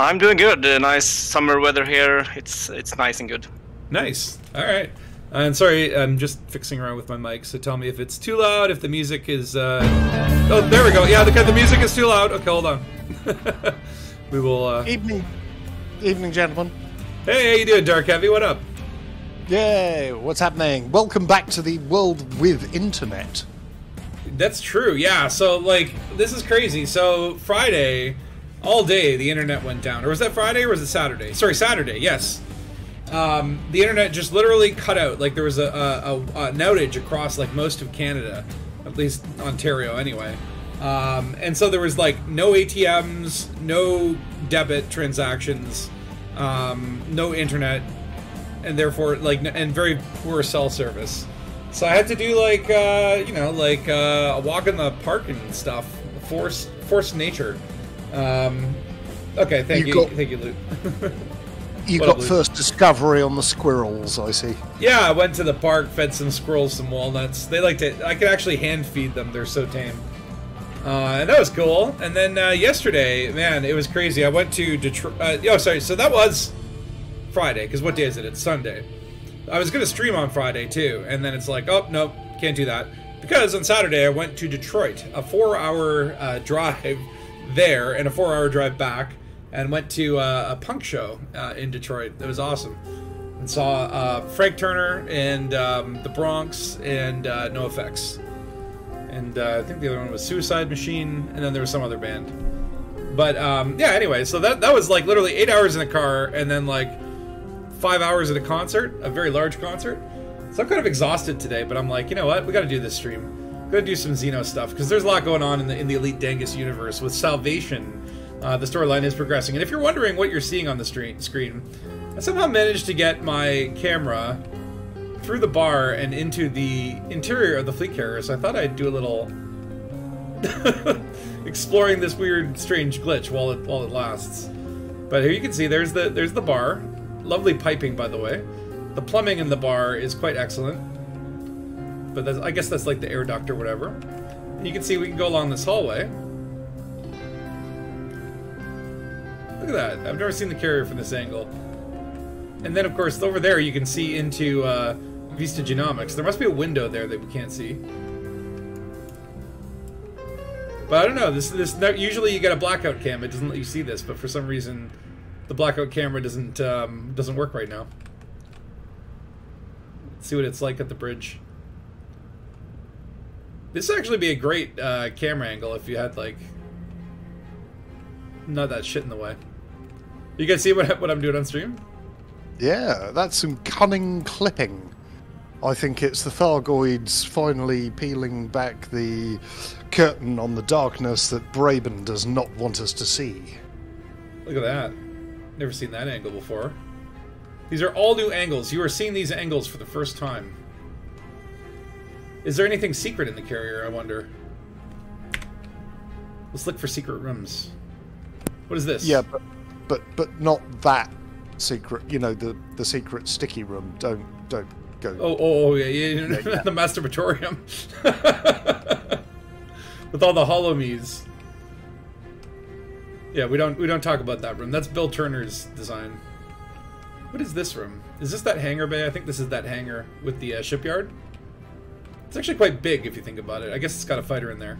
I'm doing good. Uh, nice summer weather here. It's it's nice and good. Nice. All right. And sorry, I'm just fixing around with my mic, so tell me if it's too loud, if the music is. Uh... Oh, there we go. Yeah, the, the music is too loud. Okay, hold on. we will. Uh... Evening, evening, gentlemen. Hey, how you doing, Dark Heavy? What up? Yay! What's happening? Welcome back to the world with internet. That's true. Yeah. So like, this is crazy. So Friday, all day the internet went down. Or was that Friday or was it Saturday? Sorry, Saturday. Yes. Um, the internet just literally cut out. Like there was a, a, a, an outage across like most of Canada, at least Ontario anyway. Um, and so there was like no ATMs, no debit transactions, um, no internet, and therefore like and very poor cell service. So I had to do like uh, you know like uh, a walk in the park and stuff, force force nature. Um, okay, thank you, You got- thank you, Luke. You got Luke? first discovery on the squirrels, I see. Yeah, I went to the park, fed some squirrels some walnuts. They like to. I could actually hand feed them. They're so tame. Uh, and that was cool. And then uh, yesterday, man, it was crazy. I went to Detroit. Uh, oh, sorry. So that was Friday. Because what day is it? It's Sunday. I was gonna stream on Friday too, and then it's like, oh nope, can't do that because on Saturday I went to Detroit, a four-hour uh, drive there and a four-hour drive back, and went to uh, a punk show uh, in Detroit. It was awesome, and saw uh, Frank Turner and um, the Bronx and uh, Effects. and uh, I think the other one was Suicide Machine, and then there was some other band. But um, yeah, anyway, so that that was like literally eight hours in the car, and then like five hours at a concert, a very large concert. So I'm kind of exhausted today, but I'm like, you know what? We got to do this stream. To do some Xeno stuff because there's a lot going on in the in the Elite Dangus universe with Salvation. Uh, the storyline is progressing, and if you're wondering what you're seeing on the screen, I somehow managed to get my camera through the bar and into the interior of the fleet carrier. So I thought I'd do a little exploring this weird, strange glitch while it while it lasts. But here you can see there's the there's the bar. Lovely piping, by the way. The plumbing in the bar is quite excellent. But I guess that's like the air duct or whatever. You can see we can go along this hallway. Look at that. I've never seen the carrier from this angle. And then, of course, over there you can see into uh, Vista Genomics. There must be a window there that we can't see. But I don't know. This this usually you get a blackout cam. It doesn't let you see this, but for some reason, the blackout camera doesn't um, doesn't work right now. Let's see what it's like at the bridge. This would actually be a great uh, camera angle if you had like not that shit in the way. You guys see what what I'm doing on stream? Yeah, that's some cunning clipping. I think it's the Thargoids finally peeling back the curtain on the darkness that Braben does not want us to see. Look at that. Never seen that angle before. These are all new angles. You are seeing these angles for the first time. Is there anything secret in the carrier, I wonder? Let's look for secret rooms. What is this? Yeah, but but but not that secret. You know, the the secret sticky room. Don't don't go. Oh, oh, oh yeah, yeah, Yeah, yeah. the masturbatorium. With all the Holo-Me's. Yeah, we don't we don't talk about that room. That's Bill Turner's design. What is this room? Is this that hangar bay? I think this is that hangar with the uh, shipyard. It's actually quite big if you think about it. I guess it's got a fighter in there.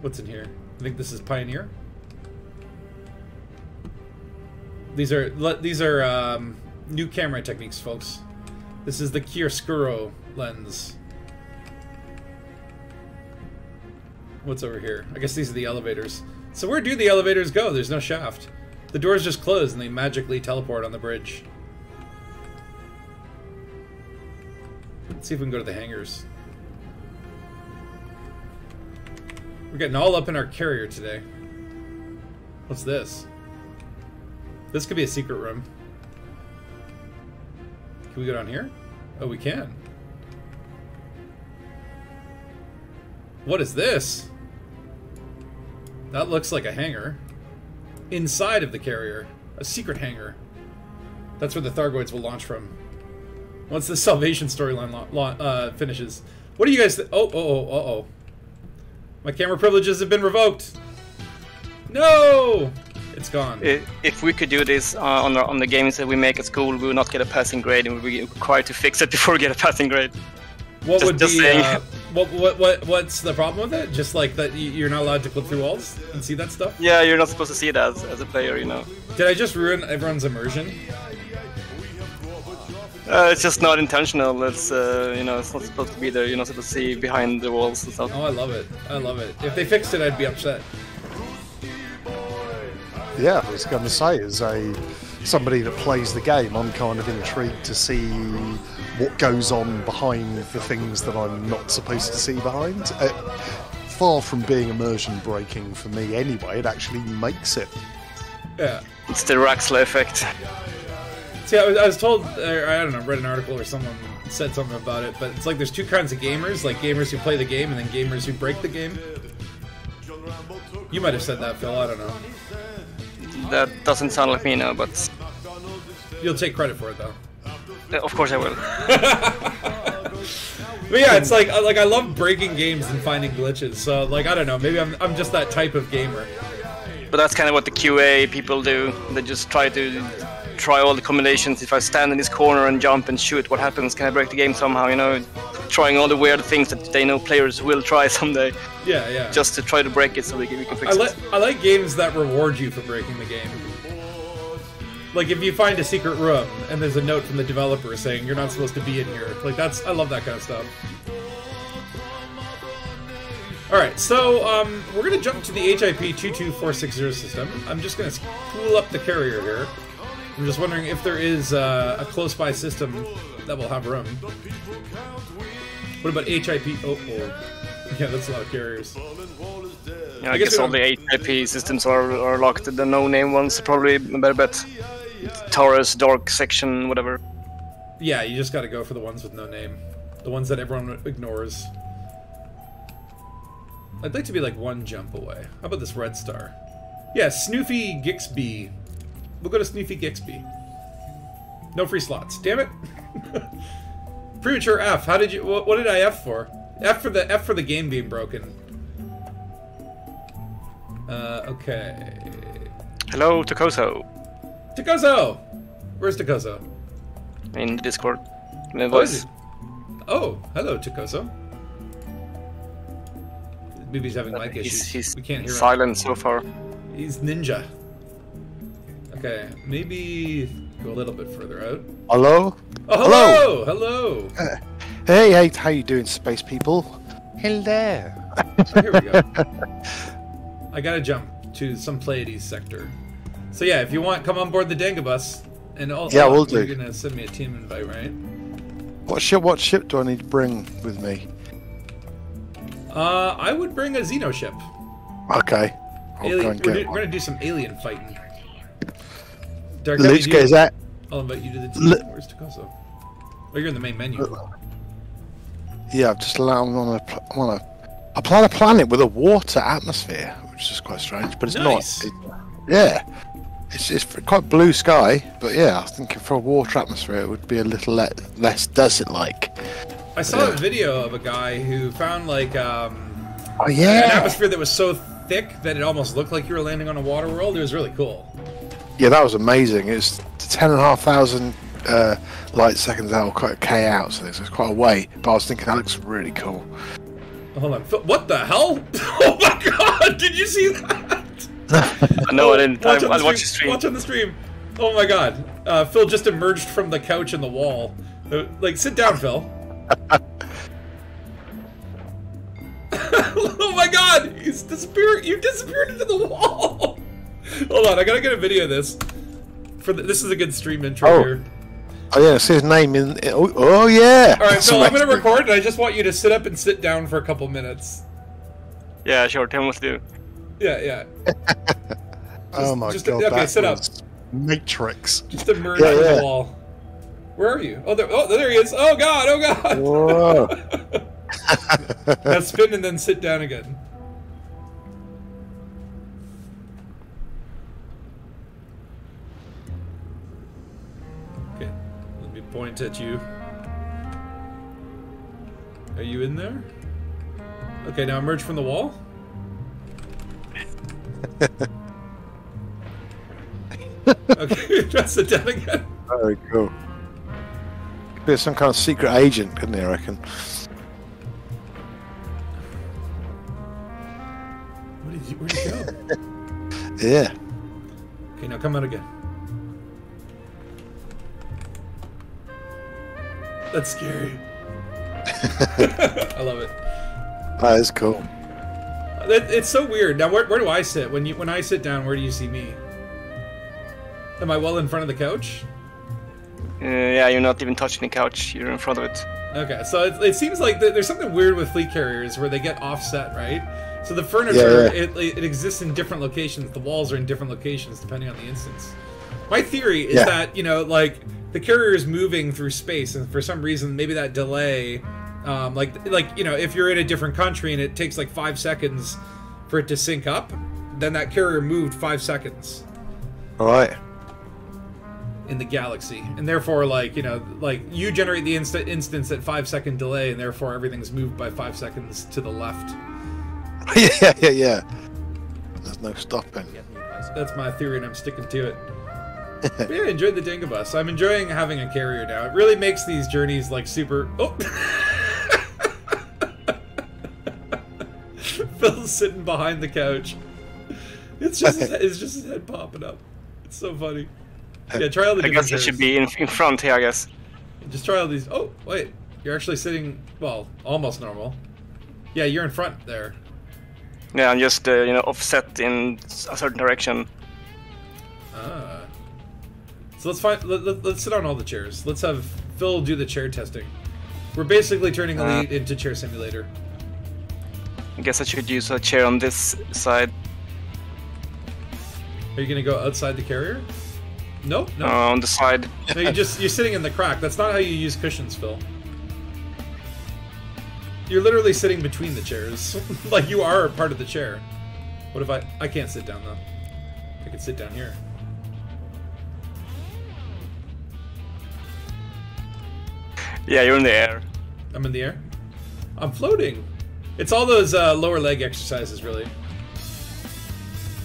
What's in here? I think this is Pioneer. These are these are um, new camera techniques, folks. This is the Chiaroscuro lens. What's over here? I guess these are the elevators. So where do the elevators go? There's no shaft. The doors just close and they magically teleport on the bridge. Let's see if we can go to the hangars. We're getting all up in our carrier today. What's this? This could be a secret room. Can we go down here? Oh, we can. What is this? That looks like a hangar. Inside of the carrier. A secret hangar. That's where the Thargoids will launch from. Once the Salvation storyline uh, finishes. What do you guys th- Oh, oh, oh, oh, oh. My camera privileges have been revoked. No! It's gone. If we could do this uh, on our, on the games that we make at school, we would not get a passing grade, and we would be required to fix it before we get a passing grade. What just- would just be uh, what, what what what's the problem with it? Just like that you're not allowed to clip through walls and see that stuff. Yeah, you're not supposed to see that as, as a player, you know. Did I just ruin everyone's immersion? Uh, it's just not intentional. It's uh, you know, it's not supposed to be there. You're not supposed to see behind the walls and stuff. Oh, I love it. I love it. If they fixed it, I'd be upset. Yeah, I was going to say, as a somebody that plays the game, I'm kind of intrigued to see what goes on behind the things that I'm not supposed to see behind. Uh, far from being immersion breaking for me, anyway, it actually makes it. Yeah. It's the Raxler effect. See, I was, I was told, I don't know, read an article or someone said something about it, but it's like there's two kinds of gamers, like gamers who play the game and then gamers who break the game. You might have said that, Phil. I don't know. That doesn't sound like me no, but You'll take credit for it though. uh, of course I will. But yeah, it's like like I love breaking games and finding glitches. So like I don't know, maybe I'm I'm just that type of gamer. But that's kind of what the QA people do. They just try to try all the combinations. If I stand in this corner and jump and shoot, what happens? Can I break the game somehow? You know, trying all the weird things that they know players will try someday, Yeah, yeah. just to try to break it so we can, we can I fix like it. I like games that reward you for breaking the game. Like if you find a secret room and there's a note from the developer saying you're not supposed to be in here. Like that's I love that kind of stuff. All right, so um, we're gonna jump to the HIP 22460 system. I'm just gonna spool up the carrier here. I'm just wondering if there is uh, a close by system that will have room. What about HIP? Oh, oh. yeah, that's a lot of carriers. Yeah, I, I guess guess, all the HIP systems are, are locked. The no-name ones are probably a better bet. Taurus, Dark Section, whatever. Yeah, you just got to go for the ones with no name, the ones that everyone ignores. I'd like to be like one jump away. How about this red star? Yeah, Snoofy Gixby. We'll go to Snoofy Gixby. No free slots. Damn it. Premature F. How did you? What, what did I F for? F for the F for the game being broken. Uh, okay. Hello, ToCoSo. ToCoSo. Where's ToCoSo? In the Discord. My Oh, voice. Oh, hello, ToCoSo. Maybe he's having mic He's, issues. he's we can't hear him. silent so far. He's ninja. Okay, maybe go a little bit further out. Hello? Oh, hello! Hello! Hey, hey, how you doing, space people? Hello. Oh, here we go. I gotta jump to some Pleiades sector. So yeah, if you want, come on board the Dangabus. And also, Yeah, we'll you're do. gonna send me a team invite, right? What ship? What ship do I need to bring with me? Uh, I would bring a Xeno ship. Okay. Alien, we're, do- we're gonna do some alien fighting. Let's you- get that. I'll invite you to the team. Le- Where's ToCoSo? Oh, you're in the main menu. Yeah, I've just allowed on a on a. I plan a planet with a water atmosphere, which is quite strange, but it's Nice. not. It, yeah, it's it's quite blue sky, but yeah, I thinking for a water atmosphere it would be a little le- less desert-like. I saw a video of a guy who found like um, Oh an yeah, atmosphere that was so thick that it almost looked like you were landing on a water world. It was really cool. Yeah, that was amazing. It's ten and a half thousand uh, light seconds out, quite a k out, so it's quite a way. But I was thinking that looks really cool. Hold on, what the hell? Oh my god! Did you see that? No, I didn't. I, watch on I the watched the stream. stream. Watch on the stream. Oh my god! Uh, Phil just emerged from the couch and the wall. Uh, Like, sit down, Phil. oh my god! He's disappeared. You disappeared into the wall. Hold on, I gotta get a video of this. For the, this is a good stream intro Oh. here. Oh yeah, see his name in. Oh, oh yeah. All right, That's Phil, I'm gonna record, and I just want you to sit up and sit down for a couple minutes. Yeah, sure. Tell me what to do. Yeah, yeah. oh my just- god, okay, that sit up. Matrix. Just emerge Yeah, yeah. the wall. Where are you? Oh, there, oh, there he is. Oh god! Oh god! Whoa. now spin and then sit down again. At you. Are you in there? Okay, now emerge from the wall. okay, press it down again. Very cool. Could be some kind of secret agent, couldn't he? I reckon. Where did you, where'd you go? Yeah. okay, now come out again. That's scary. I love it. That is cool. It, it's so weird. Now, where, where do I sit? When you when I sit down, where do you see me? Am I well in front of the couch? Uh, yeah, you're not even touching the couch. You're in front of it. Okay, so it, it seems like th- there's something weird with fleet carriers where they get offset, right? So the furniture Yeah, yeah. It, it exists in different locations. The walls are in different locations depending on the instance. My theory is Yeah. that you know, like the carrier is moving through space, and for some reason, maybe that delay, um, like like you know, if you're in a different country and it takes like five seconds for it to sync up, then that carrier moved five seconds All right. in the galaxy, and therefore, like you know, like you generate the insta- instance at five second delay, and therefore everything's moved by five seconds to the left. yeah, yeah, yeah. There's no stopping. That's my theory, and I'm sticking to it. Yeah, I enjoyed the Dingobus. I'm enjoying having a carrier now. It really makes these journeys like super. Oh, Phil's sitting behind the couch. It's just his, it's just his head popping up. It's so funny. Yeah, try all the I guess it should be in, in front here, I guess. Just try all these. Oh, wait. You're actually sitting, well, almost normal. Yeah, you're in front there. Yeah, I'm just uh, you know offset in a certain direction. Ah. So let's find. Let, let's sit on all the chairs. Let's have Phil do the chair testing. We're basically turning Uh. Elite into Chair Simulator. I guess I should use a chair on this side. Are you gonna go outside the carrier? Nope. No. Uh, on the side. no, you just you're sitting in the crack. That's not how you use cushions, Phil. You're literally sitting between the chairs, like you are part of the chair. What if I? I can't sit down though. I can sit down here. Yeah, you're in the air. I'm in the air. I'm floating. It's all those uh, lower leg exercises, really.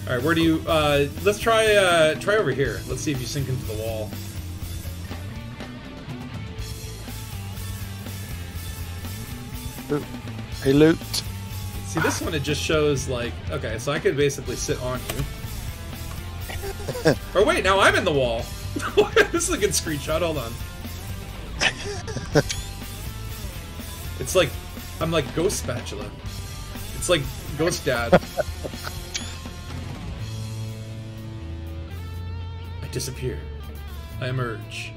All right, where do you? Uh, let's try. Uh, try over here. Let's see if you sink into the wall. Ooh. Hey, Loot. See, this one it just shows like okay, so I could basically sit on you. or wait, now I'm in the wall. this is a good screenshot. Hold on. it's like I'm like Ghost Spatula. It's like Ghost Dad. I disappear. I emerge.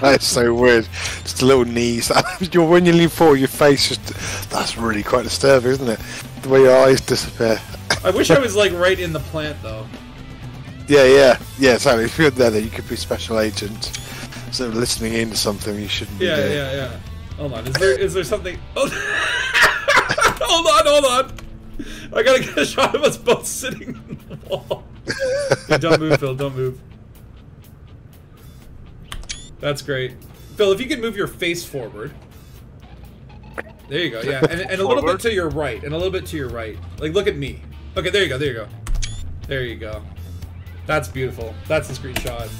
That's so weird. Just a little knees. When you lean forward, your face just. That's really quite disturbing, isn't it? The way your eyes disappear. I wish I was like right in the plant though. Yeah, yeah, yeah. So if you're there, then you could be special agent. So listening in to something you shouldn't Yeah, be doing. yeah, yeah. Hold on. Is there is there something? Oh. hold on, hold on. I gotta get a shot of us both sitting in the wall. Don't move, Phil. Don't move. That's great, Phil. If you could move your face forward. There you go. Yeah, and, and a little bit to your right, and a little bit to your right. Like, look at me. Okay, there you go. There you go. There you go. That's beautiful. That's the screenshot.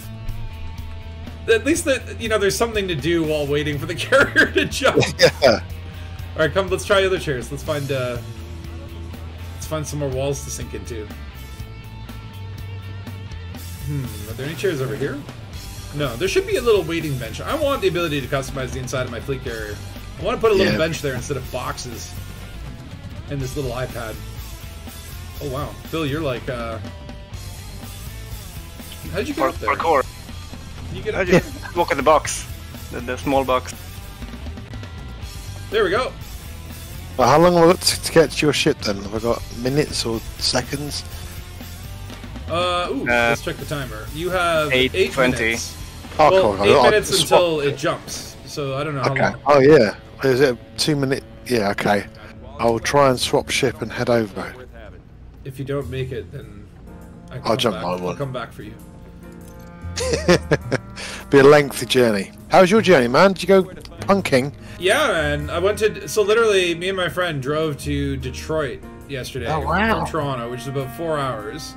At least that you know there's something to do while waiting for the carrier to jump. Yeah. All right, come. Let's try other chairs. Let's find. uh Let's find some more walls to sink into. Hmm. Are there any chairs over here? No. There should be a little waiting bench. I want the ability to customize the inside of my fleet carrier. I want to put a little Yeah. bench there instead of boxes. And this little iPad. Oh wow, Phil, you're like. uh How did you get Par- up there? parkour. You get I up there? just walk in the box. The, the small box. There we go. Well, how long will it t- to get to your ship then? Have I got minutes or seconds? Uh, ooh, Uh, let's check the timer. You have eight eight twenty. minutes. Oh, well, cool. eight I'll- minutes until it jumps. So I don't know how Okay. long. Oh yeah. Is it a two minute? Yeah. Okay. I'll try and swap ship and head over. If you don't make it, then I I'll jump back. on I'll come back for you. Be a lengthy journey. How was your journey, man? Did you go punking. Yeah, man. I went to so literally me and my friend drove to Detroit yesterday Oh, wow. from Toronto, which is about four hours.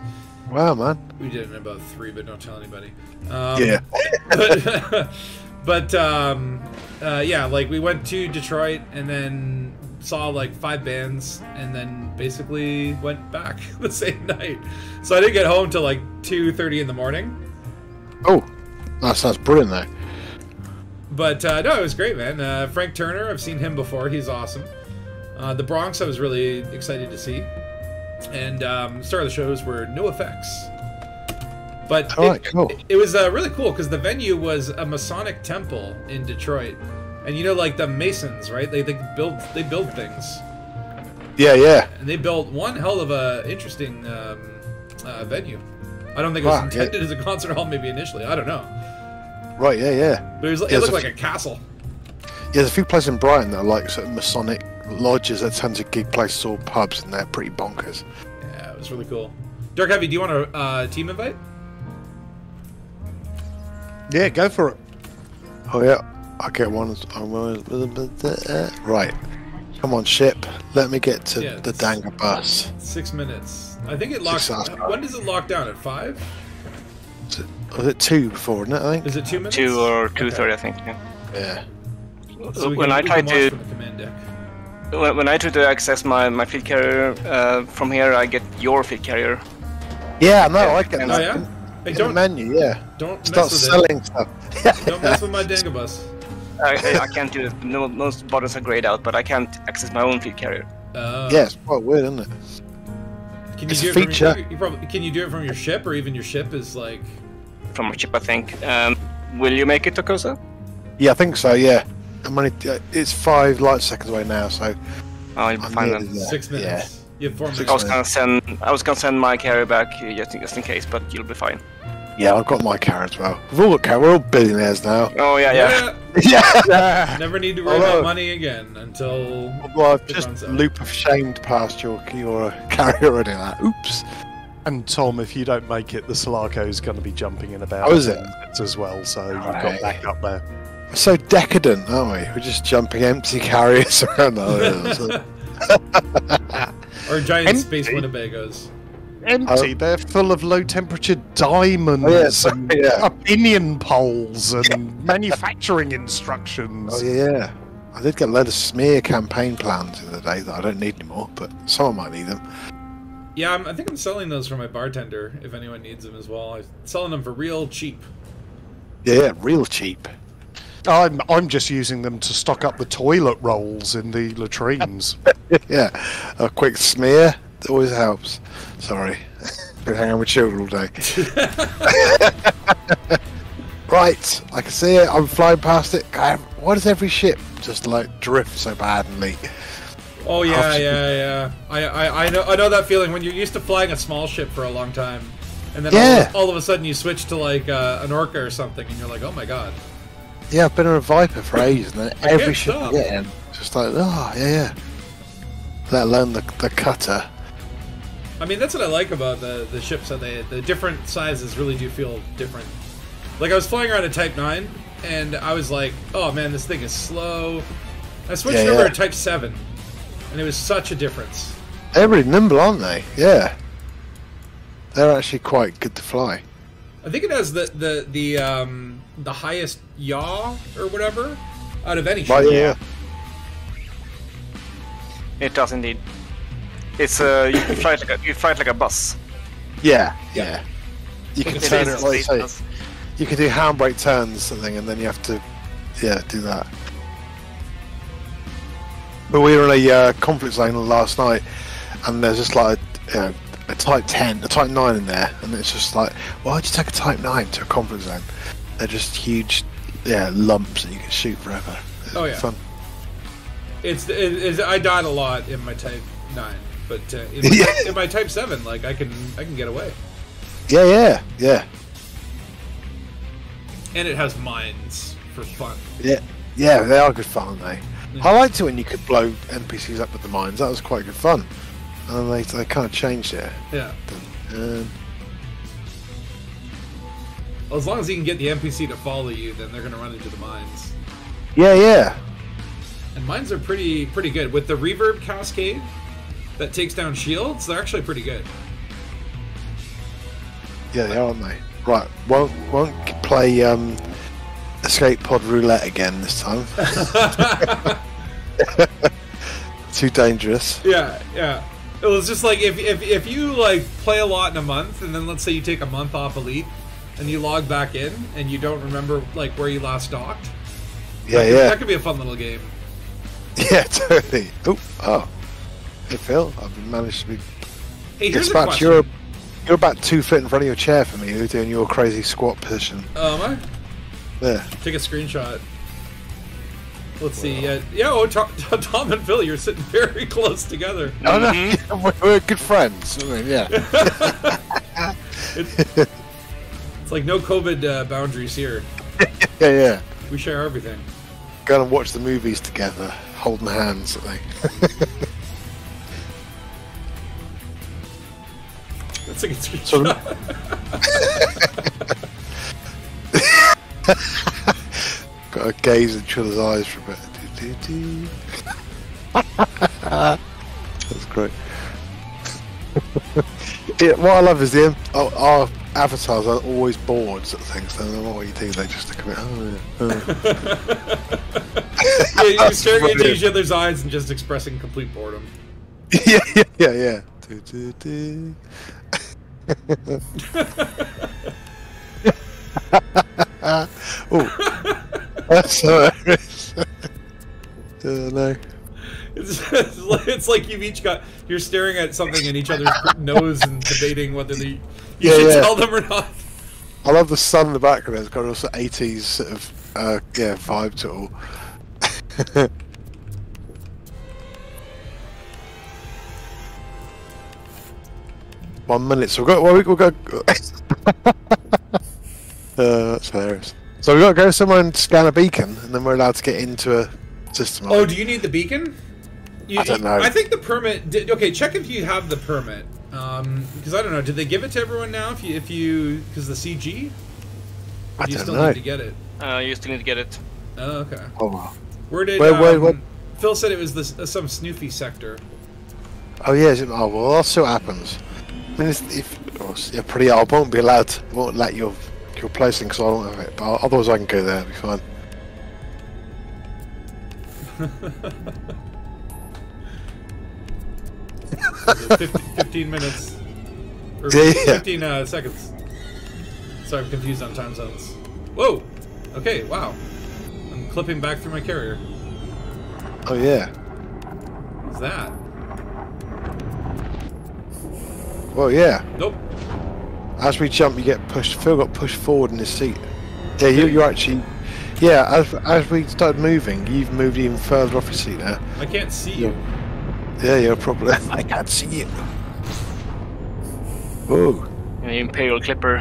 Wow, man. We did it in about three, but don't tell anybody. Um, Yeah. but, but um, uh, yeah, like we went to Detroit and then saw like five bands and then basically went back the same night. So I didn't get home till like two thirty in the morning. Oh, that sounds brilliant though. But uh, no, it was great, man. Uh, Frank Turner, I've seen him before. He's awesome. Uh, the Bronx, I was really excited to see. And um, star of the shows were NOFX. But All it, right, cool. it, it was uh, really cool because the venue was a Masonic temple in Detroit. And you know, like the Masons, right? They, they build they build things, Yeah, yeah. and they built one hell of a interesting um, uh, venue. I don't think it was Wow, yeah. intended as a concert hall, maybe initially. I don't know, Right, yeah, yeah. but it, was, it Yeah, looked there's like a a castle. Yeah, there's a few places in Brighton that are like sort of Masonic lodges that tons of gig places or pubs, and they're pretty bonkers. Yeah, it was really cool. Dark Heavy, do you want a uh, team invite? Yeah, go for it. Oh yeah, I get one. as- I'm uh, Right, come on, ship. Let me get to Yeah, the it's- Danga bus. Six minutes. I think it locks. Six. When does it lock down? At five? Was it, was it two before, isn't it? I think. Is it two minutes? Two or two Okay. thirty, I think. Yeah. Yeah. So when I we tried to from the command deck. when, when I try to access my my fleet carrier uh, from here, I get your fleet carrier. Yeah, no, I get Oh, that. yeah? In, Hey, don't the menu, yeah. don't Start mess with selling stuff. Don't mess with my Dangabus. I, I, I can't do it. No, most buttons are grayed out, but I can't access my own fleet carrier. Uh, yeah, it's quite weird, isn't it? Can you It's do a it from feature. Your, you probably, can you do it from your ship, or even your ship is like? from a chip, I think. Um, will you make it, ToCoSo? Yeah, I think so. Yeah. I'm only. Uh, it's five light seconds away now, so Oh, you'll be fine then. Six minutes. You have four minutes. I was gonna send I was gonna send my carrier back uh, just in, just in case, but you'll be fine. Yeah, I've got my car as well. We've all got car. We're all billionaires now. Oh yeah, yeah. yeah. Never need to worry Although- about money again until. Well, I've just runs out. loop of shamed past your your carrier already. Like, oops. And Tom, if you don't make it, the Sulaco's going to be jumping in about Oh, is it? as well, so you've Right. got backup there. We're so decadent, aren't we? We're just jumping empty carriers around. So- Or giant Empty? space Winnebagos. Empty, uh, they're full of low temperature diamonds Oh, yeah, and yeah. opinion polls and manufacturing instructions. oh yeah, yeah. I did get a load of smear campaign plans the other day that I don't need anymore, but someone might need them. Yeah, I'm, I think I'm selling those for my bartender if anyone needs them as well. I'm selling them for real cheap. Yeah, yeah, real cheap. I'm, I'm just using them to stock up the toilet rolls in the latrines. yeah, a quick smear always helps. Sorry, been hanging with children all day. right, I can see it. I'm flying past it. God, Why does every ship just like drift so badly? Oh yeah, After- yeah, yeah. I, I, I know, I know that feeling when you're used to flying a small ship for a long time, and then Yeah. all, of, all of a sudden you switch to like uh, an orca or something, and you're like, oh my god. Yeah, I've been on a Viper for ages, and then I every ship. I get in, just like, oh yeah, yeah. Let alone the the cutter. I mean, that's what I like about the the ships. That they the different sizes really do feel different. Like I was flying around a Type Nine, and I was like, oh man, this thing is slow. I switched Yeah, over yeah. to Type Seven, and it was such a difference. They're really nimble, aren't they? Yeah. They're actually quite good to fly. I think it has the the the um the highest yaw or whatever out of any ship. Right, yeah. It does indeed. It's uh, you fly it like a you fly like a bus. Yeah, Yeah. yeah. You can It turn is it like a you say. bus. You can do handbrake turns something, and then you have to, yeah, do that. But we were in a uh, conflict zone last night, and there's just like a, you know, a Type 10, a Type 9 in there, and it's just like, why'd you take a Type 9 to a conflict zone? They're just huge, yeah, lumps that you can shoot forever. It's Oh, yeah. fun. It's, it, it's I died a lot in my Type Nine, but uh, in, my, Yeah. in my Type Seven, like I can I can get away, Yeah, yeah, yeah, and it has mines for fun. yeah, yeah. They are good fun, aren't they? I liked it when you could blow NPCs up with the mines. That was quite good fun. And they they kind of changed it. Yeah. Um, Well, as long as you can get the NPC to follow you, then they're gonna run into the mines. Yeah, yeah. and mines are pretty pretty good with the reverb cascade that takes down shields. They're actually pretty good. Yeah, they are, aren't they? Right, won't won't play um, escape pod roulette again this time. Too dangerous. Yeah, yeah. It was just like if, if if you like play a lot in a month, and then let's say you take a month off Elite, and you log back in, and you don't remember like where you last docked. Yeah, that yeah, That could be a fun little game. yeah, totally. Oh, oh. Hey Phil, I've managed to be. Hey, question. you're you're about two foot in front of your chair for me. You're doing your crazy squat position. Um, I There. take a screenshot. Let's see. Uh, yeah, oh, Tom, Tom and Phil, you're sitting very close together. Oh no, we're, we're good friends. I mean, yeah. It's like no COVID uh, boundaries here. yeah, yeah. We share everything. Go and watch the movies together, holding hands. That's a good screenshot. Got to gaze into each other's eyes for a bit. Do, do, do. That's great. Yeah, what I love is the our, our avatars are always bored sort of things. So no matter what you do, they just look at me. Oh, yeah. yeah, you're staring into each other's eyes and just expressing complete boredom. yeah, yeah, yeah, yeah. Do, do, do. oh, that's hilarious. uh, no. It's, it's like- you've each got you're staring at something in each other's nose and debating whether the, you Yeah, should yeah. tell them or not. I love the sun in the background. It's got also 80s sort of uh, yeah vibe to it all. One minute. So we've got. Well, we- we've got. uh, that's hilarious. So we've got to go somewhere and scan a beacon, and then we're allowed to get into a system. Oh, do you need the beacon? You, I don't know. I think the permit. Did, okay, check if you have the permit. Um, because I don't know. Did they give it to everyone now? If you, if you, because the CG. I do you don't still know. need to get it? Uh, you still need to get it. Oh, okay. Oh, wow. Where did Wait, wait, um, what? Phil said it was this uh, some Snoofy sector. Oh yeah. Is it, oh well, I'll what happens. I mean, it's, if it's- yeah, pretty. I won't be allowed. To, won't let your your placing because I don't have it. But otherwise, I can go there. It'll be fine. Was 50, 15 minutes. Or Yeah, yeah. 15 uh, seconds. Sorry, I'm confused on time zones. Whoa! Okay, wow. I'm clipping back through my carrier. Oh yeah. What's that? Well, yeah. Nope. As we jump, you get pushed. Phil got pushed forward in his seat. Yeah, you you actually. Yeah, as as we started moving, you've moved even further off your seat now. I can't see you. Yeah, you're probably. I can't see you. Oh, The Imperial Clipper.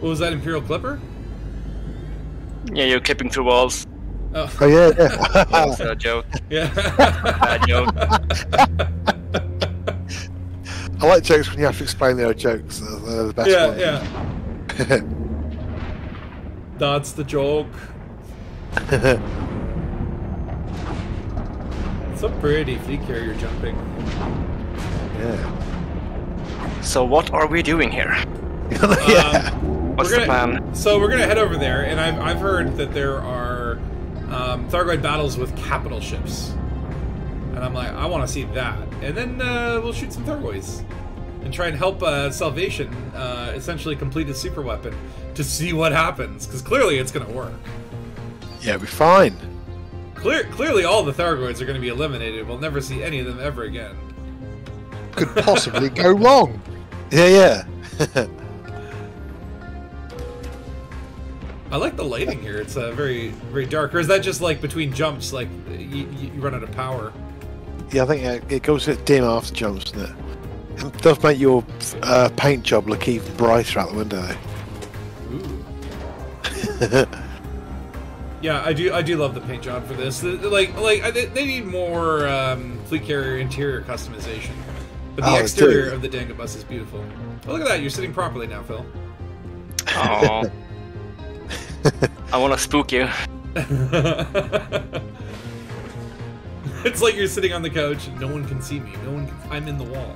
What was that, Imperial Clipper? Yeah, you're clipping through walls. Oh, oh yeah, yeah. That's a joke. yeah. Bad joke. I like jokes when you have to explain their jokes. They're, they're the best yeah, ones. yeah. That's the joke. So pretty, fleet carrier jumping. yeah. So what are we doing here? yeah. Um, What's we're the plan? So we're gonna head over there, and I've, I've heard that there are um, Thargoid battles with capital ships, and I'm like, I want to see that, and then uh, we'll shoot some Thargoids and try and help uh, Salvation uh, essentially complete his super weapon to see what happens, because clearly it's gonna work. Yeah, we're fine. Clear, clearly all the Thargoids are gonna be eliminated. We'll never see any of them ever again. Could possibly go wrong. Yeah, yeah. I like the lighting here. It's uh, very, very dark. Or is that just like between jumps, like you, you run out of power? yeah, I think uh, it goes a bit dim after jumps, doesn't it? It does make your uh, paint job look even brighter out the window. though. Ooh. yeah, I do. I do love the paint job for this. The- the- Like, like they they need more um, fleet carrier interior customization. But the Oh, exterior of the Danga bus is beautiful. Oh, look at that! You're sitting properly now, Phil. Oh. I I want to spook you. it's like you're sitting on the couch and no one can see me. No one. Can, I'm in the wall.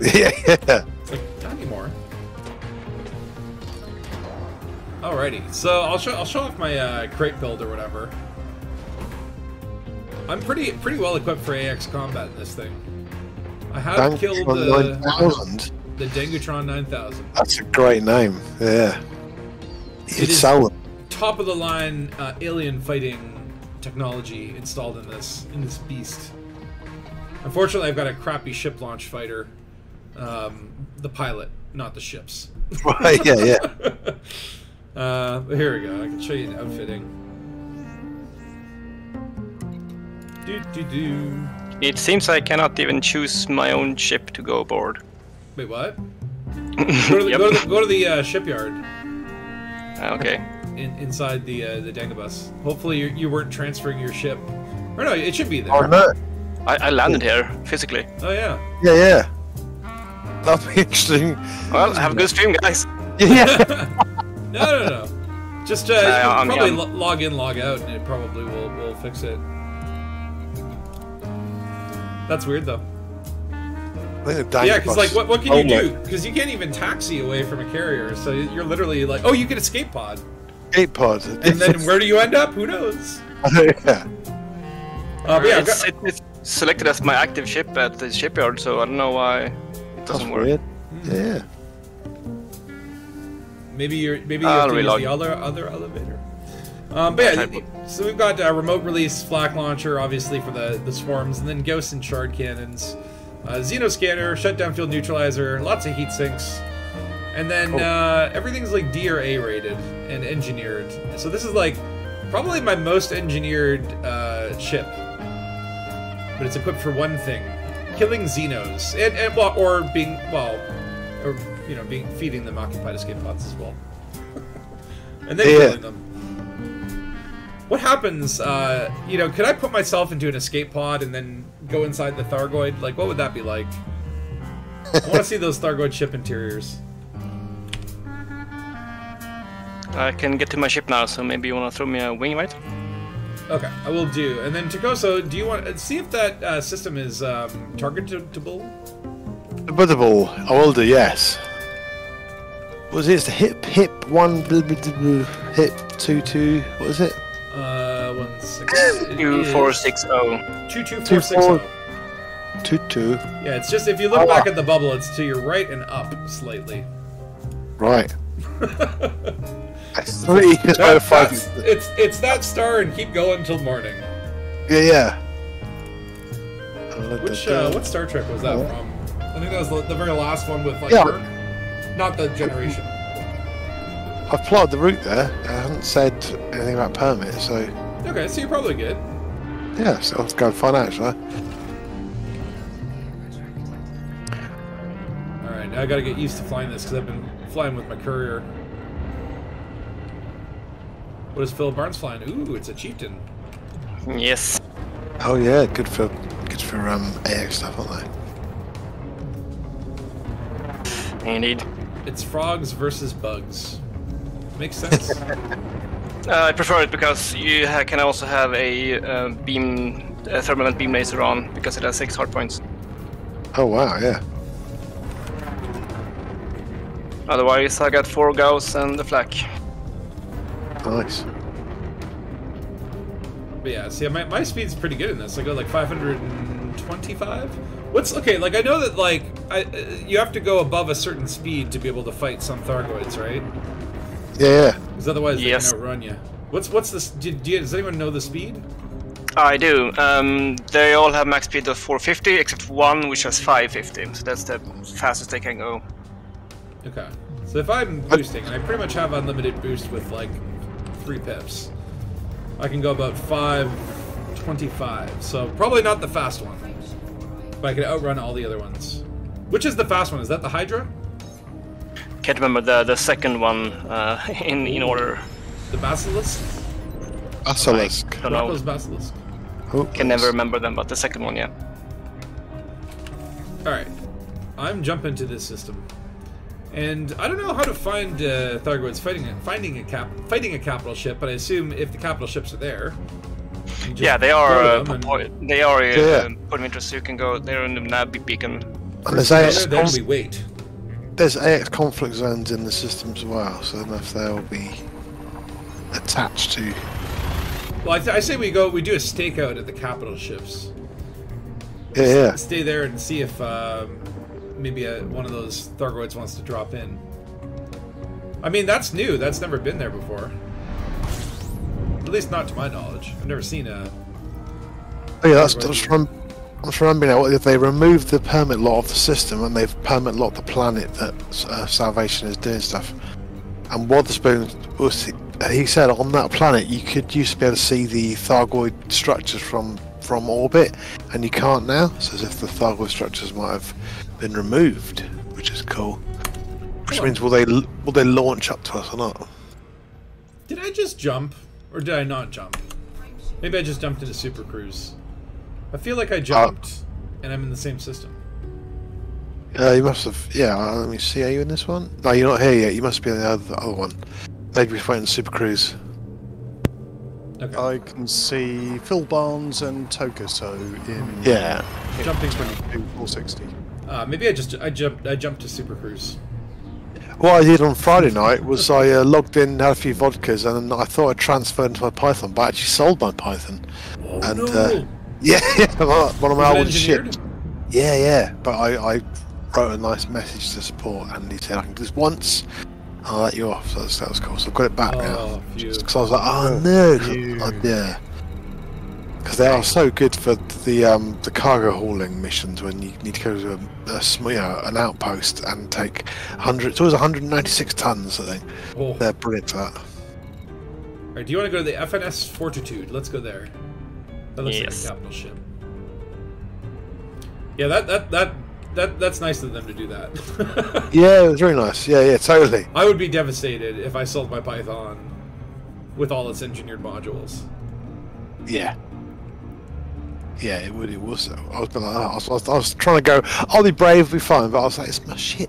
yeah, yeah. It's like not anymore. Alrighty, so I'll show I'll show off my uh, Krait build or whatever. I'm pretty pretty well equipped for AX combat in this thing. I have Thank killed the 9000. the Dengutron 9000. That's a great name. Yeah. You It is- them. top of the line uh, alien fighting technology installed in this in this beast. Unfortunately, I've got a crappy ship launch fighter. Um, the pilot, not the ships. Right, yeah, yeah. Uh, but here we go. I can show you the outfitting. Do do do. It seems I cannot even choose my own ship to go aboard. Wait, what? Go to the, Yep. go to the, go to the uh, shipyard Ah, Okay. in, inside the uh, the Dangabus. Hopefully, you, you weren't transferring your ship. Or no, it should be there. Oh, no. I, I landed here physically. Oh yeah. Yeah, yeah. That'll be interesting. Well, have a good stream, guys. Yeah. No, no, no. Just uh, you Uh, probably I'm- lo- log in, log out, and it probably will will fix it. That's weird though. I think the Yeah, because like, what, what can you Oh, do? Because you can't even taxi away from a carrier, so you're literally like, oh, you get escape pod, Escape pod. and then where do you end up? Who knows? yeah. Uh, but yeah, it's, got- it's selected as my active ship at the shipyard, so I don't know why it doesn't work. weird. Yeah. Maybe you're maybe you have to use the other other elevator. Um, but yeah, so we've got uh, remote release flak launcher, obviously for the the swarms, and then ghost and shard cannons, uh, Xeno scanner, shutdown field neutralizer, lots of heat sinks, and then Cool. uh, everything's like D or A rated and engineered. So this is like probably my most engineered uh, ship, but it's equipped for one thing: killing Xenos, and, and well, or being well, or you know, being feeding them occupied escape pods as well, and then Yeah. killing them. What happens? Uh, you know, could I put myself into an escape pod and then go inside the Thargoid? Like, what would that be like? I want to see those Thargoid ship interiors. I can get to my ship now, so maybe you want to throw me a wing, right? Okay, I will do. And then ToCoSo, do you want to see if that uh, system is um, targetable? Buddable. I will do, yes. Was it It's the hip hip one blah, blah, blah, blah, hip two two what is it? Uh, one second. It Two is four six oh. two two Two, four six four- oh. Two two. Yeah, it's just if you look Oh, back wow. at the bubble, it's to your right and up slightly. Right. Three That- oh, five. that's- it's it's that star and keep going till morning. Yeah, yeah. Which uh, what Star Trek was that Oh. from? I think that was the, the very last one with like Yeah. Kirk. Not the generation. I've plotted the route there. I haven't said anything about permit, so Okay, so you're probably good. yeah, so I'll go and find out. Shall I? All right, now I got to get used to flying this because I've been flying with my courier. What is Phil Barnes flying? Ooh, it's a chieftain. Yes. Oh yeah, good for good for um AX stuff, aren't they? Indeed. It's frogs versus bugs. Makes sense. Uh, I prefer it because you ha- can also have a uh, beam, a thermal beam laser on because it has six hard points. Oh wow, yeah. Otherwise, I got four gauss and the flak. Nice. but yeah, see, my, my speed's pretty good in this. I go like 525. What's okay? Like I know that like I, uh, you have to go above a certain speed to be able to fight some Thargoids, right? Yeah, yeah. Because otherwise they can outrun you. What's what's this? Do, do you, does anyone know the speed? I do. Um, they all have max speed of 450, except one which has 550. So that's the fastest they can go. Okay. So if I'm boosting, and I pretty much have unlimited boost with like three pips, I can go about 525. So probably not the fast one. But I can outrun all the other ones. Which is the fast one? Is that the Hydra? Can't remember the the second one uh, in in order. The Basilisk? Basilisk. Don't know. Basilisk? Who Can never remember them, but the second one, yeah. Alright. I'm jumping to this system. And I don't know how to find uh, Thargoids fighting a, finding a cap fighting a capital ship, but I assume if the capital ships are there, Yeah, they are. Uh, and- they are uh, Yeah. put them into so you can go. They're in the nav beacon. And there's AX, there, then we wait. there's AX conflict zones in the system as well, so I don't know if they'll be attached to. Well, I, I say we go. We do a stakeout at the capital ships. Yeah, yeah. Stay there and see if um, maybe a, one of those Thargoids wants to drop in. I mean, that's new. That's never been there before. At least not to my knowledge. I've never seen a. Oh, yeah, that's, I'm just, remembering now. If they remove the permit lot of the system and they've permit locked the planet that uh, Salvation is doing stuff, and Witherspoon was he said on that planet you could used to be able to see the Thargoid structures from from orbit, and you can't now. So as if the Thargoid structures might have been removed, which is cool. Which means will they will they launch up to us or not? Did I just jump, or did I not jump? Maybe I just jumped into Super Cruise. I feel like I jumped, and I'm in the same system. Uh, you must have. Yeah, uh, let me see. Are you in this one? No, you're not here yet. You must be in the other, the other one. Maybe we're waiting Super Cruise. Okay. I can see Phil Barnes and ToCoSo in Yeah. Jumping from. 460. Uh, maybe I just I jumped I jumped to Super Cruise. What I did on Friday night was I uh, logged in, had a few vodkas, and I thought I transferred into my Python, but I actually sold my Python. Oh And, no! Yeah, yeah, one of my old ships. Yeah, yeah. But I, I wrote a nice message to support, and he said I can do this once. I'll let you off. So that was, that was cool. So I've got it back Oh, now. Because I was like, oh no, Phew. Oh, yeah. Because they are so good for the um, the cargo hauling missions when you need to go to a, a you know, an outpost and take 100. It's always 196 tons. I think Oh. they're brilliant for that. Alright, do you want to go to the FNS Fortitude? Let's go there. That looks Yes. like a capital ship. Yeah, that that that that that's nice of them to do that. Yeah, it was very nice. Yeah, yeah, totally. I would be devastated if I sold my Python with all its engineered modules. Yeah. Yeah, it would. It was. I was, like, I was, I was, I was trying to go. I'll be brave, be fine. But I was like, it's my ship.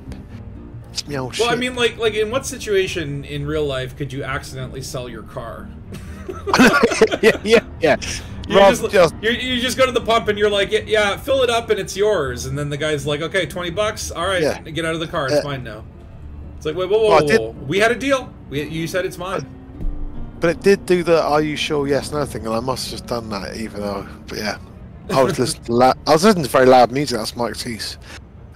It's my old Well, ship. I mean, like like in what situation in real life could you accidentally sell your car? yeah, yeah, yeah. You Rob, just, just- you you just go to the pump and you're like, yeah, yeah, fill it up and it's yours. And then the guy's like, okay, twenty bucks. All right, Yeah. get out of the car. It's Uh, mine now. It's like, wait, whoa, whoa, whoa, whoa. we had a deal. We, you said it's mine. but it did do the "Are you sure?" Yes, no thing, and I must have just done that, even though. But yeah, I was listening. To la- I was listening to very loud music. That's Mike Teese,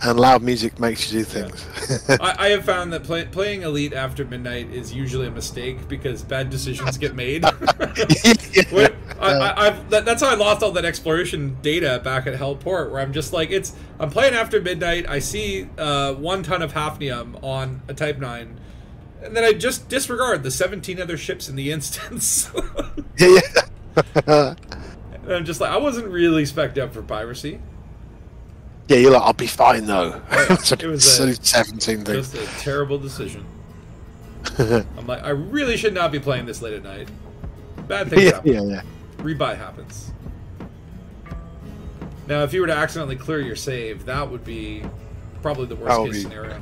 and loud music makes you do things. I, I have found that play, playing Elite after midnight is usually a mistake because bad decisions get made. When- I, I, that, that's how I lost all that exploration data back at Hellport, where I'm just like, it's I'm playing after midnight. I see uh, one ton of hafnium on a Type Nine, and then I just disregard the 17 other ships in the instance. yeah, yeah. and I'm just like, I wasn't really spec'd up for piracy. Yeah, you're like, I'll be fine though. It was a- Silly seventeen thing. Just a terrible decision. I'm like, I really should not be playing this late at night. Bad things yeah, happen. yeah, yeah. rebuy happens. Now, if you were to accidentally clear your save, that would be probably the worst case be- scenario.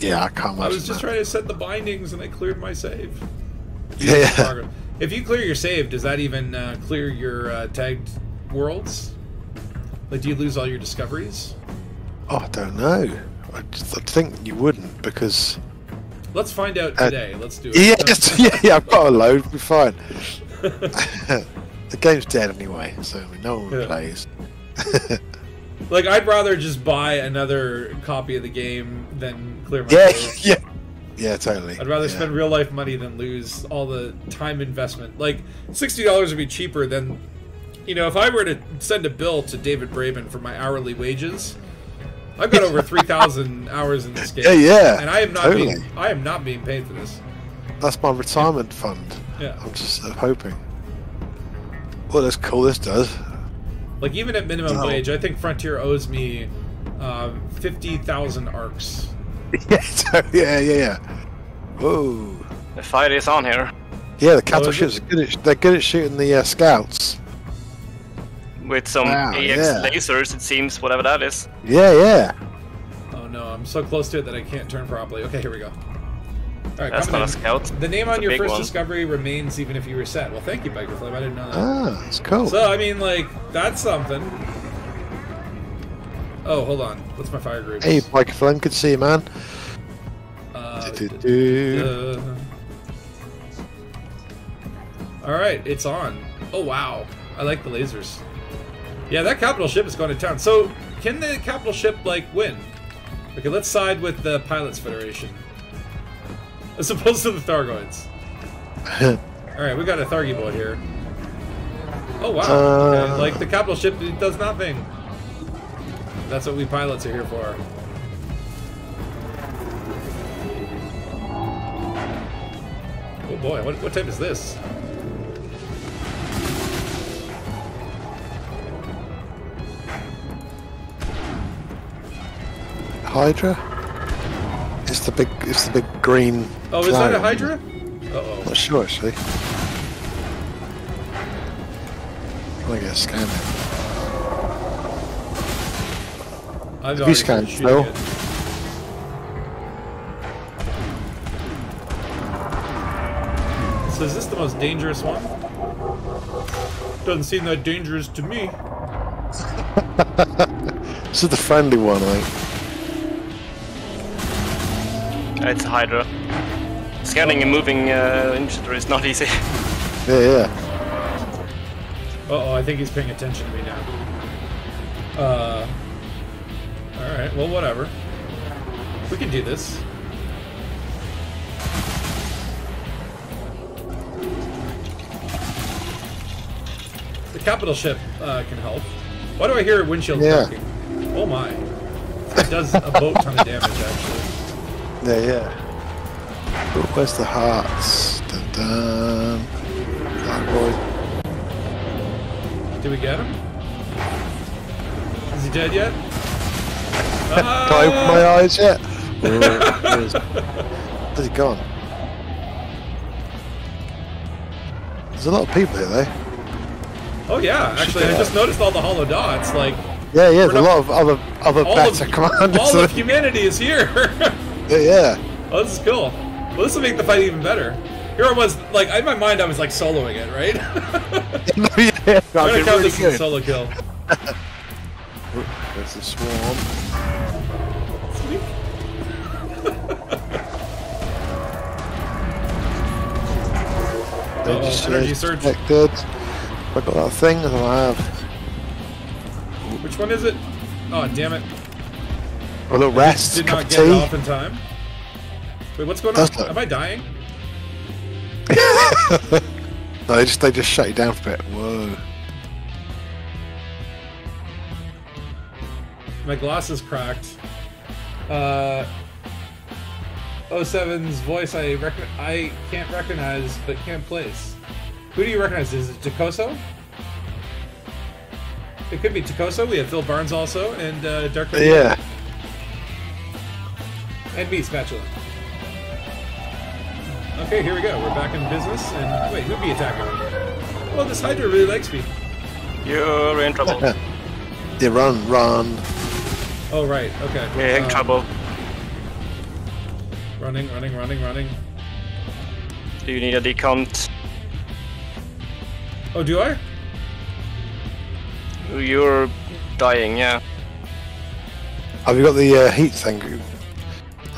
Yeah, I can't I was just that. trying to set the bindings and I cleared my save. Yeah, yeah. If you clear your save, does that even uh, clear your uh, tagged worlds? Like, do you lose all your discoveries? Oh, I don't know. I, just, I think you wouldn't because Let's find out Uh, today. Let's do it. yeah, just, yeah, yeah. I've got a load. We'll be fine. the game's dead anyway, so no one Yeah. plays. Like, I'd rather just buy another copy of the game than clear my Yeah, yeah, yeah. Totally. I'd rather yeah. spend real life money than lose all the time investment. Like sixty dollars would be cheaper than, you know, if I were to send a bill to David Braben for my hourly wages. I've got over three thousand hours in this game. Yeah, yeah, and I am not totally. being I am not being paid for this. That's my retirement fund. Yeah, I'm just uh, hoping. Well, that's cool. This does. like even at minimum No. wage, I think Frontier owes me um, fifty thousand Arx. yeah, yeah, yeah, yeah. Whoa. The fight is on here Yeah, the cattle Oh, ships are good. At, they're good at shooting the uh, scouts. With some Wow, AX yeah. lasers. It seems whatever that is. Yeah, yeah. Oh no, I'm I'm so close to it that I can't turn properly. Okay, here we go. All right, That's coming not a in. scout. The name It's on your first one. discovery remains even if you reset. Well, thank you, Biker Flame. I didn't know that. Ah, it's cool. So, I mean, like, that's something. Oh, hold on. What's my fire group? hey, Mike Flynn, good to see you, man. Uh, uh, all right, it's on. Oh wow, I like the lasers. Yeah, that capital ship is going to town. So, can the capital ship like win? Okay, let's side with the Pilots Federation, as opposed to the Thargoids. All right, we got a Thargy boy here. Oh wow, okay. Uh. like the capital ship it does nothing. That's what we pilots are here for. Oh boy, what, what type is this? Hydra? It's the big, it's the big green. Oh, is that a. Hydra? Uh oh. Not sure actually. I a scan it. I've you scanned, Phil? it. So is this the most dangerous one? Doesn't seem that dangerous to me. This is the friendly one, I think. It's a Hydra. Scanning and moving uh, infantry is not easy. Yeah, yeah. Uh oh, I think he's paying attention to me now. Uh. Alright, well, whatever. We can do this. The capital ship uh, can help. Why do I hear windshield Yeah. cracking? Oh my. It does a boat ton of damage, actually. Yeah, yeah. Oh, where's the hearts? Dun dun. Black boy. Did we get him? Is he dead yet? Can I open my Ah! eyes yet? Oh, where is- he gone? There's a lot of people here, though. Oh yeah, actually, I just noticed all the hollow dots. Like Yeah, yeah. There's a lot of other other better of commanders. all of humanity is here. Yeah, yeah. oh, this is cool. Well, this will make the fight even better. Here I was, like in my mind, I was like soloing it, right? no, yeah. I'm gonna count this as a solo kill. There's the swarm. Sweet. Uh-oh, energy surge. Detected. I got that thing, and I have Which one is it? Oh, damn it! A little rest, Did not of get tea. off in time. Wait, what's going on? Does it? Am I dying? No, they just they just shut you down for a bit. Whoa. My glass is cracked. Uh, 07's voice I recon- I can't recognize, but can't place. Who do you recognize? Is it ToCoSo? It could be ToCoSo. We have Phil Barnes also, and uh, Dark Yeah. And me, Spatula. Okay, here we go. We're back in business. And wait, who'd be attacking me? Well, this Hydra really likes me. You're in trouble. they run, run. Oh right, okay. You're in Um, trouble. Running, running, running, running. Do you need a decount? Oh, do I? You're dying, yeah. Have you got the uh, heat thing?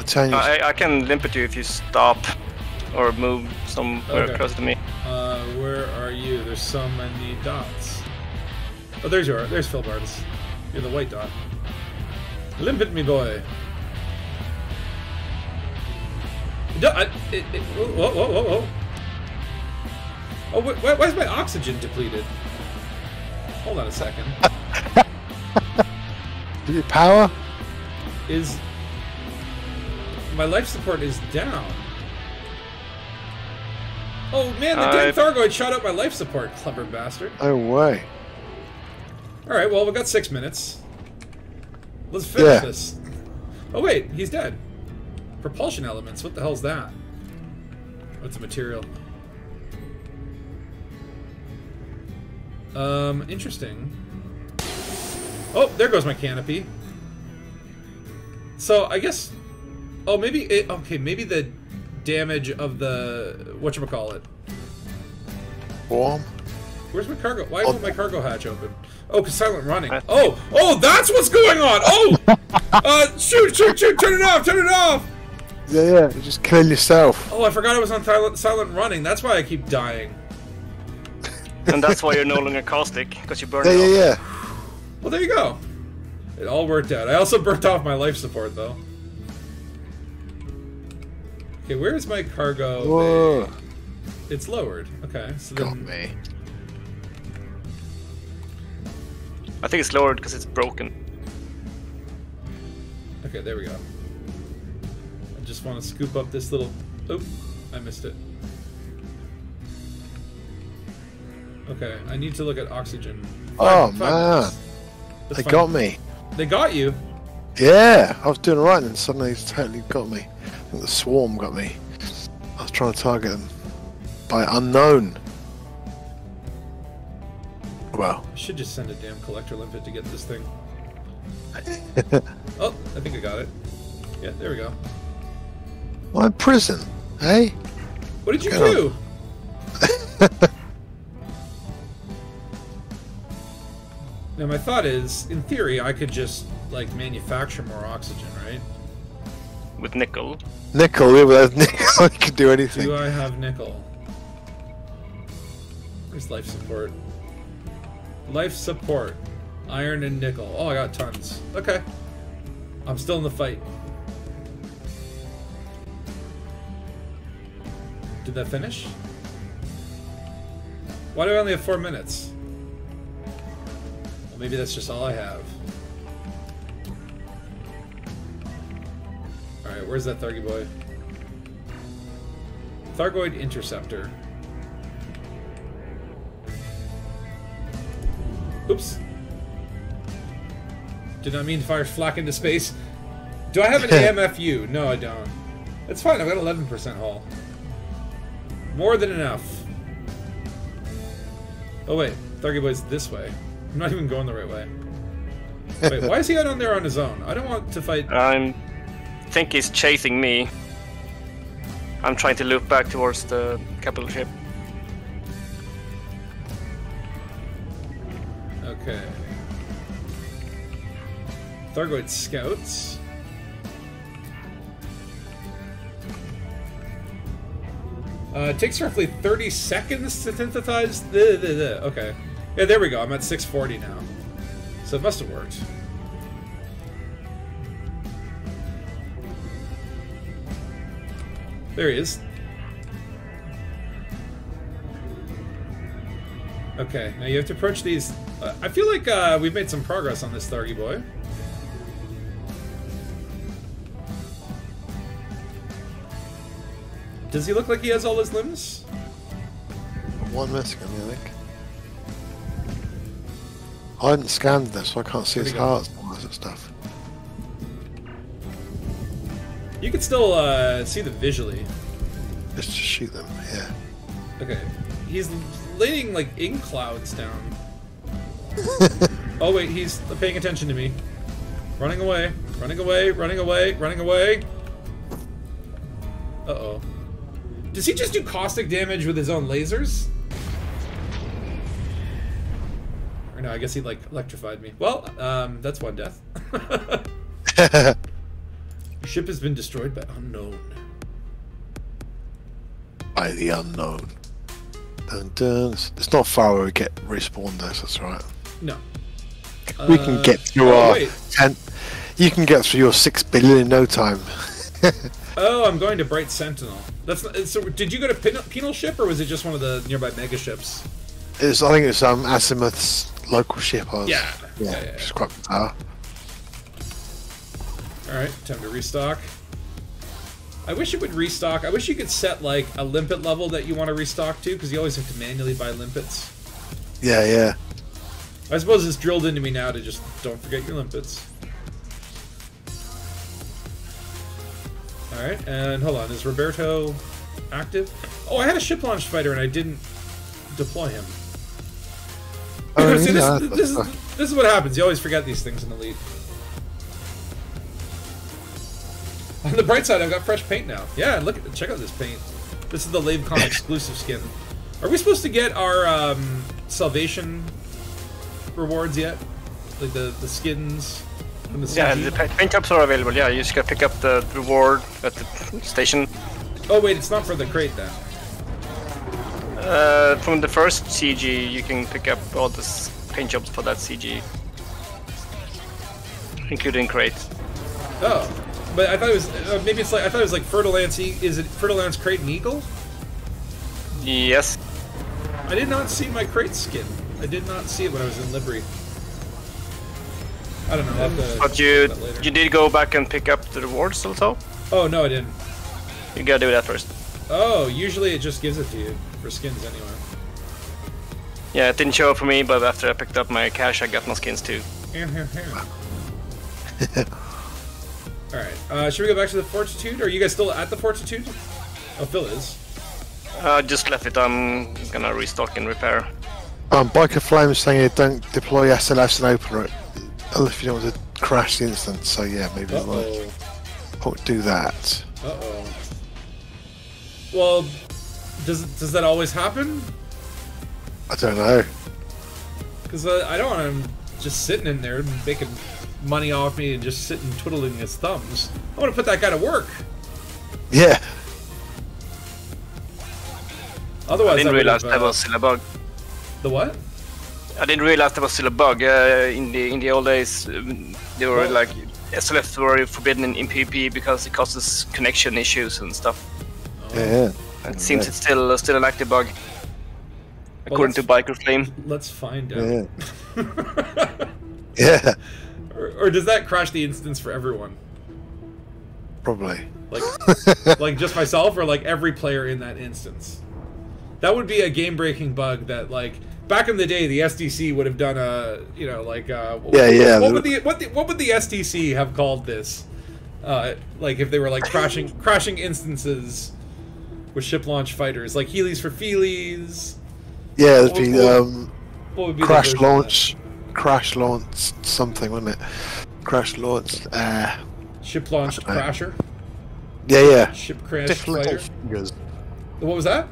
I'll tell you. I, I can limp at you if you stop or move somewhere Okay. close to me. Uh, where are you? There's so many dots. Oh, there's your. There's Phil Barnes. You're the white dot. Limpet me boy. Do- I- it- it- whoa, whoa, whoa, whoa, whoa. Oh, wh- why, why is my oxygen depleted? Hold on a second. Is it power? Is my life support is down? Oh man, the damn Thargoid shot up my life support, clever bastard. No way. All right, well, we got six minutes. Let's finish Yeah. this. Oh wait, he's dead. Propulsion elements. What the hell's that? What's a material? Um, interesting. Oh, there goes my canopy. So I guess. Oh, maybe it, okay. Maybe the damage of the what you call it. Warm. Where's my cargo? Why won't my cargo hatch open? Oh, cause silent running. Oh, oh, that's what's going on. Oh, uh, shoot, shoot, shoot! Turn it off! Turn it off! Yeah, yeah. You're just killing yourself. Oh, I forgot I was on silent, silent running. That's why I keep dying. and that's why you're no longer caustic because you burned Yeah, it yeah, off. yeah. Well, there you go. It all worked out. I also burnt off my life support though. Okay, where's my cargo? Whoa. bay? It's lowered. Okay, so Got then me. I think it's lowered because it's broken. Okay, there we go. I just want to scoop up this little. Oh, I missed it. Okay, I need to look at oxygen. Oh, Five man. They fine. got me. They got you. Yeah, I was doing right, and suddenly it's totally got me. I think the swarm got me. I was trying to target them by unknown. Well, I should just send a damn collector limpet to get this thing. oh, I think I got it. Yeah, there we go. I'm prison, hey? What did you Get do? now my thought is, in theory, I could just like manufacture more oxygen, right? With nickel. Nickel, yeah, without nickel, I could do anything. Do I have nickel? Where's life support? Life support. Iron and nickel. Oh, I got tons. Okay. I'm still in the fight. Did that finish? Why do I only have four minutes? Well, maybe that's just all I have. Alright, where's that Thargy boy? Thargoid Interceptor. Oops. Did not mean to fire flak into space. Do I have an AMFU? No, I don't. It's fine, I've got 11% hull. More than enough. Oh wait, Thargy Boy's this way. I'm not even going the right way. Wait, why is he out on there on his own? I don't want to fight... I think he's chasing me. I'm trying to loop back towards the capital ship. Okay. Thargoid scouts. Uh, it takes roughly 30 seconds to synthesize the, the, the. Okay. Yeah, there we go. I'm at 640 now. So it must have worked. There he is. Okay, now you have to approach these. Uh, I feel like uh, we've made some progress on this Thargy boy. Does he look like he has all his limbs? One missing, I think. I hadn't scanned this, so I can't see Where'd his he go? hearts and all that stuff. Can still uh, see them visually. Just to shoot them, yeah. Okay, he's laying like ink clouds down. oh wait, he's paying attention to me. Running away, running away, running away, running away. Uh oh. Does he just do caustic damage with his own lasers? Or no, I guess he like electrified me. Well, um, that's one death. Ship has been destroyed by unknown. By the unknown. Dun. It's not far where we get respawned, so that's right. No. we can Uh, get through oh, our wait. ten. You can get through your six billion in no time. Oh, I'm going to Bright Sentinel. That's not, so. Did you go to Penal, Penal Ship, or was it just one of the nearby mega ships? It's, I think it's um Azimuth's local ship. I was, Yeah. yeah, Yeah, yeah, which is quite bizarre. All right, time to restock. I wish it would restock. I wish you could set like a limpet level that you want to restock to, because you always have to manually buy limpets. Yeah, yeah. I suppose it's drilled into me now to just don't forget your limpets. All right, and hold on, is Roberto active? Oh, I had a ship launch fighter and I didn't deploy him. Oh, See, this, yeah, this, is, this is what happens. You always forget these things in Elite. On the bright side, I've got fresh paint now. Yeah, look at check out this paint. This is the LaveCon exclusive skin. Are we supposed to get our um, salvation rewards yet? Like the the skins from the Yeah, the paint jobs are available. Yeah, you just gotta pick up the reward at the station. Oh wait, it's not for the Krait then. Uh, from the first CG, you can pick up all the paint jobs for that CG, including crate. Oh, but I thought it was uh, maybe it's like I thought it was like Fer-de-Lance. Is it Fer-de-Lance Krait and Eagle? Yes. I did not see my Krait skin. I did not see it when I was in Libri. I don't know. I'll have to But you later. you did go back and pick up the rewards also. Oh no, I didn't. You gotta do that first. Oh, usually it just gives it to you for skins anyway. Yeah, it didn't show up for me, but after I picked up my cash, I got my skins too. All right. Uh, should we go back to the Fortitude? Are you guys still at the Fortitude? Oh, Phil is. I just left it. I'm gonna restock and repair. Um, Biker Flame is saying don't deploy SLS and open it if you don't want to crash the instance. So yeah, maybe Uh we might oh. won't do that. Uh oh. Well, does does that always happen? I don't know. Because uh, I don't want him just sitting in there making money off me and just sitting twiddling his thumbs. I want to put that guy to work. Yeah, Otherwise, I didn't would realize have, that uh, was still a bug. the what? I didn't realize that was still a bug. Uh, in the in the old days, um, they were Well- like SLF were forbidden in, in PvP because it causes connection issues and stuff. yeah. It seems Yeah. it's still uh, still an active bug, according to Biker Flame. Let's find Yeah. out. Yeah, or, or does that crash the instance for everyone? probably. Like, like just myself, or like every player in that instance? That would be a game-breaking bug that, like, back in the day, the SDC would have done a, you know, like, uh, what, Yeah, yeah, What the- would the what the what would the SDC have called this? Uh, like, if they were like crashing crashing instances with ship launch fighters, like Heelys for Feelies. Yeah, there'd What- be what- um, What would be crash version that? launch, crash launch something, wasn't it? Crash launch. Uh, Ship launched I don't know. crasher, yeah, yeah. ship crash Stiff little fingers. What was that?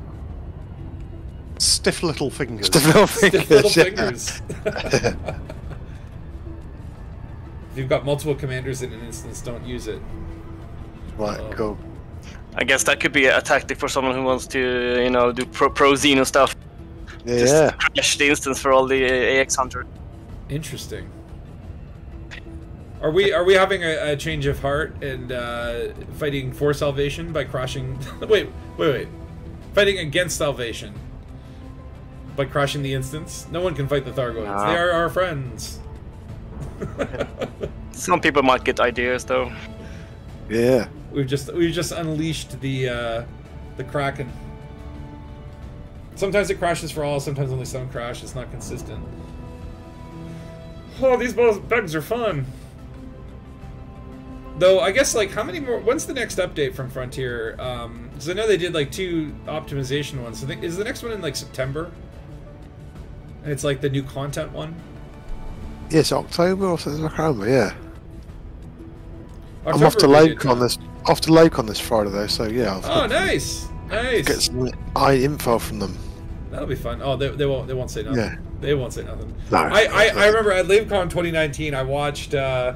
Stiff little fingers. Stiff little Stiff fingers. little fingers. if you've got multiple commanders in an instance, don't use it. Right, Oh. cool. I guess that could be a tactic for someone who wants to, you know, do pro, pro Xeno stuff. Yeah, Just crash the instance for all the uh, AX Hunter. Interesting. Are we are we having a, a change of heart and uh, fighting for salvation by crashing? wait, wait, wait. Fighting against salvation by crashing the instance. No one can fight the Thargoids. Nah. They are our friends. Some people might get ideas though. Yeah. We've just we've just unleashed the uh, the Kraken. Sometimes it crashes for all, sometimes only some crash. It's not consistent. Oh, these bu- bugs are fun. Though I guess like how many more? When's the next update from Frontier? Um, because I know they did like two optimization ones. Think is the next one in like September. And it's like the new content one. Yes, October or something. I can't remember. Yeah. I'm off to we Lake on this. Off to Lake on this Friday though. So yeah, I'll Oh, nice, nice. get some eye info from them. That'll be fun. Oh, they, they won't they won't say nothing. Yeah. They won't say nothing. No, I, I. I remember at LaveCon 2019, I watched uh,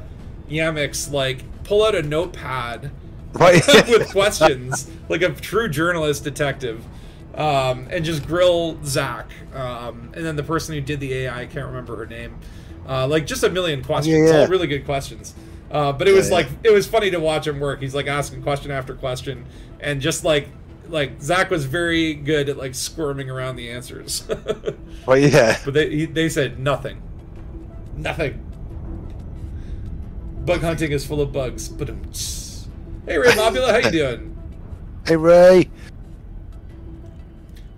Yamiks like pull out a notepad Right. with questions, like a true journalist detective, um, and just grill Zach. Um, and then the person who did the AI, I can't remember her name. Uh, like just a million questions, Yeah, yeah. all really good questions. Uh, but it was Yeah, like yeah. it was funny to watch him work. He's like asking question after question, and just like like Zach was very good at like squirming around the answers. Well, yeah. But they he, they said nothing, nothing. Bug hunting is full of bugs. But hey, Ray Mobula, how you doing? Hey Ray.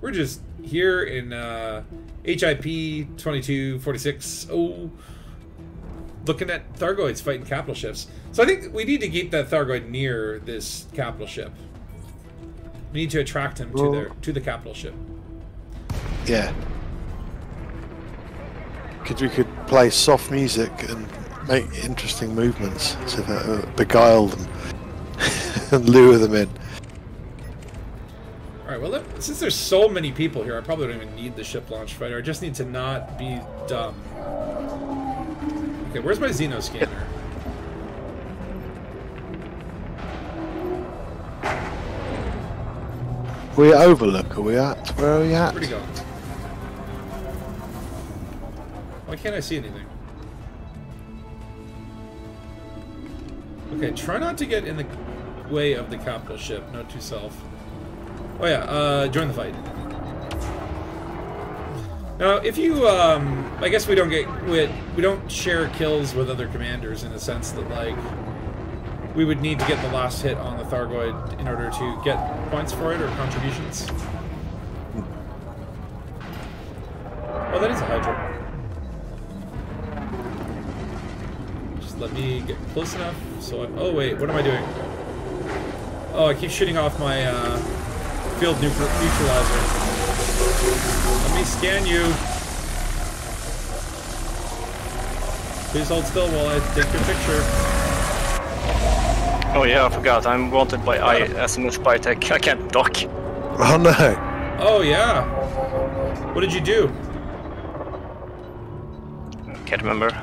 We're just here in uh, HIP twenty two forty six. Oh, looking at Thargoids fighting capital ships. So I think we need to keep that Thargoid near this capital ship. We need to attract him to their to the capital ship. Yeah. Could we could play soft music and make interesting movements to uh, beguile them. and lure them in. Alright, well, let, since there's so many people here, I probably don't even need the ship launch fighter. I just need to not be dumb. Okay, where's my Xeno scanner? We at Overlook, are we at? Where are we at? Where'd he? Why can't I see anything? Okay, try not to get in the way of the capital ship. Note to self. Oh yeah, uh, join the fight. Now, if you, um, I guess we don't get, we, we don't share kills with other commanders in the sense that, like, we would need to get the last hit on the Thargoid in order to get points for it or contributions. Oh, that is a Hydra. Just let me get close enough so I... Oh, wait, what am I doing? Oh, I keep shooting off my, uh, field neutralizer. Let me scan you. Please hold still while I take your picture. Oh yeah, I forgot. I'm wanted by I SMS Spytech. I can't dock. Oh no! Oh, yeah. What did you do? Can't remember.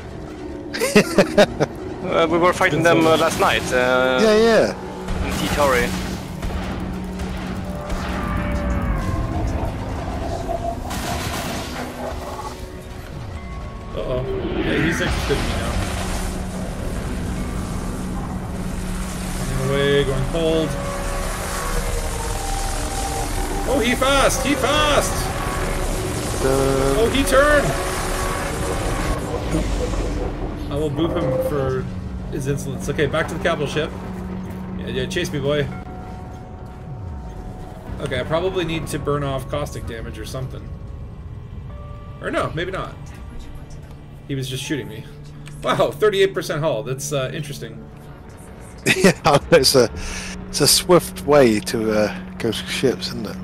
uh, we were fighting them uh, last night uh, Yeah, yeah. in T-Tori. Uh-oh. Yeah, he's interested in me now. Away, going cold. Oh, he fast! He fast! Uh, Oh, he turned! I will boop him for his insolence. Okay, back to the capital ship. Yeah, yeah, chase me, boy. Okay, I probably need to burn off caustic damage or something. Or no, maybe not. He was just shooting me. Wow, 38% hull. That's uh, interesting. yeah, it's a it's a swift way to uh, go to ships, isn't it?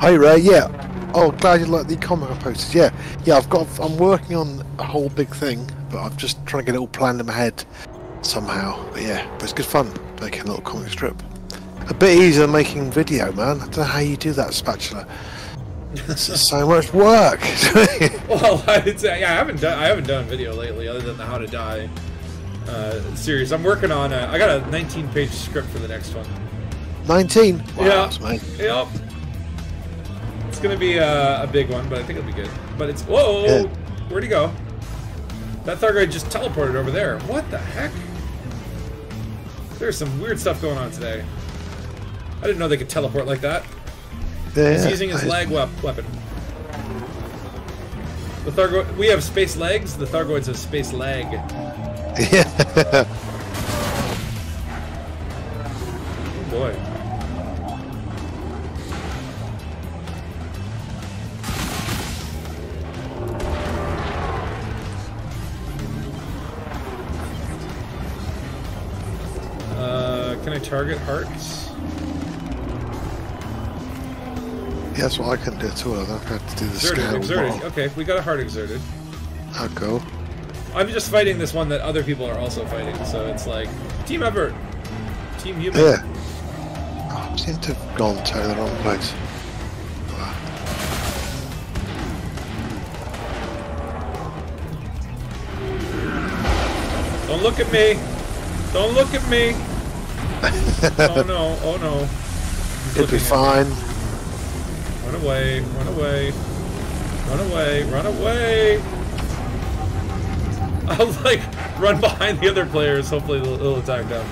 Hi Ray, yeah. Oh, glad you like the comic I posted. Yeah, yeah. I've got. I'm working on a whole big thing, but I'm just trying to get it all planned in my head somehow. But yeah, but it's good fun making a little comic strip. A bit easier than making video, man. I don't know how you do that, spatula. This is so much work. Well, yeah, I haven't done I haven't done video lately, other than the How to Die uh, series. I'm working on. A, I got a 19 page script for the next one. 19. Wow, Yeah. mate. Yep. It's gonna be a, a big one, but I think it'll be good. But it's whoa, Yeah. where'd he go? That Thargoid just teleported over there. What the heck? There's some weird stuff going on today. I didn't know they could teleport like that. Yeah, He's using his that is- lag wep- weapon. The Thargoid. We have space legs. The Thargoids have space lag. Yeah. Oh boy. Uh, can I target hearts? Yes, well, I couldn't do at all. I've to do the Exerted, exerted. Okay, we got a heart exerted. I'll go. I'm just fighting this one that other people are also fighting, so it's like team effort, team human. Yeah. Oh, I seem to have gone to the wrong place. Don't look at me. Don't look at me. oh no! Oh no! He's It'll be looking at me. fine. Run away, run away, run away, run away! I'll like run behind the other players, hopefully they'll, they'll attack them.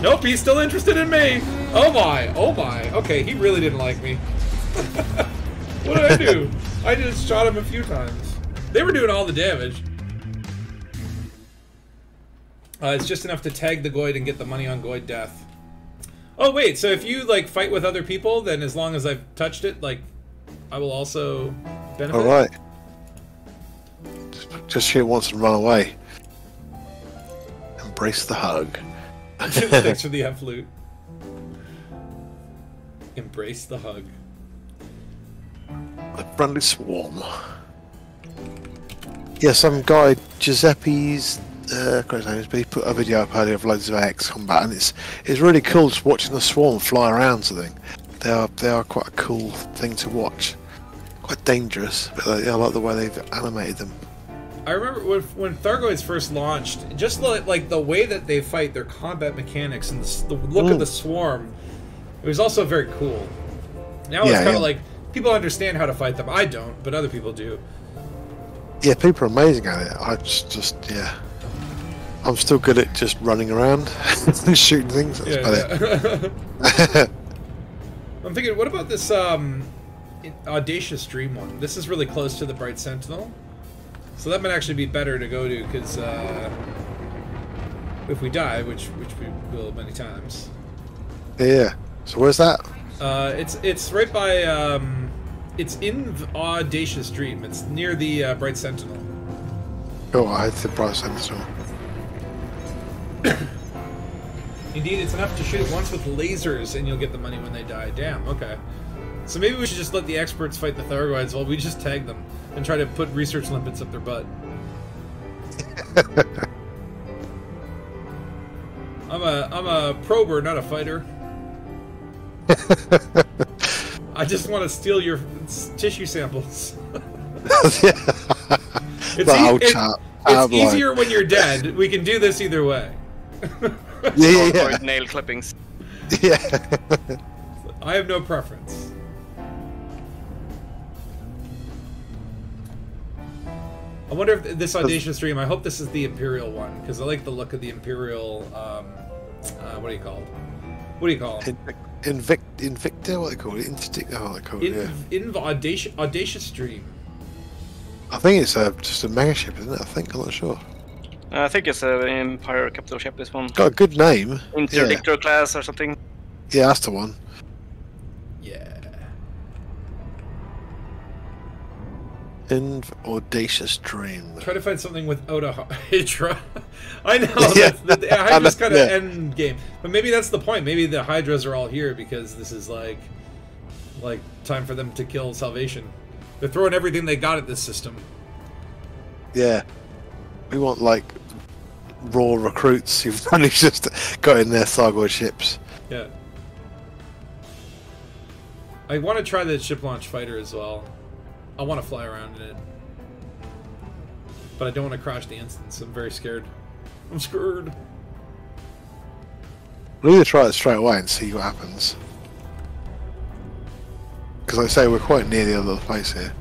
Nope, he's still interested in me! Oh my, oh my. Okay, he really didn't like me. what did I do? I just shot him a few times. They were doing all the damage. Uh, it's just enough to tag the Goid and get the money on Goid death. Oh wait, so if you like fight with other people, then as long as I've touched it, like I will also benefit. All right. Just, shoot once and run away. Embrace the hug. Thanks for the F loot. Embrace the hug. The friendly swarm. Yeah, some guy Giuseppe's uh, great names, but he put a video up earlier of loads of AX combat, and it's it's really cool just watching the swarm fly around. Of thing. They are they are quite a cool thing to watch. Quite dangerous, but uh, I like the way they've animated them. I remember when, when Thargoids first launched, just like, like the way that they fight, their combat mechanics, and the, the look Mm. of the swarm, it was also very cool. Now Yeah, it's kind of yeah. like people understand how to fight them. I don't, but other people do. Yeah, people are amazing at it. I just, just yeah. I'm still good at just running around and shooting things. That's about Yeah, it. I'm thinking, what about this um, Audacious Dream one? This is really close to the Bright Sentinel, so that might actually be better to go to because uh, if we die, which which we will many times, yeah. So where's that? uh, it's it's right by um, it's in Audacious Dream. It's near the uh, Bright Sentinel. Oh, I the price sensor. Indeed, it's enough to shoot it once with lasers, and you'll get the money when they die. Damn. Okay. So maybe we should just let the experts fight the Thargoids while we just tag them and try to put research limpets up their butt. I'm a I'm a prober, not a fighter. I just want to steal your tissue samples. It's, The ea- it- uh, it's tab line. easier when you're dead. We can do this either way. Yeah, yeah, Cardboard nail clippings. yeah. I have no preference. I wonder if this audacious dream. I hope this is the Imperial one because I like the look of the Imperial. Um, uh, what do you call it? What do you call it? Invict, Invicta, what they call it? Interdict, oh, they call it, In, yeah. in audacious, audacious dream. I think it's uh, just a mega ship, isn't it? I think, I'm not sure. Uh, I think it's an Empire capital ship. This one, Got a good name. Yeah, interdictor class or something. yeah that's the one. In Audacious Dream. Try to find something without a Hydra. I know Yeah. that's, the, the Hydra's kind of yeah. end game, but maybe that's the point. Maybe the Hydras are all here because this is like, like time for them to kill Salvation. They're throwing everything they got at this system. Yeah. We want, like, raw recruits who've only just got in their Thargoid ships. Yeah. I want to try the ship launch fighter as well. I want to fly around in it. But I don't want to crash the instance. I'm very scared. I'm scared. We'll either try it straight away and see what happens. Because, like I say, we're quite near the other place here.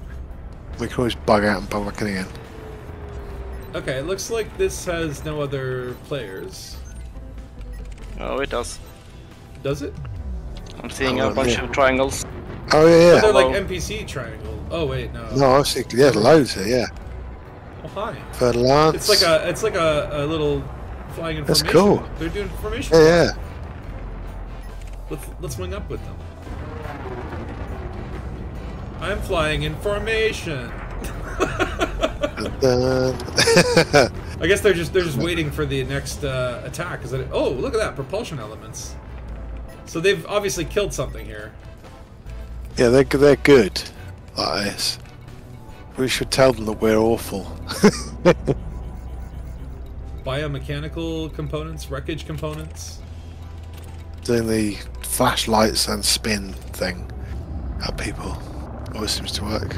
We can always bug out and bug back in again. Okay, it looks like this has no other players. Oh, it does. Does it? I'm seeing Oh, a bunch yeah. of triangles. Oh, yeah, yeah. They're like NPC triangle. Oh wait, no. No, I was thinking, yeah, loads here, yeah. Oh hi. Lance. It's like a it's like a, a little flying in That's formation. cool. They're doing formation. Yeah, yeah. Let's let's wing up with them. I'm flying in formation. I guess they're just they're just waiting for the next uh, attack. Is that oh look at that propulsion elements. So they've obviously killed something here. yeah, they're, they're good. Like this. We should tell them that we're awful. Biomechanical components, wreckage components. Doing the flashlights and spin thing at people. Always seems to work.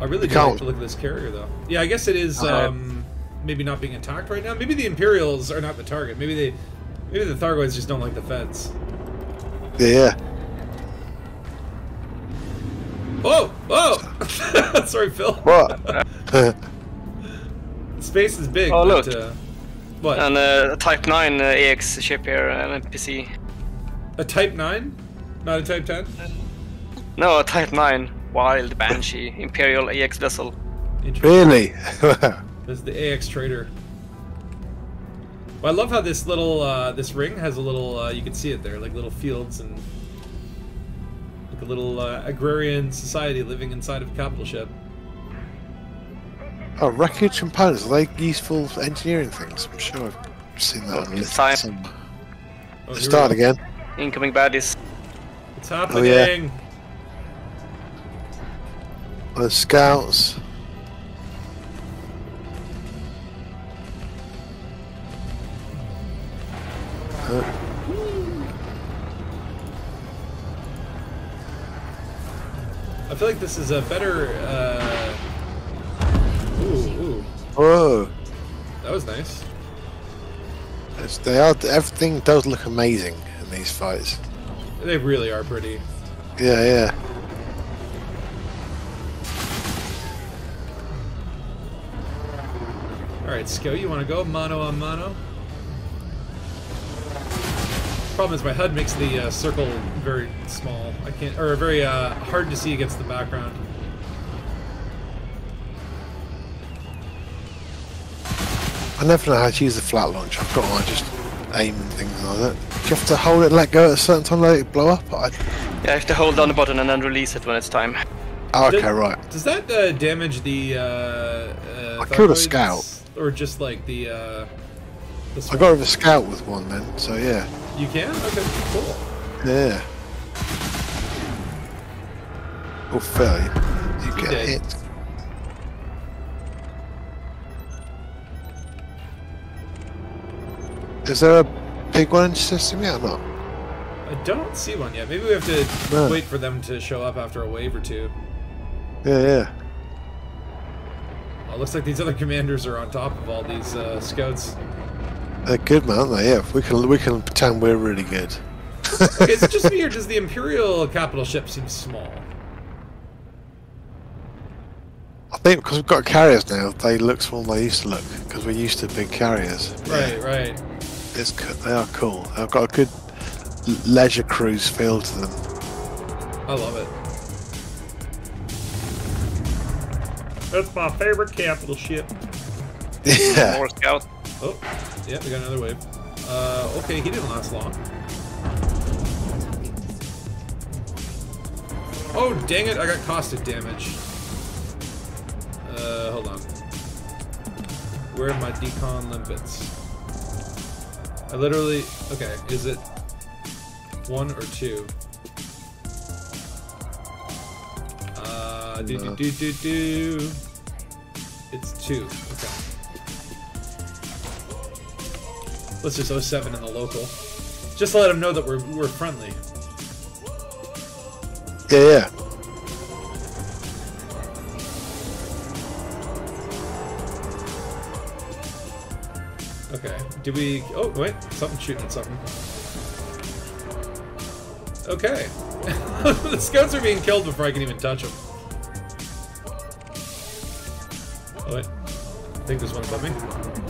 I really do like to look at this carrier though. Yeah, I guess it is um, maybe not being attacked right now. Maybe the Imperials are not the target. Maybe they maybe the Thargoids just don't like the feds. Yeah, yeah. Oh! Oh! Sorry, Phil. What? Space is big. Oh, but, look. Uh, what? And uh, a Type 9 uh, AX ship here, an NPC. a Type 9? Not a Type 10? No, a Type 9 Wild Banshee Imperial AX vessel. Really? This is the AX Trader. Well, I love how this little, uh, this ring has a little, uh, you can see it there, like little fields and like a little uh, agrarian society living inside of a capital ship. Oh, wreckage and pilots, like useful engineering things. I'm sure I've seen that on time. Some... Oh, Start again. Incoming baddies. It's oh, happening. Oh, yeah. The scouts. Feel like this is a better. Uh... Ooh, ooh, Whoa. that was nice. It's, they are. Everything does look amazing in these fights. They really are pretty. Yeah, yeah. All right, Sko, you want to go mano a mano? Problem is, my HUD makes the uh, circle very small. I can't, or very uh, hard to see against the background. I never know how to use the flak launch. I've got to like, just aim and things like that. Do you have to hold it, and let go at a certain time, let it blow up? I... Yeah, I have to hold down the button and then release it when it's time. Oh, okay, Does- right. Does that uh, damage the? Uh, uh, I killed a scout. or just like the. Uh, the I got rid of a scout with one then, so yeah. You can? Okay, cool. Yeah. Oh, Phil, you, get hit. Is there a big one system yet or not? I don't see one yet. Maybe we have to No. wait for them to show up after a wave or two. Yeah, yeah. Oh, looks like these other commanders are on top of all these uh, scouts. They're good, man, aren't they? Yeah, we can we can pretend we're really good. Okay, is it just me or does the Imperial capital ship seem small? I think because we've got carriers now, they look small than they used to look because we're used to big carriers. Right, right. It's they are cool. They've got a good leisure cruise feel to them. I love it. That's my favorite capital ship. Yeah. More scout. Oh, yeah, we got another wave. Uh, okay, he didn't last long. Oh, dang it, I got caustic damage. Uh, hold on. Where are my decon limpets? I literally... Okay, is it one or two? Uh, do do do do do. It's two. Let's just 07 in the local. Just to let them know that we're, we're friendly. Yeah, yeah. Okay. Do we... Oh, wait. Something's shooting at something. Okay. the scouts are being killed before I can even touch them. Oh, wait. I think there's one above me.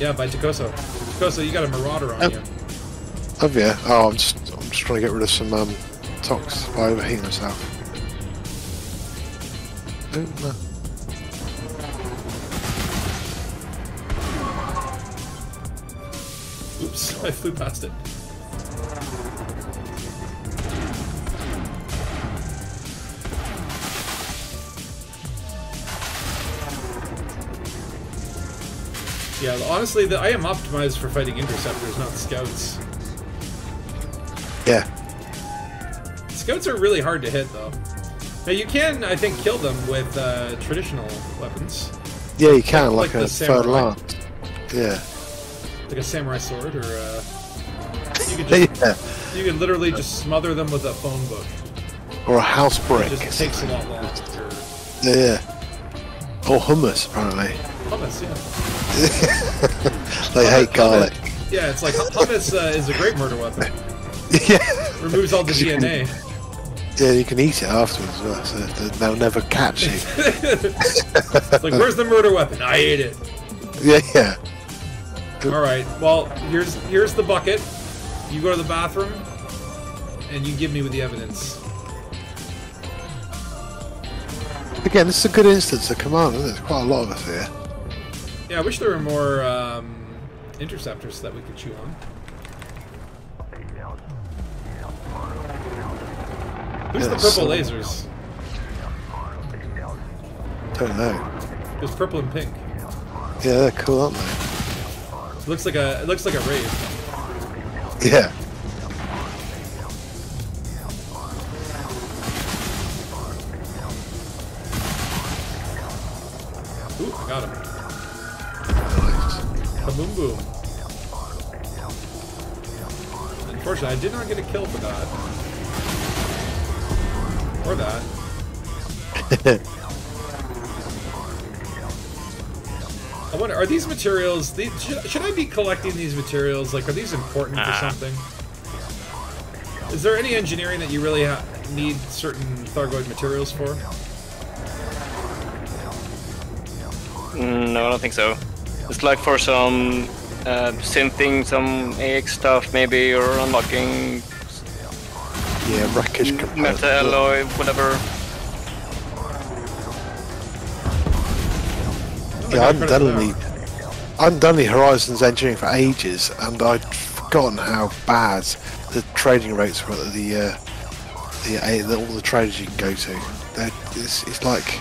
Yeah, by ToCoSo. ToCoSo, you got a Marauder on Oh. you. Have you? Oh, I'm just I'm just trying to get rid of some um, tox by overheating myself. Oh, no. Oops, I flew past it. Yeah, honestly, the, I am optimized for fighting interceptors, not scouts. Yeah. Scouts are really hard to hit, though. Now, you can, I think, kill them with uh, traditional weapons, Yeah, you can, like, Like a third samurai. lance. Yeah. like a samurai sword, or uh, you could just, yeah. you could literally just smother them with a phone book. Or a house brick. It just takes a lot longer. Yeah, yeah. Or hummus, apparently. Hummus, yeah. they hate garlic. hummus- Yeah, it's like hummus uh, is a great murder weapon. yeah. Removes all the You can- DNA. Yeah, you can eat it afterwards as well, so they'll never catch you. It's like, where's the murder weapon? I ate it. yeah, yeah. All right. Well, here's here's the bucket. You go to the bathroom, and you give me with the evidence. Again, this is a good instance of command, isn't it? There's quite a lot of us here. Yeah, I wish there were more um, interceptors that we could chew on. Who's Yeah, the purple so- lasers? Don't know. There's purple and pink. Yeah, they're cool, aren't they? looks like a it looks like a rave. Yeah. Ooh, I got him. Kaboom boom. Unfortunately, I did not get a kill for that. Or that. I wonder, are these materials? These, should, should I be collecting these materials? Like, are these important for Ah. something? Is there any engineering that you really ha- need certain Thargoid materials for? No, I don't think so. It's like for some uh, synthing, some AX stuff maybe, or unlocking Yeah, wreckage components. meta alloy, whatever. Yeah, I haven't done for any. I haven't done any Horizons engineering for ages, and I'd forgotten how bad the trading rates were at the uh, the, uh, the all the traders you can go to. They're, it's, it's like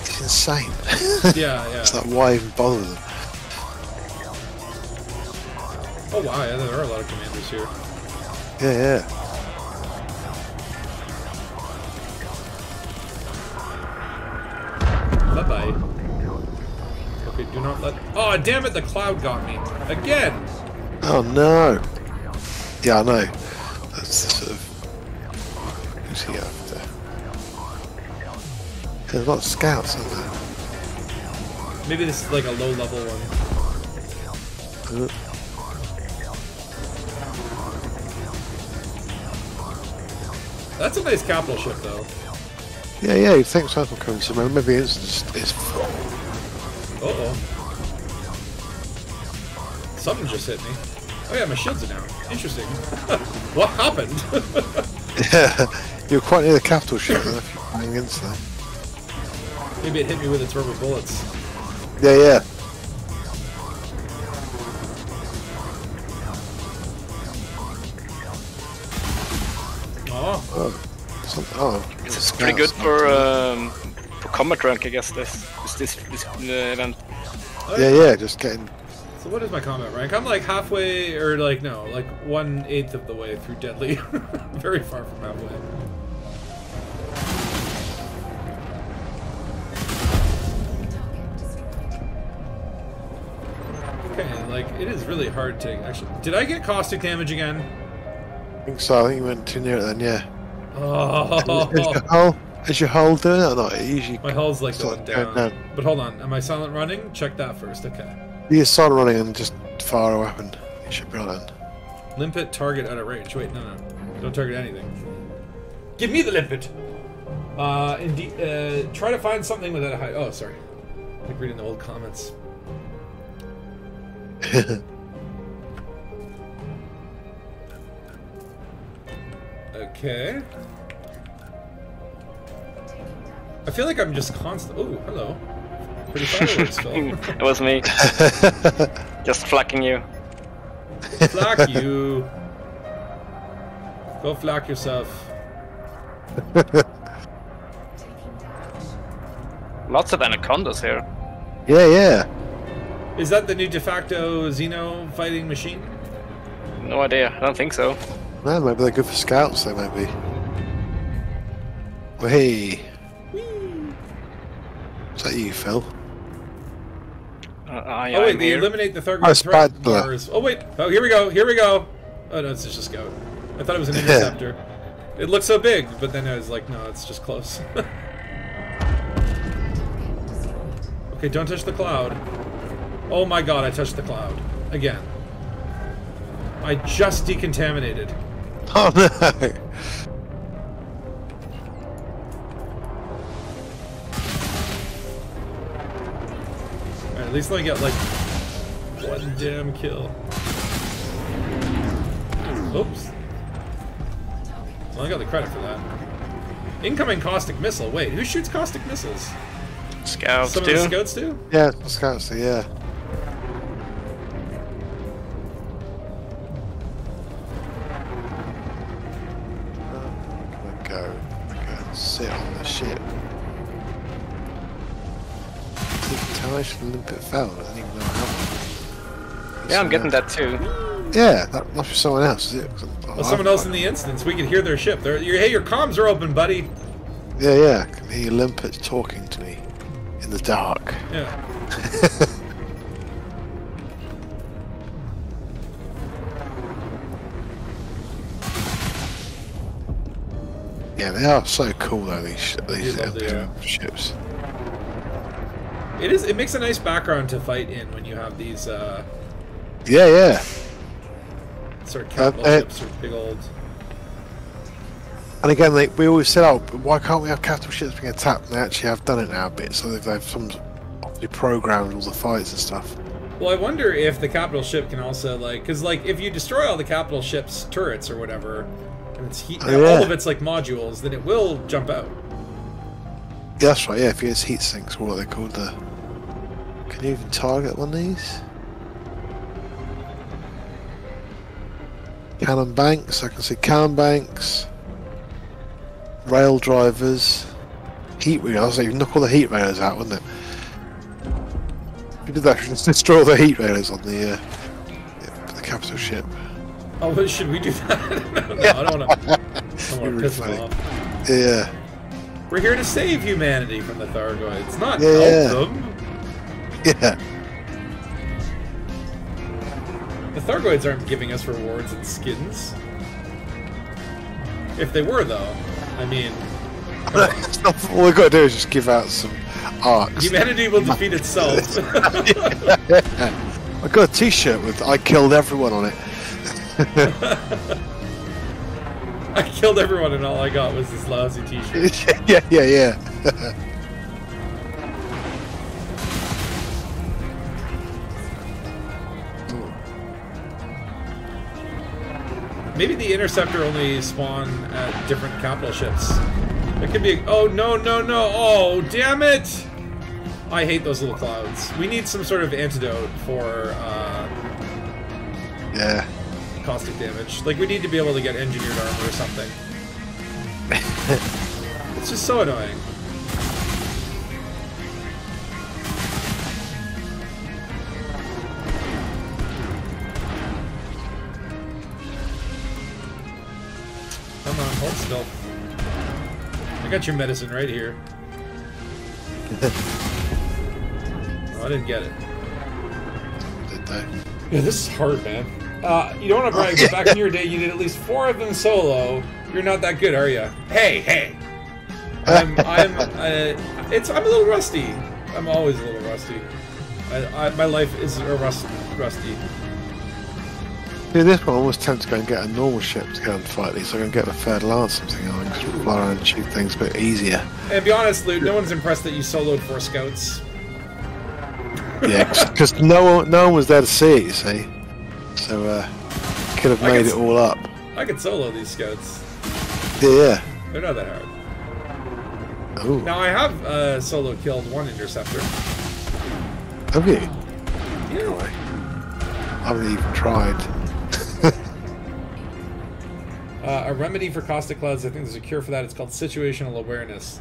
it's insane. Yeah, yeah. it's like why even bother them? Oh wow, yeah, there are a lot of commanders here. Yeah, yeah. Bye bye. Okay, do not let. Oh damn it! The cloud got me again. Oh no. Yeah, I know. That's the sort of. Who's he after? There's a lot of scouts, isn't there? Maybe this is like a low level one. Uh, That's a nice capital ship though. Yeah, yeah, you'd think something coming somewhere. Maybe it's just it's Uh oh. Something just hit me. Oh yeah, my shields are down. Interesting. what happened? Yeah, you're quite near the capital ship though, if you're running against them. Maybe it hit me with its rubber bullets. Yeah, yeah. Oh, Oh, some, oh It's scouts. pretty good for um, for combat rank, I guess. This this this, this uh, event. Yeah, yeah, just getting. So what is my combat rank? I'm like halfway, or like no, like one eighth of the way through deadly. Very far from halfway. Okay, like it is really hard to actually. Did I get caustic damage again? I think so. I think you went too near it then. Yeah. Is Oh, your hull? Is your hull doing it or not? It usually. my hull's like It's going going down. down. But hold on, am I silent running? Check that first. Okay. You silent running and just fire a weapon. You should be on it. Limpet target out of range. Wait, no, no. Don't target anything. Give me the limpet! Uh, indeed, uh, try to find something without a high. Oh, sorry. I like reading the old comments. Okay. I feel like I'm just constant. Oh, hello. Pretty fireworks, Phil. It was me, just flacking you. Flock you. Go flock yourself. Lots of anacondas here. yeah, yeah. Is that the new de facto Xeno fighting machine? No idea. I don't think so. No, maybe they're good for scouts. They might be. Well, hey. Is that you, Phil? Uh, I, Oh wait, I'm they here. eliminate the Oh, Thargoid threat Oh wait, oh here we go, here we go. Oh no, it's just a scout. I thought it was an interceptor. it looked so big, but then I was like, no, it's just close. okay, don't touch the cloud. Oh my god, I touched the cloud. Again. I just decontaminated. Oh no! Alright, at least let me get like one damn kill. Oops. Well, I got the credit for that. Incoming caustic missile. Wait, who shoots caustic missiles? Scouts Some do. of the scouts do? Yeah, scouts. do, Yeah. Tish Limpet fell. I didn't even know how. Yeah, I'm getting that too. Yeah, that must be someone else, is it? 'Cause I- Well, someone else in the instance. We could hear their ship. They're, your, hey, your comms are open, buddy. Yeah, yeah. I can hear Limpet talking to me in the dark. Yeah. Yeah, they are so cool though. These sh- these love the, uh, ships. It is. It makes a nice background to fight in when you have these uh, Yeah, yeah. sort of capital uh, ships or big old. And again, they, we always said, "Oh, why can't we have capital ships being attacked?" And they actually have done it now a bit, so they've, they've some obviously programmed all the fights and stuff. Well, I wonder if the capital ship can also like, because like if you destroy all the capital ship's turrets or whatever, and it's heat, Oh, yeah. all of it's like modules, then it will jump out. Yeah, that's right. Yeah, if it use heat sinks, what are they called? The can you even target one of these? Cannon banks. I can see cannon banks. Rail drivers. Heat rails. You knock all the heat railers out, wouldn't it? If you did that, you destroy all the heat railers on the uh, the capital ship. Oh, but should we do that? no, no, I don't want to. I don't want to Really piss them off. Yeah. We're here to save humanity from the Thargoids, It's not Yeah, yeah. help them. Yeah. The Thargoids aren't giving us rewards and skins. If they were, though, I mean, not- all we've got to do is just give out some arcs. humanity will defeat itself. I got a T-shirt with "I killed everyone" on it. I killed everyone, and all I got was this lousy T-shirt. yeah, yeah, yeah. Maybe the interceptor only spawn at different capital ships. It could be. Oh no no no! Oh damn it! I hate those little clouds. We need some sort of antidote for uh, yeah. caustic damage. Like we need to be able to get engineered armor or something. it's just so annoying. Hold still. I got your medicine right here. Oh, I didn't get it. Did they? Yeah, this is hard, man. Uh, you don't want to brag, but back in your day, you did at least four of them solo. You're not that good, are you? Hey, hey. I'm, I'm, uh, it's, I'm a little rusty. I'm always a little rusty. I, I, my life is a rust, rusty. Yeah, this one I almost tempted to go and get a normal ship to go and fight these. So I can get a Fer-de-Lance or something. I can fly around and shoot things a bit easier. And be honest, Luke, no one's impressed that you soloed four scouts. Yeah, because no one, no one was there to see it. You see, so uh, could have made it all up. I could solo these scouts. Yeah. They're not that hard. Oh, Now, I have uh, solo killed one interceptor. have you? Yeah. I haven't even tried. Uh, a remedy for caustic clouds. I think there's a cure for that. It's called situational awareness.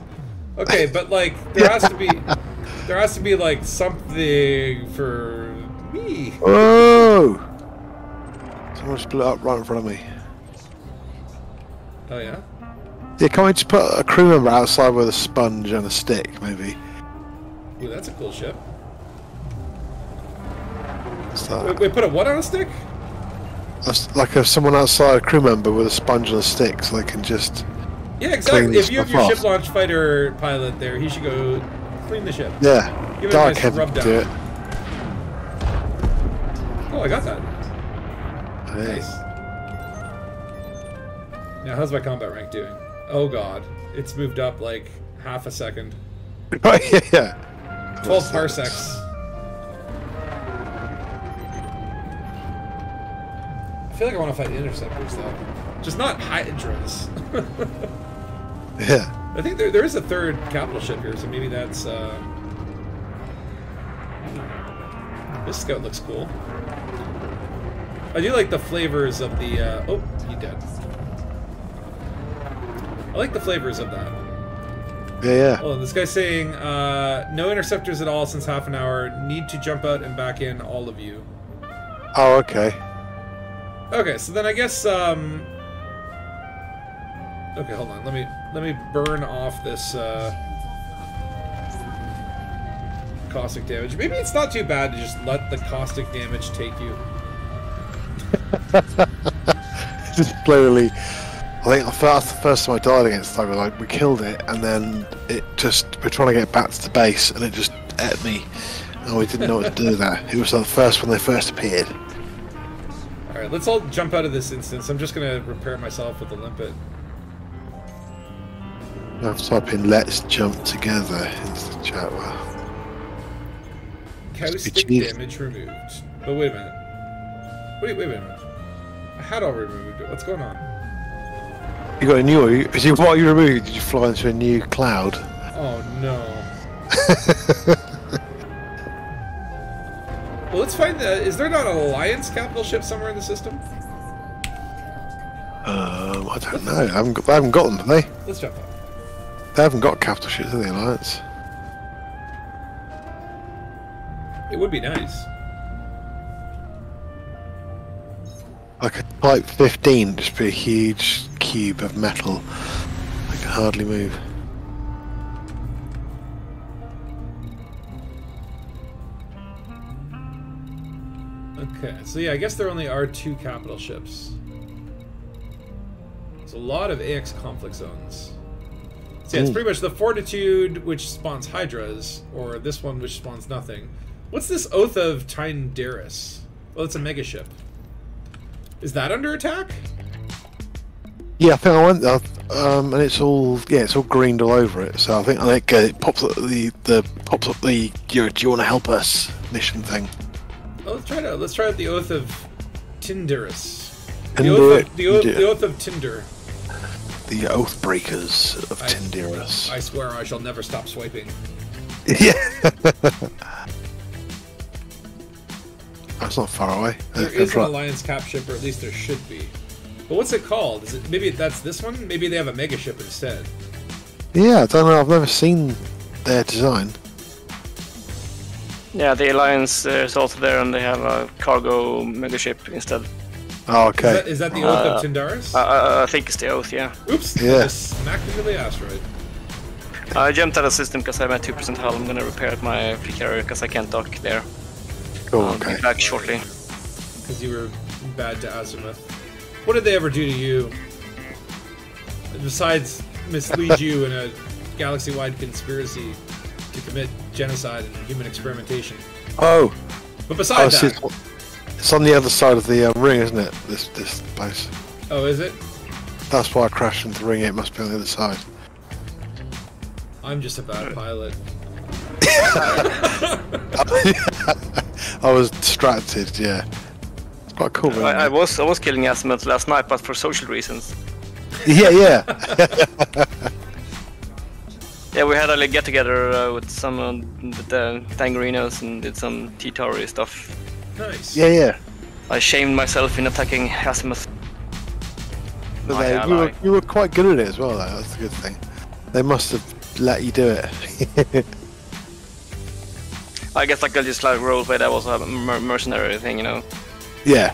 Okay, but like there has to be, there has to be like something for me. Oh! Someone split up right in front of me. Oh yeah. Yeah, can't we just put a crew member outside with a sponge and a stick, maybe? Ooh, that's a cool ship. What's Wait, that? wait, put a what on a stick? Like a, someone outside, a crew member with a sponge and a stick, so they can just. Yeah, exactly. If you have your ship launch fighter pilot there, he should go clean the ship. Yeah, Give dark nice rub do it. Oh, I got that. Hey. Nice. Now, how's my combat rank doing? Oh god, it's moved up like half a second. Right, oh, yeah, yeah. 12 parsecs. Feel like I want to fight interceptors though. Just not hydras. Yeah. I think there, there is a third capital ship here, so maybe that's. Uh... This scout looks cool. I do like the flavors of the. Uh... Oh, he dead. I like the flavors of that. Yeah, yeah. Oh, this guy's saying, uh, no interceptors at all since half an hour. Need to jump out and back in, all of you. Oh, okay. Okay, so then I guess, um... Okay, hold on. Let me let me burn off this uh, caustic damage. Maybe it's not too bad to just let the caustic damage take you. Just slowly I think first, the first time I died against Tiger, like we killed it, and then it just we're trying to get back to the base, and it just ate me, and we didn't know what to do there. It was the first when they first appeared. Alright, let's all jump out of this instance. I'm just gonna repair myself with the limpet. I have to type in "Let's jump together" into the chat. Well, Caustic damage removed. But wait a minute. Wait, wait a minute. I had already removed it. What's going on? you got a new one. Is you what you removed? Did you fly into a new cloud? Oh no. let's find the. Is there not an Alliance capital ship somewhere in the system? Um, I don't know. I haven't got, they haven't got them, have they? Let's jump out. They haven't got capital ships, in the Alliance? It would be nice. Like a Type 15, just be a huge cube of metal. I can hardly move. Okay, so yeah, I guess there only are two capital ships. There's a lot of AX conflict zones. So yeah, it's pretty much the Fortitude, which spawns Hydras, or this one, which spawns nothing. What's this Oath of Tyndaris? Well, it's a mega ship. Is that under attack? Yeah, I think I went there, um, and it's all yeah, it's all greened all over it. So I think I think uh, it pops up the the pops up the you know, do you want to help us mission thing. Let's try it out. Let's try out the Oath of Tyndaris. The oath of, the, oath, the oath of Tinder. The oath breakers of I- Tyndaris. I swear I shall never stop swiping. yeah, that's not far away. There That's is an. Alliance cap ship, or at least there should be. But what's it called? Is it maybe that's this one? Maybe they have a mega ship instead. Yeah, I don't know. I've never seen their design. Yeah, the Alliance uh, is also there, and they have a cargo megaship instead. Oh, Is that, is that the Oath Uh, of Tyndaris? Uh, uh, I think it's the Oath, yeah. Oops! yeah. I smacked into the asteroid. I jumped out of the system because I'm at 2% hull. I'm gonna repair my free carrier because I can't dock there. cool. I'll Okay. be back shortly. Because you were bad to Azimuth. What did they ever do to you? Besides mislead you in a galaxy-wide conspiracy to commit genocide and human experimentation. Oh, But oh besides see, that, it's, it's on the other side of the uh, ring, isn't it? This this place. oh, is it? That's why I crashed into the ring. It must be on the other side. I'm just a bad pilot. I was distracted. Yeah, it's quite cool. I, I was I was killing Azimuth last night, but for social reasons. yeah, yeah. Yeah, we had a like, get together uh, with some uh, the Tangarinos and did some T-Tory stuff. Nice. Yeah, yeah. I shamed myself in attacking Azimuth. But My they, you, were, you were quite good at it as well, though. That's a good thing. They must have let you do it. I guess like I just like roleplay that was a mer- mercenary thing, you know. yeah,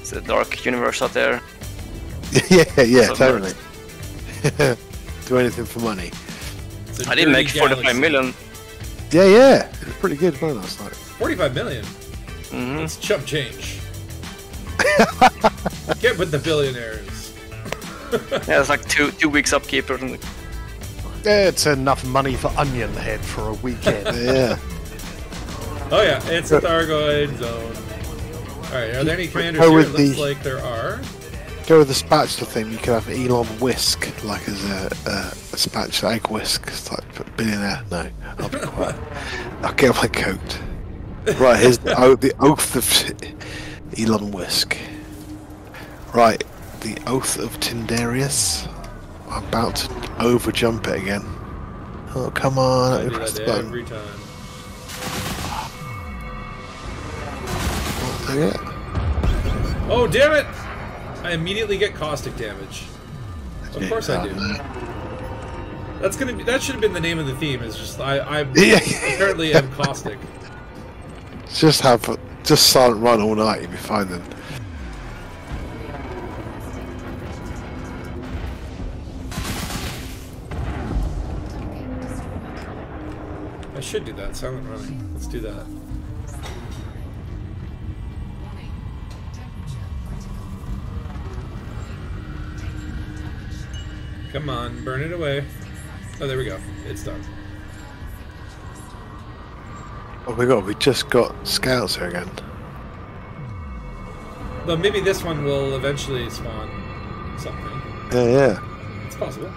It's a dark universe out there. yeah, yeah, So totally. do anything for money. It's a I didn't make 45 galaxy. million. Yeah, yeah. It was pretty good fun last night. 45 million. hmm That's chump change. Get with the billionaires. Yeah, it's like two two weeks upkeep or something. It's enough money for Onion Head for a weekend. Yeah. Oh yeah, it's a Thargoid zone. Alright, are there any commanders here? It looks the- like there are. Go with the spatula thing. You could have Elon Whisk, like as a, a, a spatula egg whisk. It's like billionaire. No, I'll be quiet. I'll get my coat. Right, here's the, oh, the oath of Elon Whisk. Right, the oath of Tindarius. I'm about to overjump it again. Oh, come on. I Let me do press the button. every time. Oh. Oh damn it! I immediately get caustic damage. Of course I uh, do. Oh, That's gonna be. That should have been the name of the theme. Is just I. I apparently am caustic. Just have just silent run all night. You'll be fine then. I should do that. Silent running. Let's do that. Come on, burn it away. Oh, there we go. It's done. Oh my god, we just got scouts here again. But maybe this one will eventually spawn something. Yeah, yeah. It's possible.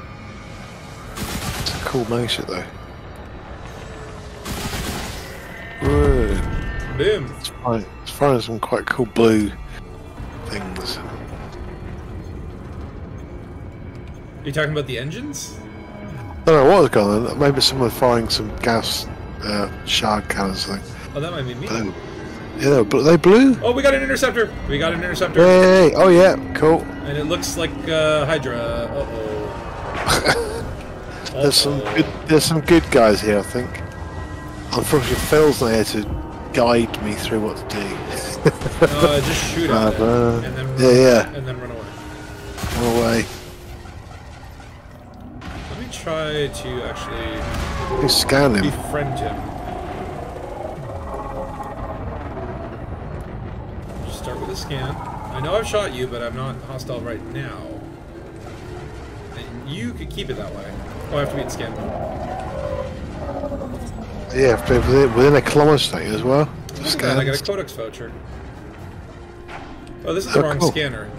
It's a cool motion though. Whoa. Boom. It's finding, it's finding some quite cool blue things. Are you talking about the engines? I don't know what was going on. Maybe someone firing some gas uh, shard cannons something. Oh, that might be me. Yeah, they, were bl- they blue? Oh, we got an interceptor. We got an interceptor. Hey! Oh yeah, cool. And it looks like uh, Hydra. Uh oh. There's some good, there's some good guys here, I think. Unfortunately, Phil's not here to guide me through what to do. Uh, just shoot at Uh, and then run, yeah, yeah. and then run away. No way. Try to actually scan scanning? befriend him. Just start with a scan. I know I've shot you, but I'm not hostile right now. And you could keep it that way. Oh, I have to be in scan mode. Yeah, within, within a kilometre state as well. That, I got a codex voucher. Oh, this is the Oh, wrong cool. scanner.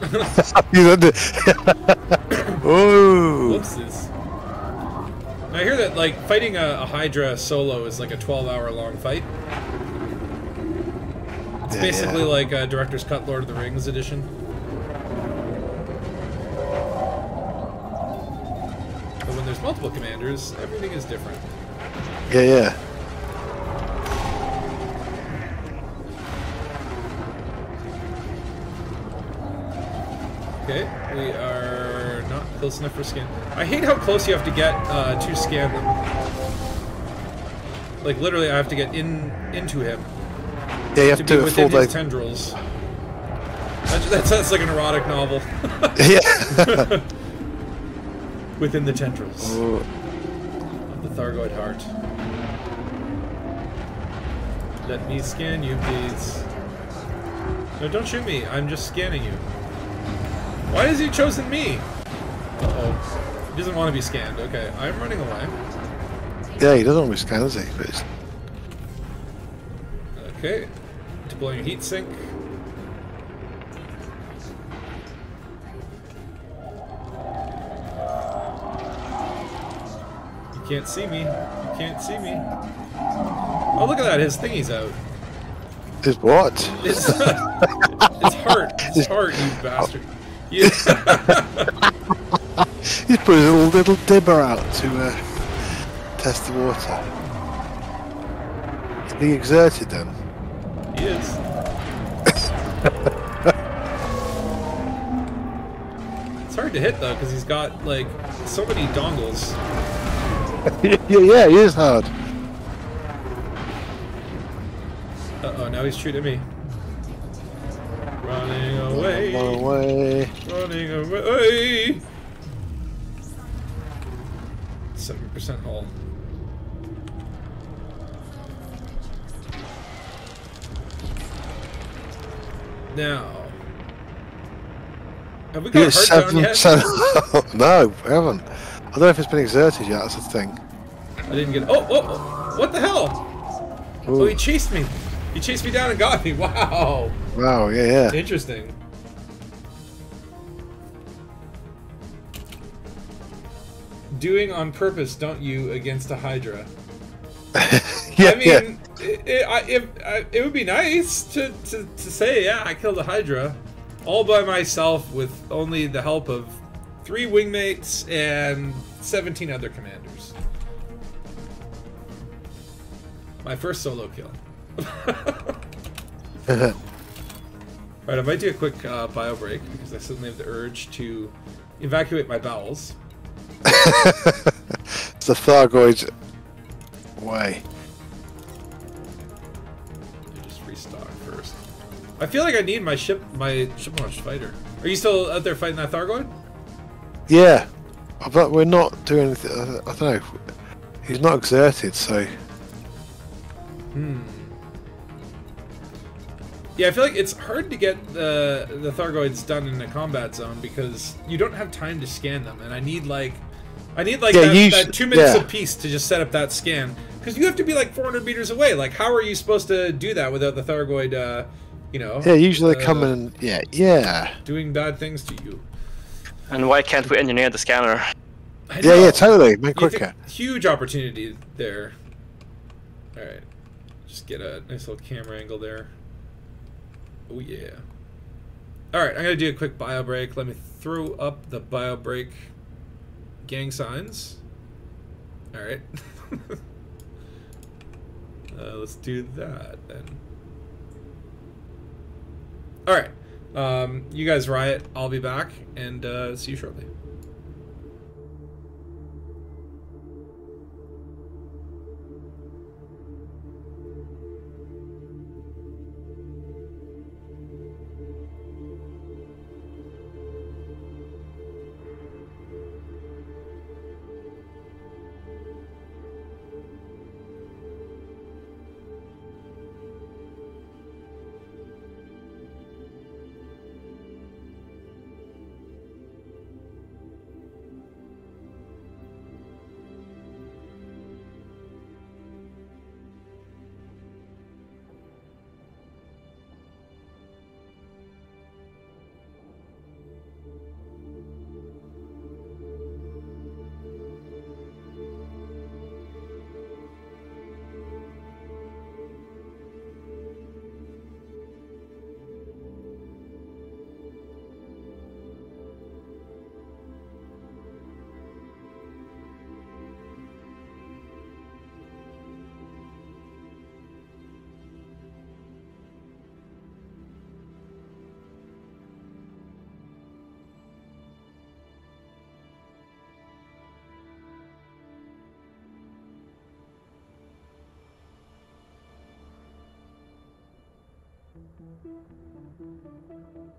Had to- Ooh. I hear that like fighting a, a Hydra solo is like a 12 hour long fight. It's Yeah, basically yeah. like a director's cut Lord of the Rings edition. But when there's multiple commanders, everything is different. Yeah, yeah. Okay, we are not close enough for scan. I hate how close you have to get uh, to scan them. Like literally, I have to get in into him Yeah, you have to to be within his day. tendrils. That, sounds like an erotic novel. yeah. within the tendrils Ooh. of the Thargoid heart. Let me scan you, please. No, don't shoot me. I'm just scanning you. Why has he chosen me? Uh-oh. He doesn't want to be scanned. Okay, I'm running away. yeah, he doesn't want to be scanned, does he? But it's, Okay. Deploying heat sink. You can't see me. You can't see me. Oh, look at that. His thingy's out. His what? It's, it's heart. It's heart, you bastard. Yeah. He's put his little, little dibber out to uh, test the water. Is he exerted then? he is. It's hard to hit though, because he's got like so many dongles. yeah, yeah, he is hard. Uh oh, now he's shooting me. Running away. Run away. Running away. Seven percent hull. Now, have we got a down seven, yet? seven. no, we haven't. I don't know if it's been exerted yet. That's the thing. I didn't get. Oh, oh, oh, what the hell? Oh, he chased me. He chased me down and got me. Wow. Wow. Yeah, yeah. Interesting. Doing on purpose, don't you, against a Hydra? yeah, I mean, yeah. it, it, I, if, I, it would be nice to, to, to say, yeah, I killed a Hydra all by myself with only the help of three wingmates and 17 other commanders. My first solo kill. Alright, I might do a quick uh, bio break because I suddenly have the urge to evacuate my bowels. It's the Thargoid way. Just restock first. I feel like I need my ship, my ship launched fighter. Are you still out there fighting that Thargoid? Yeah, but we're not doing anything. I I don't know. He's not exerted, so Hmm. Yeah, I feel like it's hard to get the the Thargoids done in a combat zone because you don't have time to scan them, and I need like, I need like Yeah, that, that sh- two minutes yeah. a piece to just set up that scan because you have to be like 400 meters away. Like, how are you supposed to do that without the Thargoid, uh, you know, Yeah, usually they uh, come in. Yeah, yeah, doing bad things to you? And why can't we engineer the scanner? Yeah, yeah. Totally, make You think- quicker. huge opportunity there. All right, just get a nice little camera angle there. Oh yeah. All right, I'm gonna do a quick bio break. Let me throw up the bio break gang signs. All right. uh, let's do that then. All right. Um, you guys riot. I'll be back and uh, see you shortly.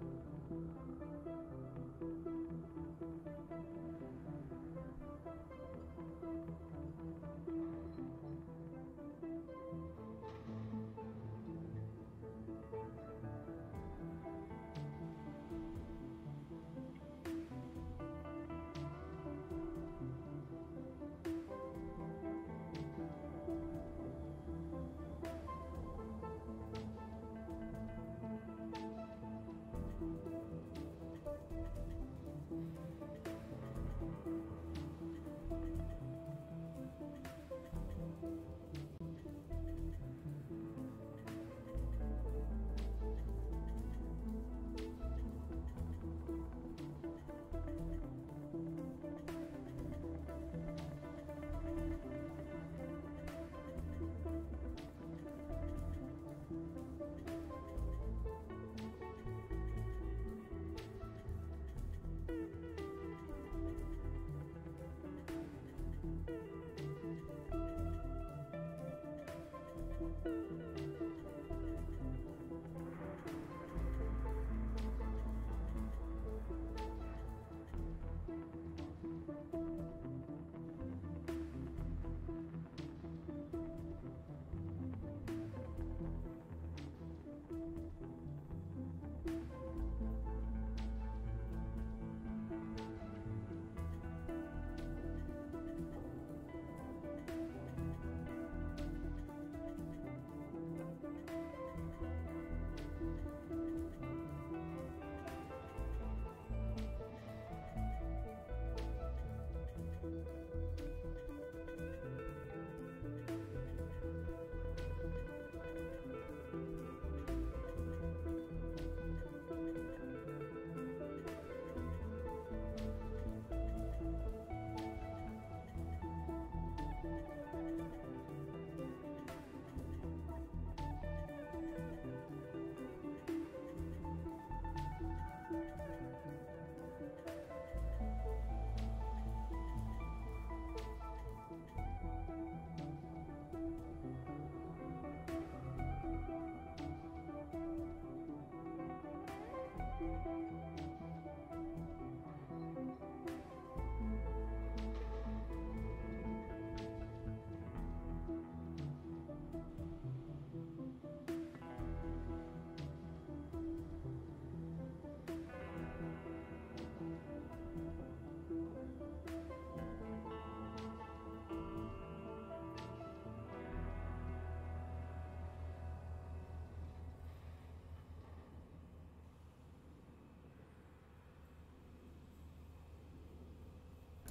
Thank you.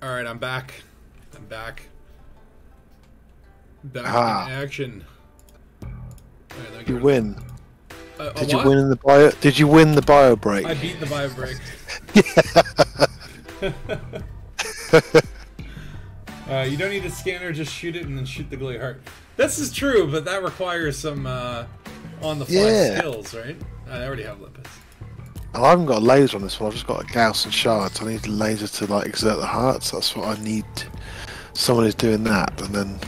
All right, I'm back. I'm back. Back Ah. in action. Right, let me get You win. Uh, Did you what? win in the bio? Did you win the bio break? I beat the bio break. uh, you don't need a scanner, just shoot it and then shoot the glowy heart. This is true, but that requires some uh, on the fly Yeah. skills, right? I already have. And I haven't got a laser on this one. I've just got a Gauss and shards. I need a laser to like exert the hearts. That's what I need. Someone is doing that, and then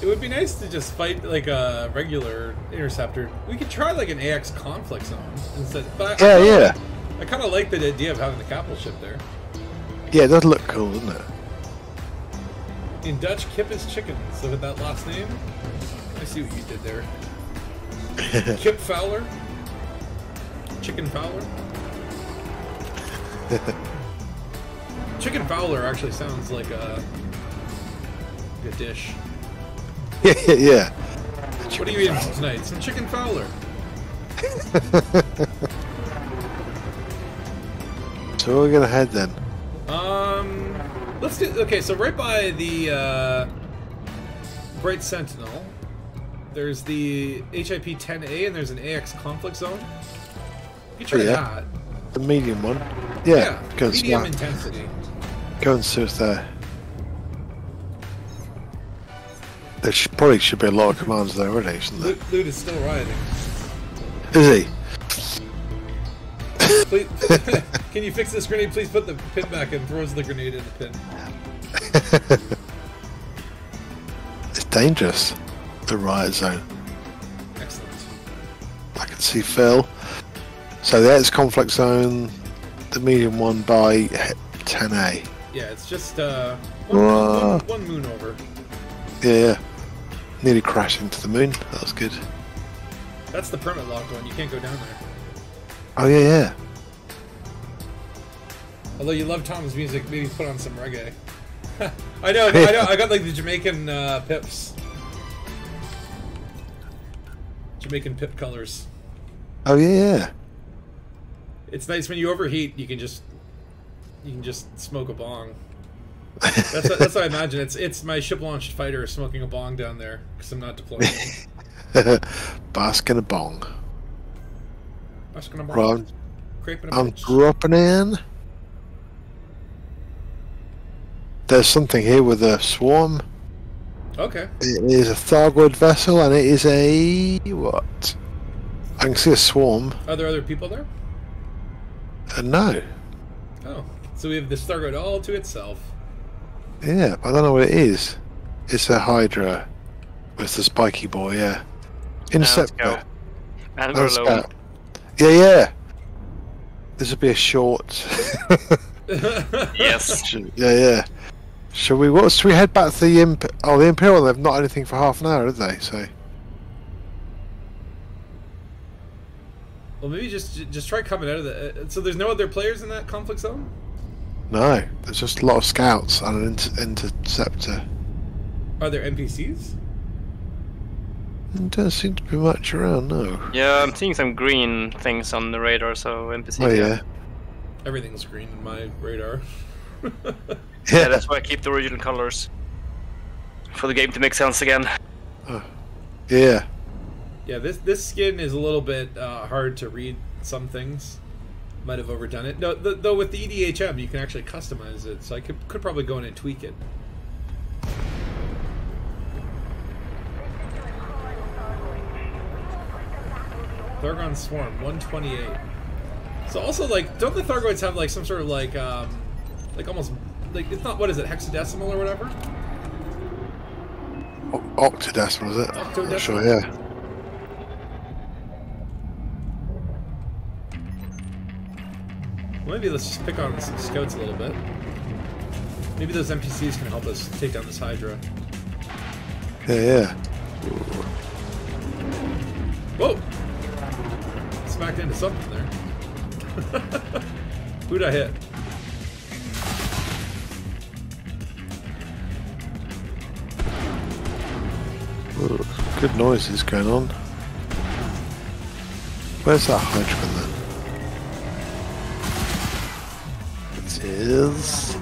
It would be nice to just fight like a regular interceptor. We could try like an AX conflict zone instead. But I, yeah, I yeah, I kind of like the idea of having the capital ship there. yeah. It does look cool, doesn't it? In Dutch, Kip is chicken. So with that last name, I see what you did there. Kip Fowler, Chicken Fowler. Chicken Fowler actually sounds like a, a dish. yeah, yeah. What are you eating tonight? Some chicken Fowler. So where are we gonna head then? Um, let's do. Okay, so right by the uh, Bright Sentinel, there's the HIP 10A, and there's an AX conflict zone. You can try Oh, yeah. that. The medium one. Yeah, Yeah, go and medium intensity. Go and see what's there. There should, probably should be a lot of commands there already, shouldn't there? Loot, is still rioting. Is he? Please, can you fix this grenade? Please put the pin back and throws the grenade in the pin. It's dangerous. The riot zone. Excellent. I can see Phil. So the X conflict zone, the medium one by 10A. Yeah, it's just uh, one, Whoa. one, one moon over. Yeah, yeah. Nearly crashed into the moon. That was good. That's the permit locked one. You can't go down there. Oh yeah, yeah. Although you love Tom's music, maybe put on some reggae. I know, I know. I got like the Jamaican uh, pips. Jamaican pip colors. Oh yeah, yeah. It's nice when you overheat. You can just you can just smoke a bong. That's what, that's what I imagine. It's it's my ship launched fighter smoking a bong down there because I'm not deployed. Basking a bong. Basking a bong, craping a I'm bitch. dropping in. There's something here with a swarm. Okay. It is a Thargoid vessel, and it is a what? I can see a swarm. Are there other people there? Uh, no, Oh, so we have the Stargate all to itself. yeah, I don't know what it is. It's a Hydra with the spiky boy. Yeah, let's. Interceptor. And we're alone. Yeah, yeah. This would be a short. Yes. yeah, yeah. Shall we? What? Should we head back to the Imp? Oh, the Imperial. They've not anything for half an hour, have they? So well, maybe just just try coming out of the. Uh, so there's no other players in that conflict zone. no, there's just a lot of scouts and an inter- interceptor. Are there NPCs? There doesn't seem to be much around. No. Yeah, I'm seeing some green things on the radar, so NPCs. Oh yeah. Everything's green in my radar. Yeah, that's why I keep the original colors. For the game to make sense again. Yeah. Yeah, this this skin is a little bit uh, hard to read. Some things might have overdone it. No, th- though with the EDHM you can actually customize it, so I could could probably go in and tweak it. Thargon Swarm, 128. So also like, don't the Thargoids have like some sort of like, um, like almost like it's not what is it hexadecimal or whatever? O- octodecimal, is it? I'm not Octodecimal. sure. Yeah. Maybe let's just pick on some scouts a little bit. Maybe those NPCs can help us take down this Hydra. Yeah, yeah. Whoa! Smacked into something there. Who'd I hit? Good noises going on. Where's that Hydra then? Is.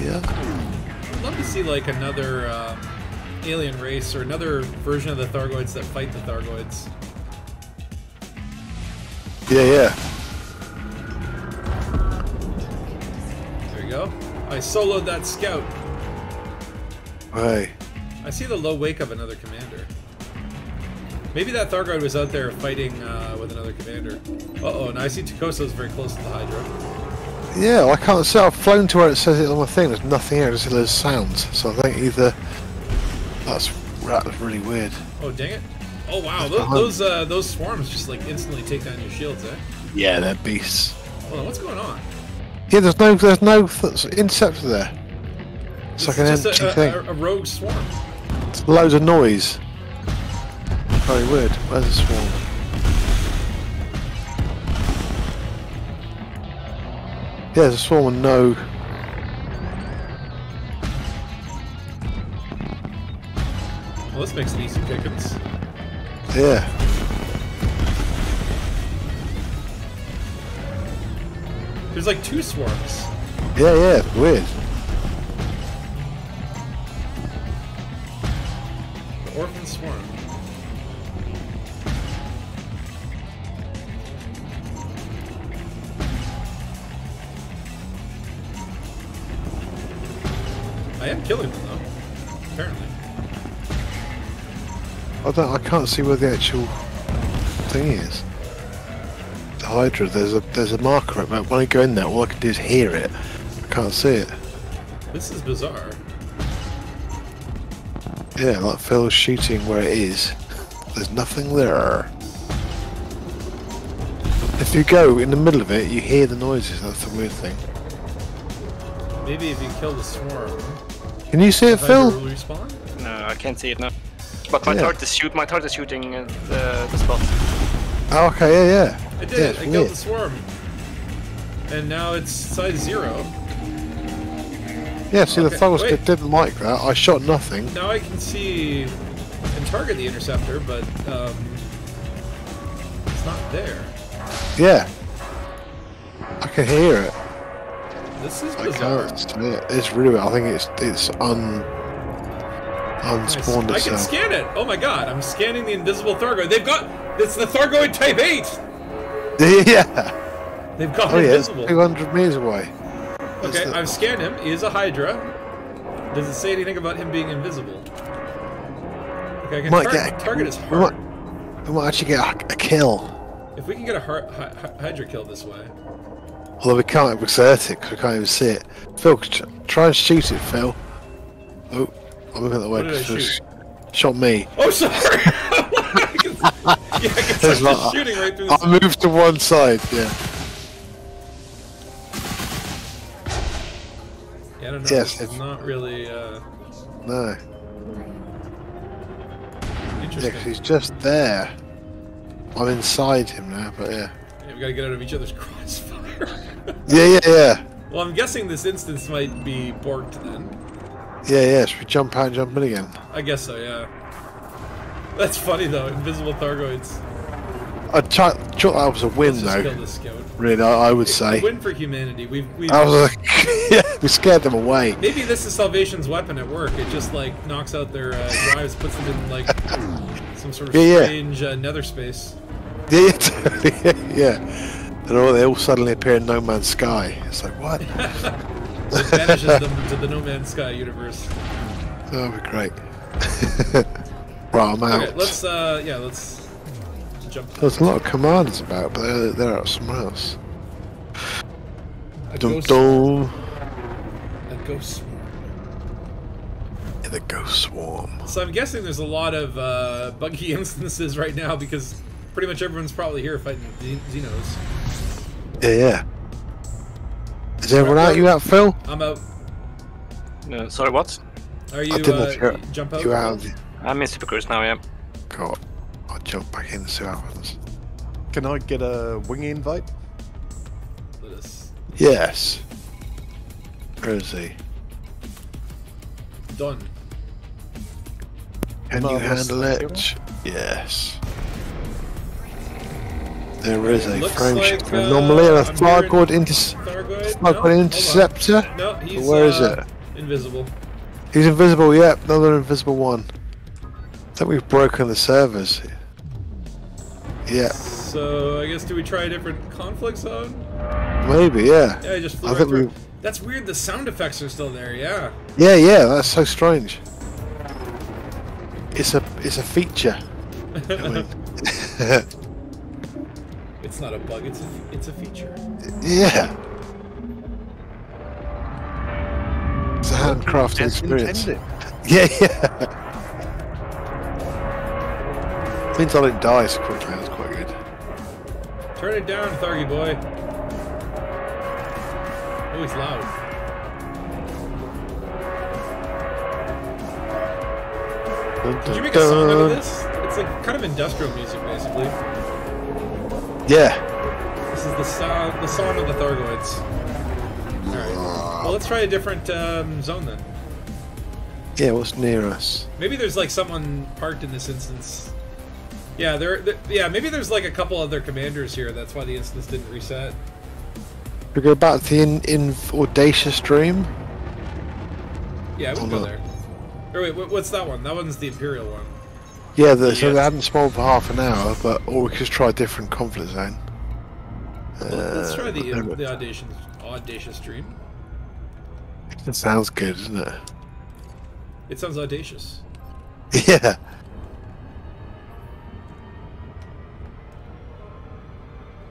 Yeah. I'd love to see like another um, alien race or another version of the Thargoids that fight the Thargoids. Yeah, yeah. There you go. I soloed that scout. Hey. I see the low wake of another commander. Maybe that Thargoid was out there fighting uh, with another commander. Uh oh, and I see ToCoSo's very close to the Hydra. Yeah, I can't see. I've flown to where it says it on my thing. There's nothing here. Just there's sounds. So I think either that's that's really weird. Oh dang it! Oh wow, those those, uh, those swarms just like instantly take down your shields, eh? Yeah, they're beasts. Hold on, what's going on? Yeah, there's no there's no th- interceptor there. It's like an empty a, thing. a, a, a rogue swarm. It's loads of noise. Very weird. Where's the swarm? Yeah, there's a swarm with no. Well, this makes it easy pickings. Yeah. There's like two swarms. Yeah, yeah. Weird. I don't. I can't see where the actual thing is. The Hydra. There's a there's a marker up, but when I go in there, all I can do is hear it. I can't see it. This is bizarre. Yeah, like Phil's shooting where it is. There's nothing there. If you go in the middle of it, you hear the noises. That's the weird thing. Maybe if you kill the swarm, Can you see it, Phil? respawn? No, I can't see it now. But my Yeah. turret is shoot. My turret is shooting at the, the spot. Oh, okay, yeah, yeah. I did yeah, it. I weird. killed the swarm. And now it's size zero. Yeah, see, the Okay, Thugos wait. didn't like that. I shot nothing. Now I can see and target the interceptor, but um, it's not there. Yeah. I can hear it. This is I bizarre. can't see. It's really weird. I think it's it's un unspawned I can scan it. Oh my god, I'm scanning the invisible Thargoid. They've got it's the Thargoid Type 8. yeah. They've got Oh yeah, invisible. 200 meters away. Okay, the- I've scanned him. He is a Hydra. Does it say anything about him being invisible? Okay, I can Might tar- get a- target his we heart. might, we might actually get a, a kill. If we can get a heart, hy- hy- Hydra kill this way. Although we can't exert it 'cause we can't even see it. Phil, try and shoot it, Phil. Oh, I'm looking at the way. What did I 'cause it's- shoot? Shot me. Oh, sorry. I can- yeah, I There's I'm shooting right through the I moved to one side. Yeah. Yeah, I don't know. Yes, it's not really uh, No. Yeah. 'cause he's just there. I'm inside him now, but yeah. Yeah, we gotta get out of each other's crossfire. Yeah, yeah, yeah. well, I'm guessing this instance might be borked then. Yeah, yeah. Should we jump out and jump in again? I guess so, yeah. That's funny though, invisible Thargoids. I thought that was a win, Let's just kill though. Really, I, I would A say. win for humanity. We've, we've I was like, yeah, we scared them away. maybe this is Salvation's weapon at work. It just like knocks out their uh, drives, puts them in like some sort of Yeah, yeah. strange uh, nether space. Yeah, yeah, totally, yeah, yeah. And all, they all suddenly appear in No Man's Sky. It's like, what? It banishes them to the No Man's Sky universe. That would be great. right, I'm out. Okay, let's uh, yeah, let's jump. There's a lot of commanders about, but they're, they're out somewhere else. A Dum ghost, dum. a ghost swarm. Yeah, the ghost swarm. So I'm guessing there's a lot of uh, buggy instances right now because pretty much everyone's probably here fighting Xe- Xenos. Yeah, yeah. Is everyone out? You out, Phil? I'm out. No, sorry, what? Are I you didn't know uh, you're, jump out? you out. I'm in Supercruise now, yeah. God, I'll jump back in and see what happens. Can I get a wing invite? Let us Yes. Where is he? done. Can you handle it? Yes. There is a frame like, uh, anomaly and a Thargoid inter Thargoid? Thargoid No, interceptor. No, he's Where is uh, it? invisible. He's invisible, yep, another invisible one. I think we've broken the servers. Yeah, So I guess do we try a different conflict zone? maybe, yeah. Yeah, I just flew I right think through. we- That's weird. The sound effects are still there. Yeah. Yeah, yeah, that's so strange. It's a it's a feature. I mean, It's not a bug. It's a it's a feature. yeah. It's a handcrafted As experience. intended. Yeah, yeah. Means I don't die so quickly, that's quite good. Turn it down, Thargy boy. Oh, he's loud. Did you make a song out of this? It's like kind of industrial music, basically. Yeah. This is the sound, the song of the Thargoids. All right. Well, let's try a different um, zone then. Yeah, what's near us? Maybe there's like someone parked in this instance. Yeah, there. there- Yeah, maybe there's like a couple other commanders here. That's why the instance didn't reset. We go back to the in, in audacious dream. Yeah, we can Hold go on. there. Or wait, what's that one? That one's the Imperial one. Yeah, the, so Yes. they hadn't spawned for half an hour, but or we could just try a different conflict zone. Well, let's try the Uh, the audacious audacious dream. It sounds good, doesn't it? It sounds audacious. Yeah.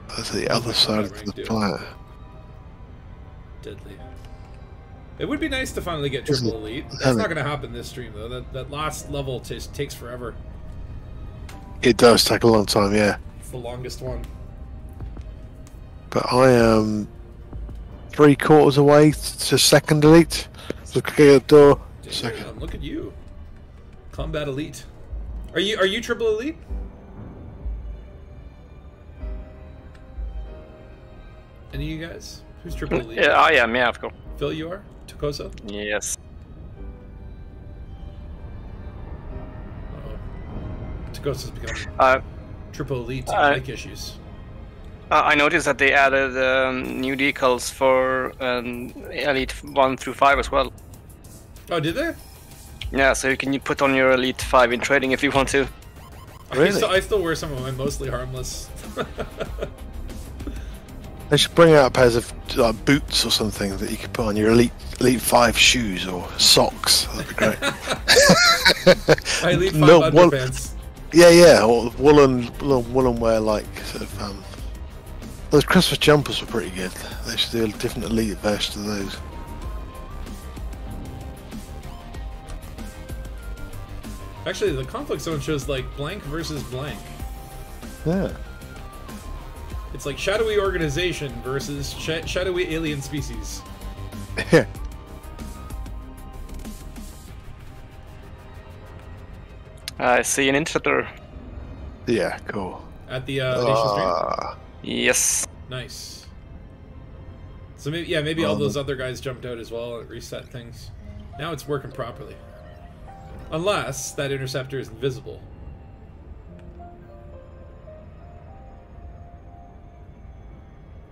That's the other side of the planet. Deadly. It would be nice to finally get triple elite. That's Isn't going to happen this stream though. That that last level just takes forever. It does take a long time, yeah. It's the longest one. But I am three quarters away to second elite. Look at your door. Second. Look at you. Combat elite. Are you are you triple elite? Any of you guys? Who's triple mm, elite? Yeah, I am. Yeah, of course. Phil, you are? ToCoSo? Yes. ToCoSo's become Uh, triple elite Uh, like issues. I I noticed that they added um, new decals for um, Elite 1 through 5 as well. Oh, did they? Yeah, so you can put on your Elite 5 in trading if you want to. I Really? still, I still wear some of my mostly harmless. They should bring out pairs of like, boots or something that you could put on your elite elite five shoes or socks. That'd be great. I elite five No, well- underpants. Yeah, yeah, or woolen woolen, woolen wear like sort of um. Those Christmas jumpers were pretty good. They should do a different elite version of those. Actually, the conflict zone shows like blank versus blank. Yeah. It's like shadowy organization versus sh- shadowy alien species. Yeah. I see an interceptor. Yeah. Cool. At the uh, Audacious Dream? Ah, Yes. Nice. So maybe yeah, maybe all Um, those other guys jumped out as well and reset things. Now it's working properly. Unless that interceptor is invisible.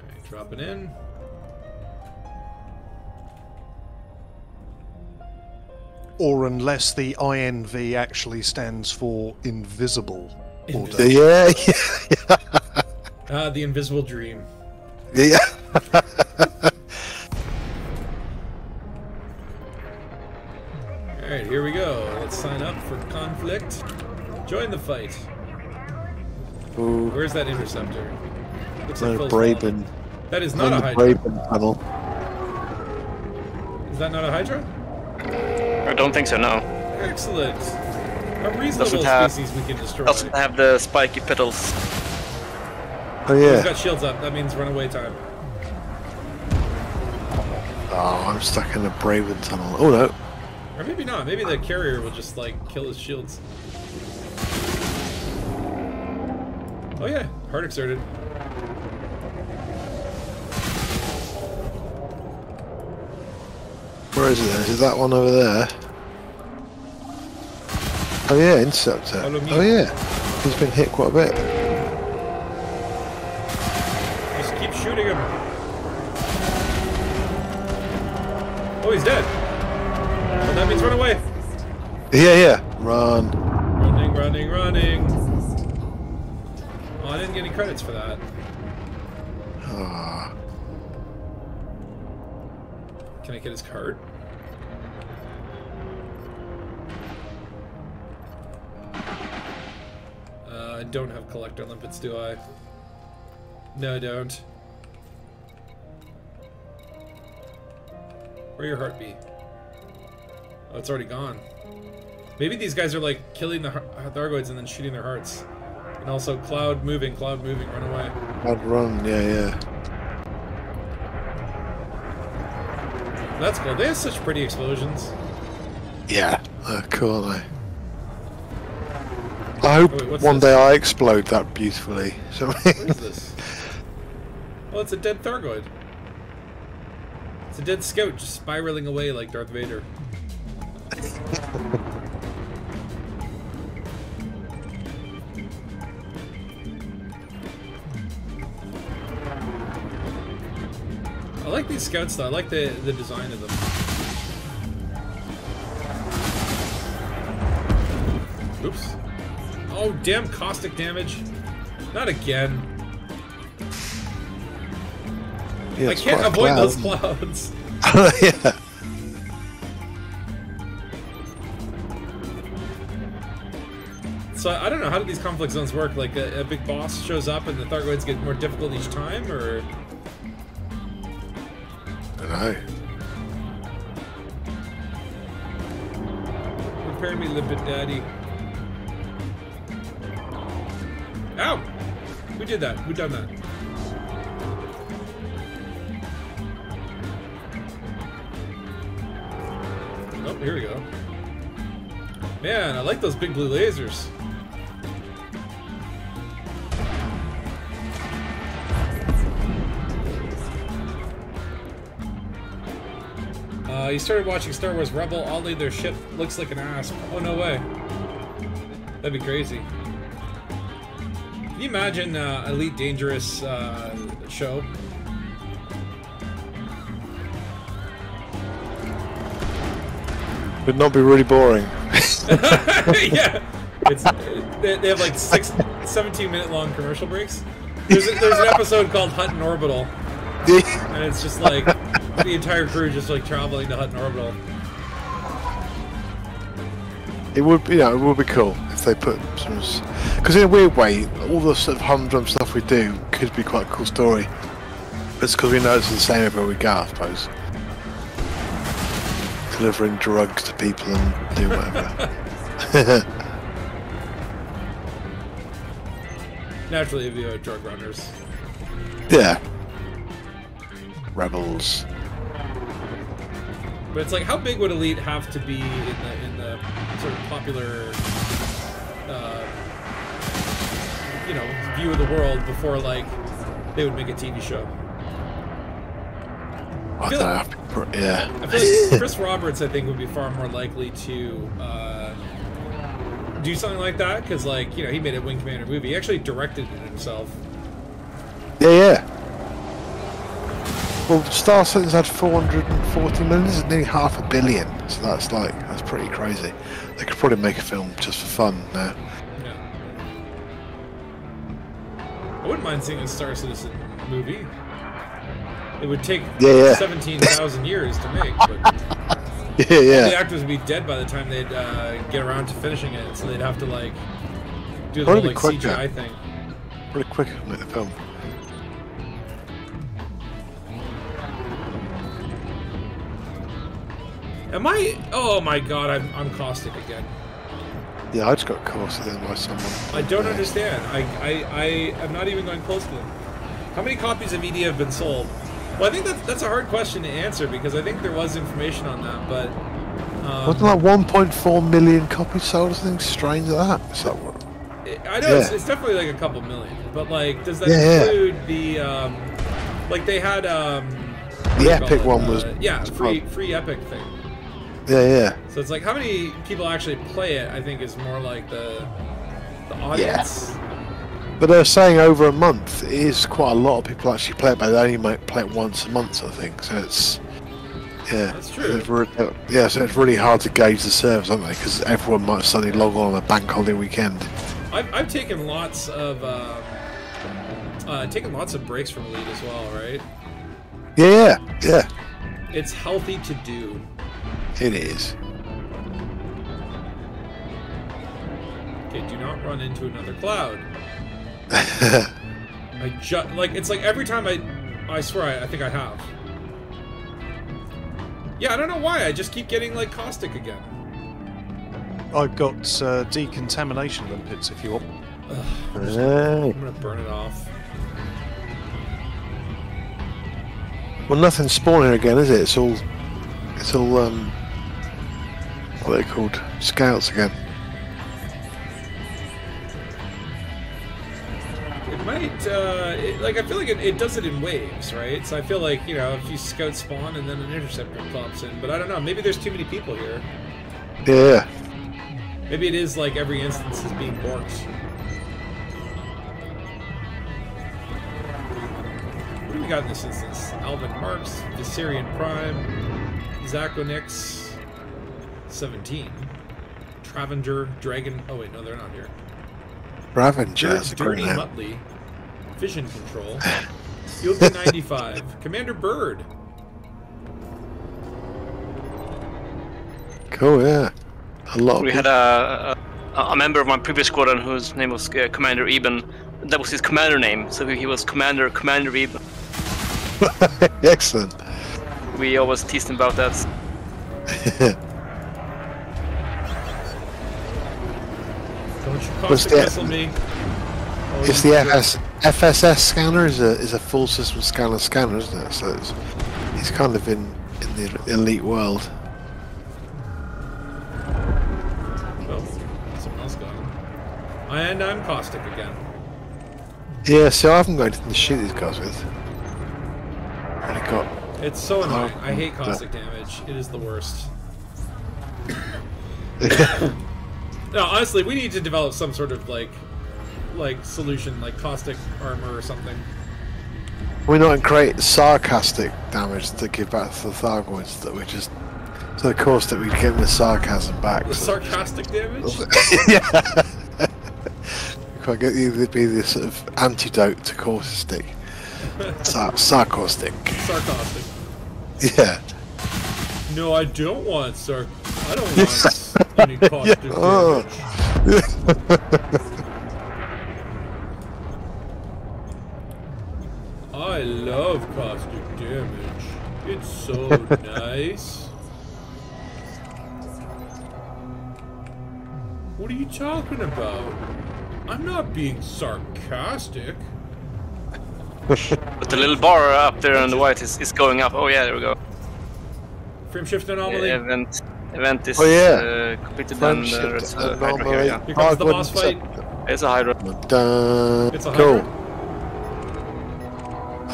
Alright, drop it in. Or unless the INV actually stands for invisible order. yeah. Yeah. Ah, the invisible dream. Yeah. Alright, here we go. Let's sign up for conflict. Join the fight. Ooh, Where's that interceptor? Looks like no Braben. fallen. That is On not a the Hydra. Braben tunnel. Is that not a Hydra? I don't think so, no. Excellent. A reasonable Doesn't have- species we can destroy. Doesn't have the spiky petals. Oh yeah. He's got shields up. That means runaway time. Oh, I'm stuck in the Braben tunnel. Oh no. Or maybe not. Maybe the carrier will just like kill his shields. Oh yeah, hard exerted. Where is it then? Is it that one over there? Oh yeah, Interceptor. Oh yeah. He's been hit quite a bit. Just keep shooting him. Oh, he's dead. Well, that means run away. Yeah, yeah. Run. Running, running, running. Oh, I didn't get any credits for that. Ah. Can I get his card? Uh, I don't have collector limpets, do I? No, I don't. Where your heart be? Oh, it's already gone. Maybe these guys are like killing the Har- Thargoids and then shooting their hearts. And also, cloud moving, cloud moving, run away. I'd run. Yeah, yeah. That's cool. They have such pretty explosions. Yeah. They're cool, aren't they? I hope Oh, wait, one this? day I explode that beautifully. So What is this? Oh, it's a dead Thargoid. It's a dead scout just spiraling away like Darth Vader. like these scouts though. I like the the design of them. Oops. Oh, damn caustic damage. Not again. yeah, I can't avoid cloud. those clouds. yeah. So I don't know how do these conflict zones work? Like a, a big boss shows up and the Thargoids get more difficult each time, or I know. prepare me, limpet daddy. Ow! Who did that? Who done that? Oh, here we go. Man, I like those big blue lasers. Uh, you started watching Star Wars Rebel. Oddly, their ship looks like an Asp. Oh, no way. That'd be crazy. Can you imagine uh, Elite Dangerous uh, show? Would not be really boring. yeah. It's, they, have like six, 17 minute long commercial breaks. There's, a, there's an episode called Hutton Orbital, and it's just like the entire crew just like traveling to Hutton Orbital. It would, be, you know, it would be cool if they put some, because in a weird way, all the sort of humdrum stuff we do could be quite a cool story. It's because we know it's the same everywhere we go, I suppose. Delivering drugs to people and do whatever. Naturally, if you have drug runners. yeah. Rebels. But it's like, how big would Elite have to be in the in the sort of popular, uh, you know, view of the world before like they would make a TV show? I feel like- know. Yeah. I feel like Chris Roberts, I think, would be far more likely to uh, do something like that because, like, you know, he made a Wing Commander movie. He actually directed it himself. Yeah, yeah. Well, Star Citizen's had 440 million, this is nearly half a billion. So that's like, that's pretty crazy. They could probably make a film just for fun now. Yeah. I wouldn't mind seeing a Star Citizen movie. It would take Yeah, yeah. 17,000 years to make, but Yeah, the actors would be dead by the time they'd uh, get around to finishing it, so they'd have to, like, do the whole, like. CGI thing. Pretty quick make the film. Am I? Oh my god, I'm, I'm caustic again. Yeah, I just got caught then by someone. I don't Yeah. understand. I, I, I am not even going close to them. How many copies of ED have been sold? Well, I think that's, that's a hard question to answer because I think there was information on that, but um, Wasn't that 1.4 million copies sold or something strange that? Is that what? I know it's, Yeah. it's definitely like a couple million, but like, does that Yeah, yeah. include the um, like they had um, The Epic one was- Uh, yeah, was free free Epic thing. Yeah, yeah. So it's like how many people actually play it? I think is more like the the audience. But they're saying over a month it is quite a lot of people actually play it, but they only might play it once a month, I think. So it's yeah, That's true. It's re- yeah, so it's really hard to gauge the servers, aren't they? Because everyone might suddenly log on on a bank holiday weekend. I've, I've taken lots of um, uh, taken lots of breaks from Elite as well, right? Yeah, yeah, It's healthy to do. It is. Okay, do not run into another cloud. I just like it's like every time I, I swear I, I think I have. Yeah, I don't know why. I just keep getting like caustic again. I've got uh, decontamination limpets if you want. Hey. I'm gonna burn it off. Well, nothing's spawning again, is it? It's all, it's all um, what are they called? Scouts again. It might, uh, it, like, I feel like it, it does it in waves, right? So I feel like, you know, if you scout spawn and then an interceptor pops in, but I don't know, maybe there's too many people here. Yeah. Maybe it is like every instance is being borked. What do we got in this instance? Alvin Marks, Viserion Prime, Zakonix, 17, Travanger, Dragon. Oh, wait, no, they're not here. Ravager. Dir- that's a great Dirty name. Muttley, Vision Control, Yoga 95, Commander Bird. Cool, yeah. A lot We had a, a a member of my previous squadron whose name was uh, Commander Eben. That was his commander name, so he was Commander Commander Eben. Excellent. We always teased him about that. Don't you What's caustic that? missile me. Oh, It's the. FS, FSS scanner is a is a full system scanner scanner, isn't it? So it's, it's kind of in in the elite world. Oh, someone else got him. And I'm caustic again. Yeah, so I haven't got anything to shoot these guys with. Only got It's so annoying. Oh, I hate caustic damage. It is the worst. No, honestly, we need to develop some sort of like, like solution, like caustic armor or something. We're not create sarcastic damage to give back to the Thargoids that we just so of course that we give the sarcasm back. The so- sarcastic damage. yeah. Quite good. It'd be the sort of antidote to caustic. Sar- sarcastic. Sarcastic. Yeah. No, I don't want sarc. I don't want any caustic Oh. damage. I love caustic damage. It's so nice. What are you talking about? I'm not being sarcastic. But the little bar up there on the white is, is going up. Oh yeah, there we go. Frame shift Yeah, anomaly. event event is Oh, yeah. uh, completed Frame and shift there's a Hydra here, yeah. Here comes the boss fight. say- It's a Hydra. Dun. It's a cool.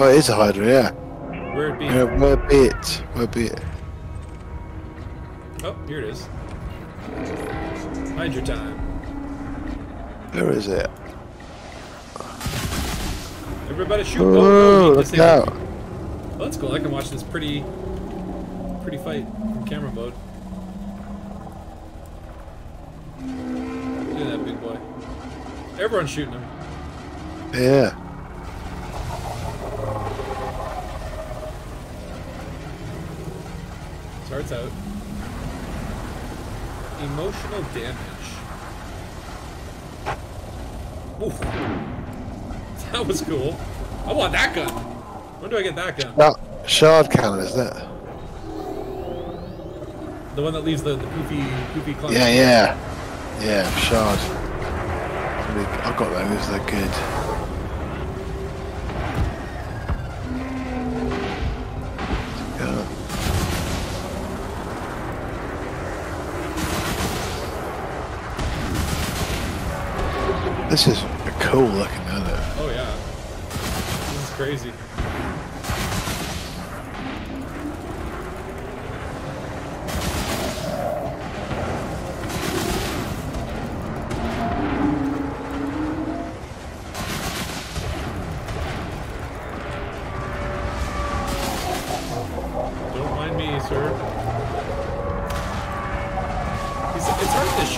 Oh, it is a Hydra, yeah. Where it be? yeah where be it? Where be it? Oh, here it is. Hydra time. Where is it? Everybody shoot! Oh, Oh, no, look out. Well, that's cool. I can watch this pretty, pretty fight from camera mode. Look at that big boy. Everyone's shooting him. Yeah. Starts out. Emotional damage. Oof. That was cool. I want that gun. When do I get that gun? That shard cannon, isn't it? The one that leaves the, the poofy. Yeah, yeah. Yeah, shard. I've got those, they're good. Yeah. This is a cool looking, isn't it? Oh yeah. This is crazy.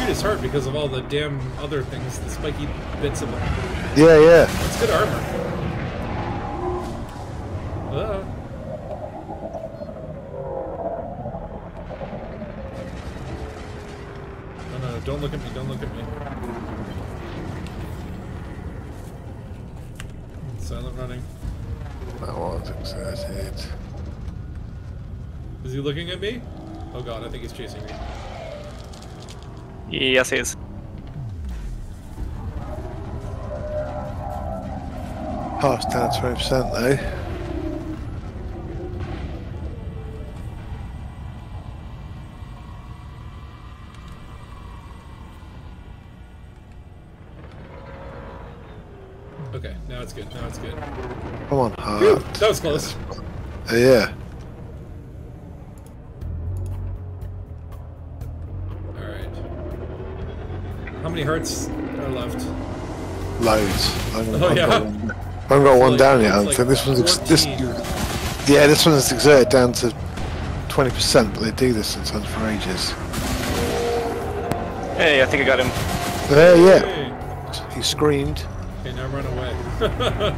Shoot his heart because of all the damn other things, the spiky bits of him. Yeah, yeah. It's good armor. Uh. No, no, no, don't look at me, don't look at me. Silent running. That was exerted. Is he looking at me? Oh god, I think he's chasing me. Yes, he is. Heart's down 20% though. Okay, now it's good, now it's good. Come on, Phew, heart. that was close. Uh, yeah. I haven't got one like- down yet. I don't think this one's ex- this. Yeah, this one's exerted down to 20%, but they do this sometimes for ages. Hey, I think I got him. There, yeah. Hey. He screamed. Okay, now run away.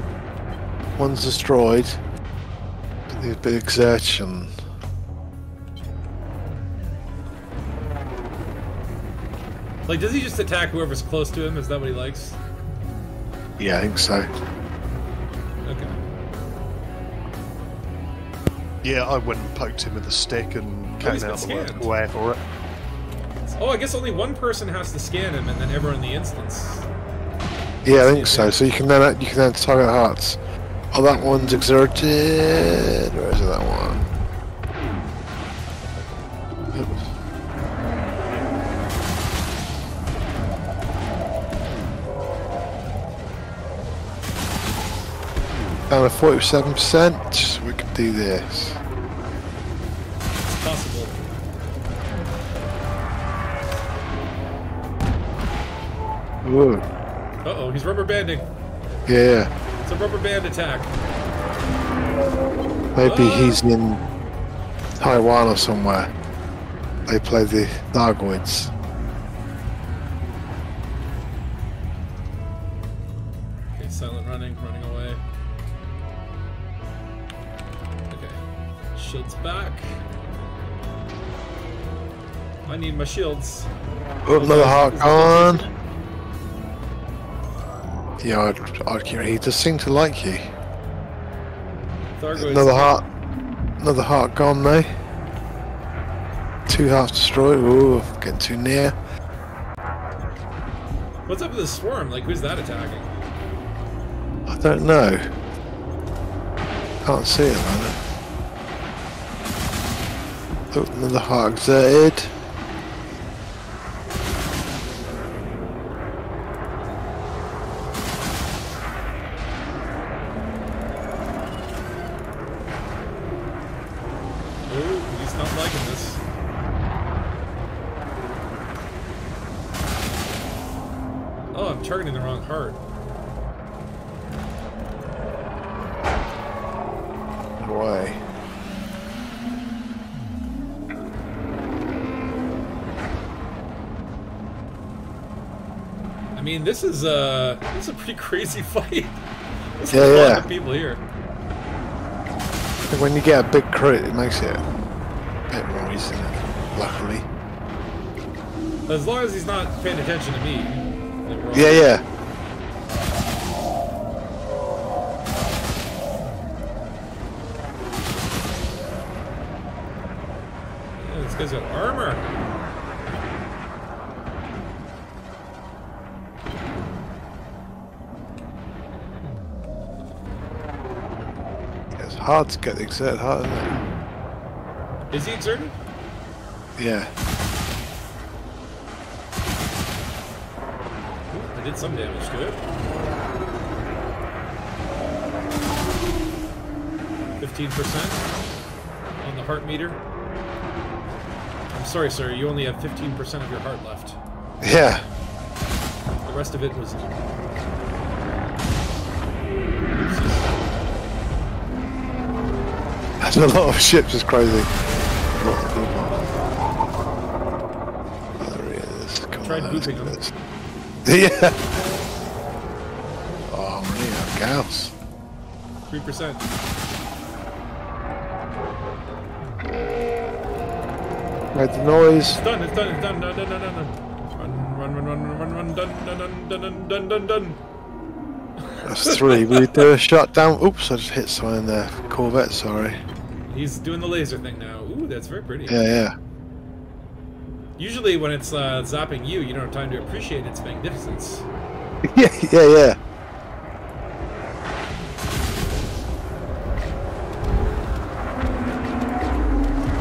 One's destroyed. The big exertion. like, does he just attack whoever's close to him? Is that what he likes? Yeah, I think so. Yeah, I went and poked him with a stick and been out the way for it. Oh, I guess only one person has to scan him, and then everyone in the instance. Yeah, I think so. So you can then you can then target hearts. Oh, that one's exerted. Where is it, that one? Down to forty-seven percent. We could do this. It's possible. Ooh. Uh oh, he's rubber banding. Yeah. It's a rubber band attack. Maybe Ah. he's in Taiwan or somewhere. They play the Nargoids. I need my shields. Oh, another heart gone. Yeah, I'd, I'd keep He does seem to like you. Thargo is Another heart. Another heart gone though. Two hearts destroyed. Ooh, getting too near. What's up with the swarm? Like, who's that attacking? I don't know. Can't see it, man. Oh, another heart exerted. This is uh, this is a pretty crazy fight. There's Yeah, a lot yeah. of people here. When you get a big crit, it makes it a bit more easy. Luckily. As long as he's not paying attention to me. then we're all Yeah, yeah. Yeah, hard to get the exerted heart, isn't Is he exerted? Yeah. Ooh, I did some damage to it. Fifteen percent on the heart meter. I'm sorry, sir. You only have fifteen percent of your heart left. Yeah. The rest of it was. That's a lot of ships, it's crazy. A lot of people. There he is. Come tried Oh, booping him. Yeah. Oh, Gauss. Three percent. Made the noise. It's done. It's done. It's done. Done. Done. Done. Done. Run. Run. Run. Run. Run. Run. Done. Done. Done. Done. Done. Done. Done. That's three. We do a shutdown. Oops, I just hit someone in the Corvette, sorry. He's doing the laser thing now. Ooh, that's very pretty. Yeah, yeah. Usually, when it's uh, zapping you, you don't have time to appreciate its magnificence. Yeah, yeah, yeah.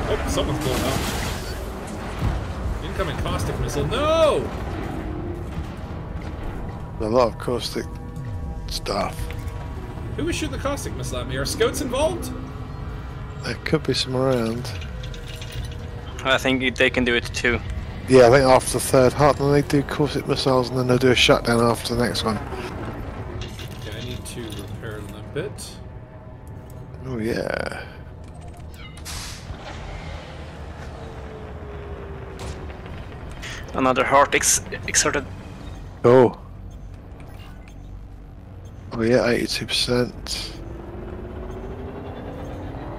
Oh, someone's blown up. Incoming caustic missile. No! A lot of caustic stuff. Who was shooting the caustic missile at me? Are scouts involved? There could be some around. I think they can do it too. Yeah, I think after the third heart, then they do caustic missiles, and then they'll do a shutdown after the next one. Okay, I need to repair a limpet. Oh yeah. Another heart ex- exerted. Oh. Oh yeah, eighty-two percent.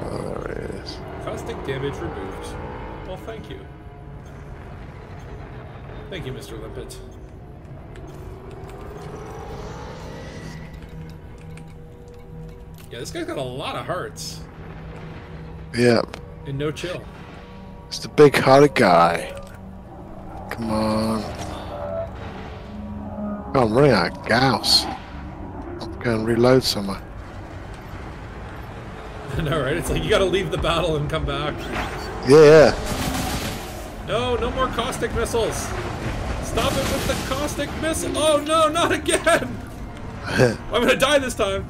Oh, there it is. Caustic damage removed. Well, thank you. Thank you, Mr. Limpet. Yeah, this guy's got a lot of hearts. Yep. And no chill. It's the big-hearted guy. Come on. I'm running out of Gauss. I'm going to reload somewhere. I know, right? It's like you gotta leave the battle and come back. Yeah, yeah. No, no more caustic missiles. Stop it with the caustic missile. Oh no, not again! I'm gonna die this time.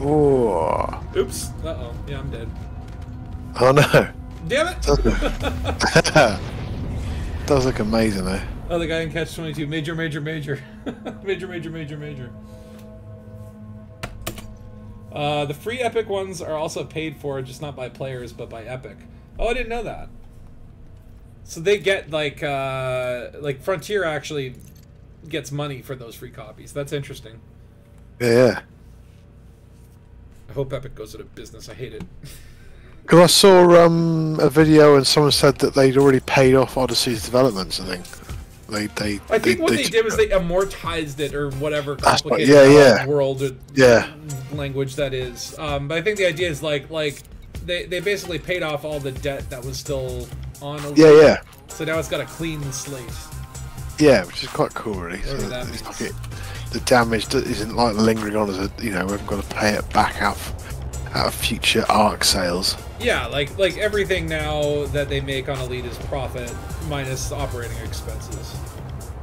oh. Oops. Uh oh. Yeah, I'm dead. Oh no. Damn it! Does look amazing though. Oh, the guy in Catch 22. Major, major, major. major, major, major, major. Uh, the free Epic ones are also paid for, just not by players, but by Epic. Oh, I didn't know that. So they get, like, uh, like Frontier actually gets money for those free copies. That's interesting. Yeah, yeah. I hope Epic goes out of business. I hate it. Because I saw um, a video and someone said that they'd already paid off Odyssey's developments. I think they they. I think what they, took- did was they amortized it or whatever complicated yeah, yeah. world or Yeah. language that is. Um, but I think the idea is like like they, they basically paid off all the debt that was still on. Elite. Yeah, yeah, So now it's got a clean slate. yeah, which is quite cool, really. So like it, the damage isn't like lingering on as a you know we haven't got to pay it back out of, out of future Arx sales. Yeah, like like everything now that they make on Elite is profit minus operating expenses.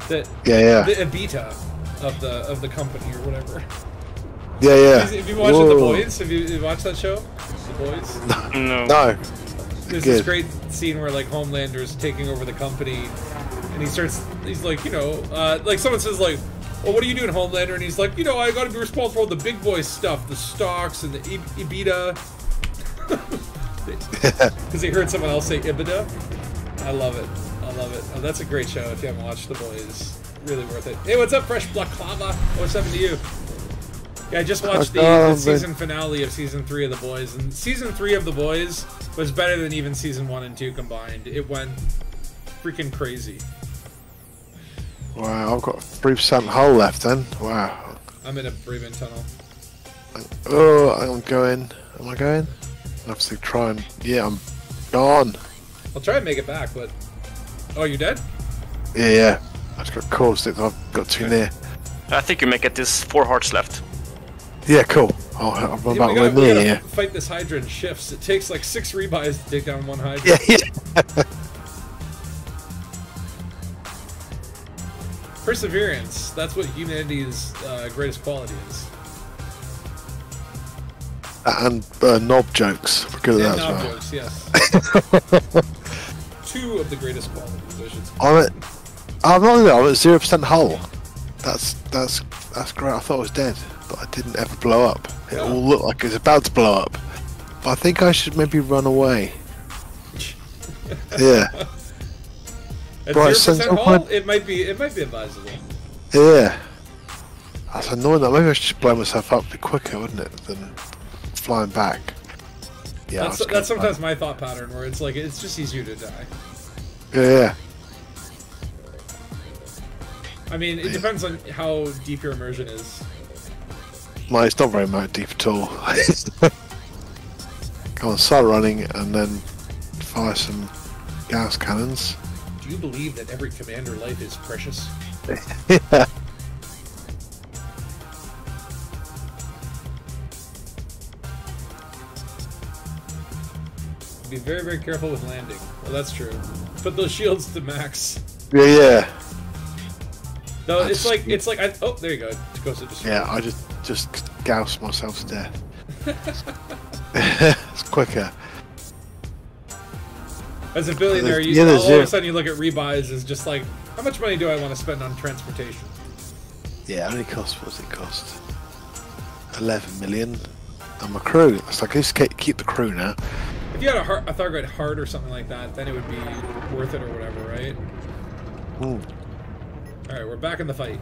The Yeah, yeah, the EBITDA of the of the company or whatever. yeah, yeah. Have you watched The Boys? Have you, you watched that show? The Boys. No. No. There's Good. this great scene where like Homelander's taking over the company, and he starts. He's like, you know, uh, like someone says like, "Well, what are you doing, Homelander?" And he's like, "You know, I got to be responsible for the big boy stuff, the stocks and the I- EBITDA." Because he heard someone else say EBITDA. I love it. Love it. Oh, that's a great show. If you haven't watched The Boys, really worth it. Hey, what's up, Fresh Blaklava? What's up to you? Yeah, I just watched the, the season finale of season three of The Boys, and season three of The Boys was better than even season one and two combined. It went freaking crazy. Wow, I've got three percent hull left then. Wow. I'm in a Braben tunnel. Oh, I'm going. Am I going? I have to try and yeah, I'm gone. I'll try and make it back, but oh, you dead? Yeah, yeah. I just got caused. I've got too near. I think you make it this four hearts left. Yeah, cool. Oh, I'm Yeah, about we gotta, right we near gotta fight this Hydra in shifts. It takes like six rebuys to take down one Hydra. Yeah, yeah. Perseverance. That's what humanity's uh, greatest quality is. And uh, knob jokes. We're good at that knob as well. jokes, yes. Two of the greatest qualities, I should say. I'm at. I'm not. I'm at zero percent hull. That's that's that's great. I thought I was dead, but I didn't ever blow up. It Yeah. all looked like it was about to blow up. But I think I should maybe run away. yeah. At Right, zero percent hull, point. it might be it might be advisable. Yeah. That's annoying. That maybe I should just blow myself up a bit quicker, wouldn't it, than flying back. Yeah. That's that's sometimes my thought pattern where it's like it's just easier to die. Yeah, yeah. I mean, it depends on how deep your immersion is. Mine, it's not very much deep at all. Go on, start running and then fire some Gauss cannons. Do you believe that every commander life is precious? yeah. Be very very careful with landing. Well, that's true. Put those shields to max. Yeah, yeah. No, That's- it's like it's like I, oh there you go. Just Yeah, I just just Gauss myself to death. it's quicker. As a billionaire, you, yeah, all, all of a sudden you look at rebuys as just like, how much money do I want to spend on transportation? Yeah, how many cost what does it cost? Eleven million. And my crew. It's like just keep keep the crew now. If you had a, heart, a Thargoid heart or something like that, then it would be worth it or whatever, right? Hmm. Ooh. All right, we're back in the fight.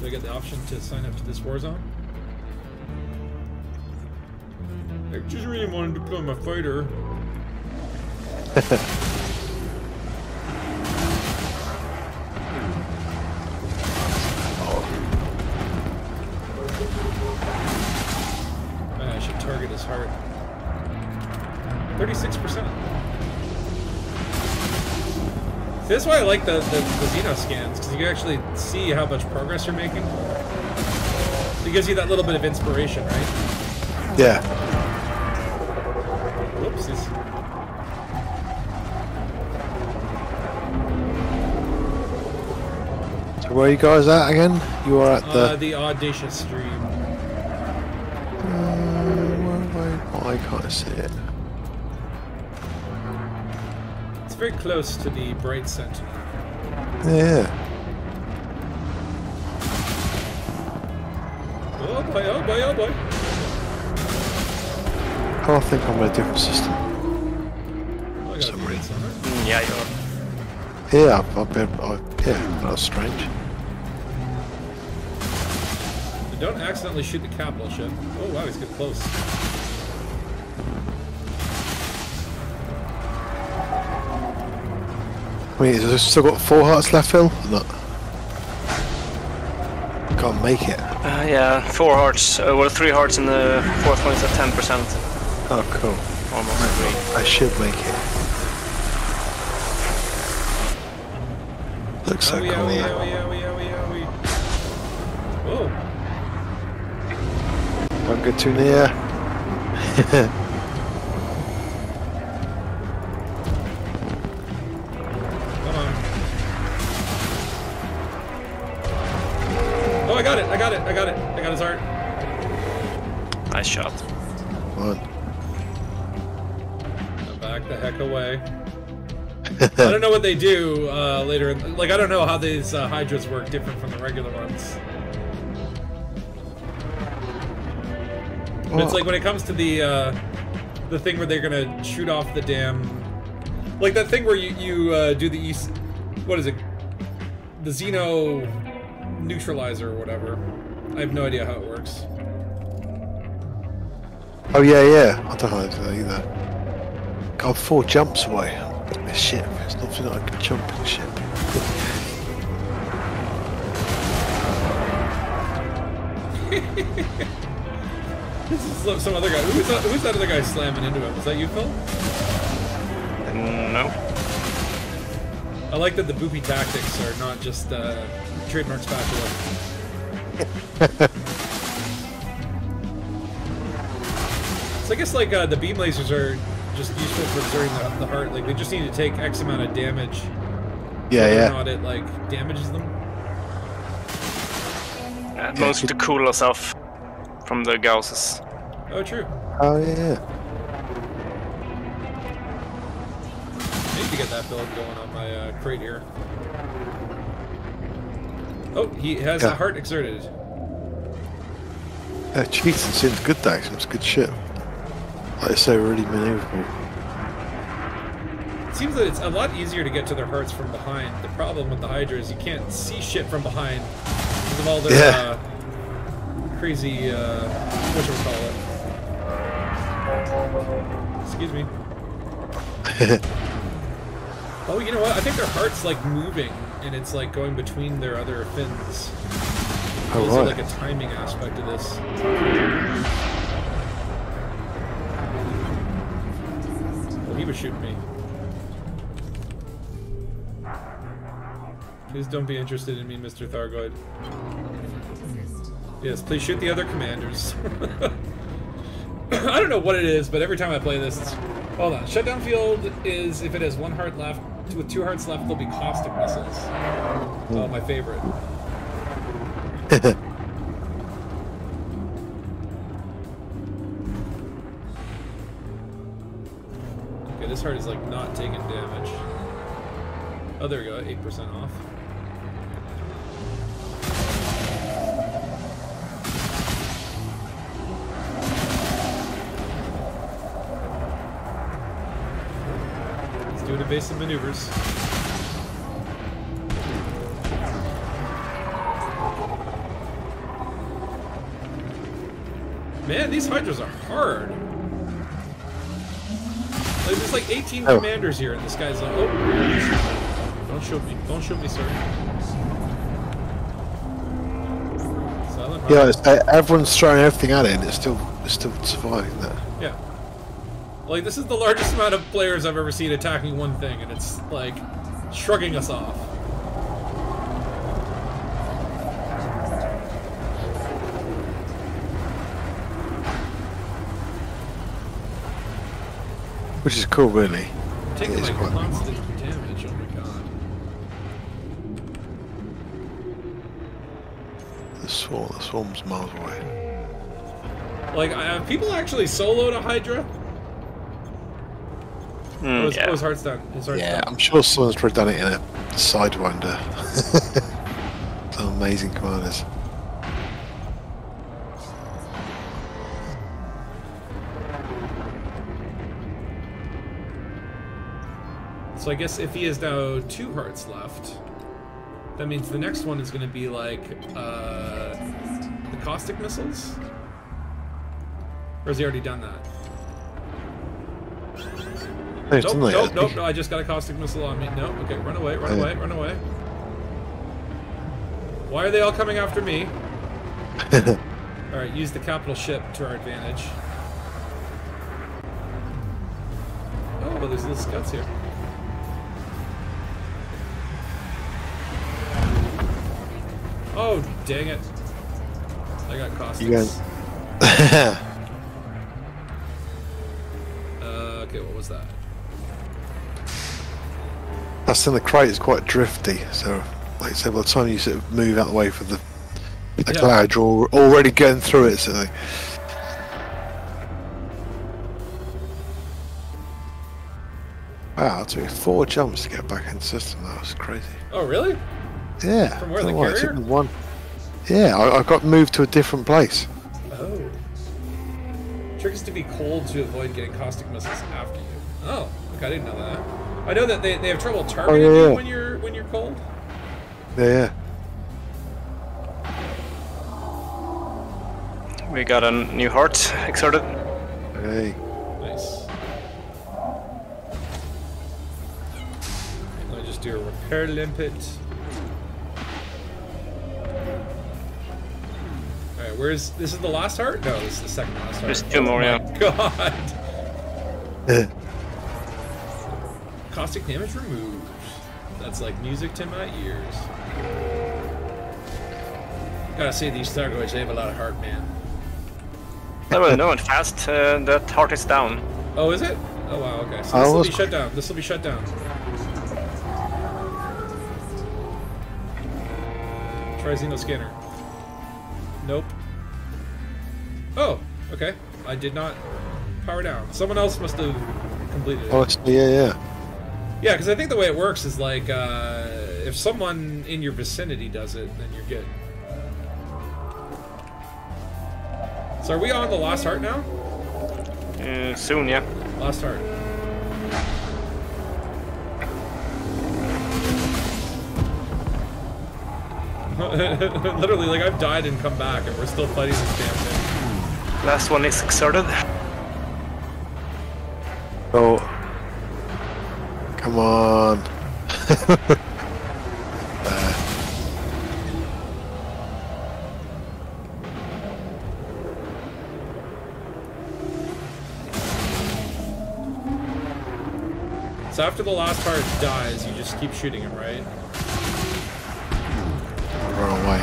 Do I get the option to sign up to this war zone? I just really wanted to become a fighter. target his heart. 36%. See, that's why I like the, the, the Xeno scans, because you can actually see how much progress you're making. It gives you that little bit of inspiration, right? Yeah. Whoopsies. So where are you guys at again? You are at the. Uh, the audacious stream. Uh, where, where, I can't see it. It's very close to the Bright Sentinel. Yeah. Oh boy, oh boy, oh boy. I can't think I'm on a different system. Oh, I got Some reason. Mm, Yeah, you are. Yeah, I've, I've been. I, yeah, that's strange. But Don't accidentally shoot the capital ship. Oh wow, he's getting close. I mean, has it still got four hearts left, Phil? Or not? Can't make it. Uh, yeah, four hearts. Uh, well, three hearts in the fourth one is at 10%. Oh, cool. Almost. I should make it. Looks so Oh yeah, cool. oh yeah, oh yeah, oh yeah, oh yeah, oh yeah. Whoa. Don't get too near. got it! I got it! I got it! I got his heart. Nice shot. One. Back the heck away. I don't know what they do uh, later. in- Like I don't know how these uh, hydras work different from the regular ones. But it's like when it comes to the uh, the thing where they're gonna shoot off the damn, like that thing where you you uh, do the east, what is it, the Xeno neutralizer or whatever. I have no idea how it works. Oh yeah, yeah. I don't know how to do that either. God, four jumps away. This ship. It's not like a jumping ship. This is some, some other guy. Who's that, who's that other guy slamming into him? Is that you, Phil? No. I like that the boopy tactics are not just uh, trademark spatula. so I guess like uh, the beam lasers are just useful for observing the, the heart. Like they just need to take X amount of damage. Yeah, whether or yeah. Not it like damages them. Uh, most of the cooler stuff from the Gausses. Oh, true. Oh yeah. Get that build going on my uh, Krait here. Oh, he has Yeah. a heart exerted. Yeah, Cheating seems good though. Seems good shit. Like I say, really maneuverable. It seems that it's a lot easier to get to their hearts from behind. The problem with the Hydra is you can't see shit from behind because of all their Yeah. uh, crazy, uh, whatchamacallit. Excuse me. Oh, you know what? I think their heart's like moving, and it's like going between their other fins. Oh, There's right. like a timing aspect to this. Well, he was shooting me. Please don't be interested in me, Mr. Thargoid. Yes, please shoot the other commanders. I don't know what it is, but every time I play this, it's... Hold on. Shutdown field is if it has one heart left. With two hearts left, there'll be caustic missiles. Oh, my favorite. Okay, this heart is like not taking damage. Oh, there we go. 8% off. Evasive maneuvers. Man, these hydras are hard. Like, there's like 18 Oh. commanders here, and this guy's like, oh, don't shoot me, don't shoot me, sir. Silent. Yeah, uh, everyone's throwing everything at it, and it's still it's still surviving that. Yeah. Like, this is the largest amount of players I've ever seen attacking one thing, and it's, like, shrugging us off. Which is cool, really. Taking, It is like, quite- constant damage, oh my god. The swarm, the swarm's miles away. Like, I have people actually soloed a Hydra? Mm, oh, his, yeah. his heart's done. His heart's Yeah. I'm sure someone's probably done it in a sidewinder. Some amazing commanders. So I guess if he has now two hearts left, that means the next one is going to be like uh, the caustic missiles. Or has he already done that? No, Nope, nope, nope, no, I just got a caustic missile on me. No, okay, run away, run away, run away. Why are they all coming after me? Alright, use the capital ship to our advantage. Oh, well, there's little scouts here. Oh, dang it. I got caustics. You guys- That's in the Krait is quite drifty, so like I said, by the time you sort of move out the way for the the Yeah. cloud, you're already going through it. So like, wow, it took four jumps to get back in the system. That was crazy. Oh, really? Yeah, From where, the why, took carrier? me one. Yeah, I, I got moved to a different place. Oh. Trick is to be cold to avoid getting caustic missiles after you. Oh, okay, I didn't know that. I know that they, they have trouble targeting yeah, you when you're when you're cold. Yeah, We got a new heart exerted. Hey, Nice. Let me just do a repair limpet. Alright, where's this is the last heart? No, this is the second last heart. There's two more, oh yeah. God. Caustic damage removed. That's like music to my ears. Gotta say, these Thargoids, they have a lot of heart, man. No, well, no, fast. Uh, that heart is down. Oh, is it? Oh, wow, okay. So this will be shut down. This will be shut down. Try Xeno scanner. Nope. Oh, okay. I did not power down. Someone else must have completed it. oh, it's, yeah, yeah. Yeah, because I think the way it works is like uh, if someone in your vicinity does it, then you're good. So are we on the Lost Heart now? Mm, soon, yeah. Lost Heart. Literally, like I've died and come back, and we're still fighting this damn thing. Last one is exerted. So Come on. Uh. So after the last part dies, you just keep shooting him, right? Run away.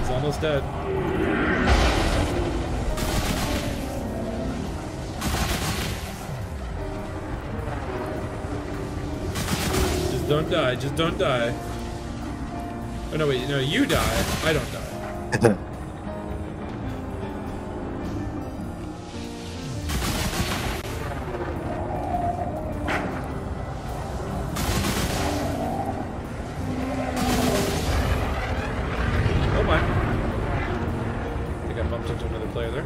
He's almost dead. Don't die. Just don't die. Oh no, wait. No, you die. I don't die. Oh my. I I bumped into another player there.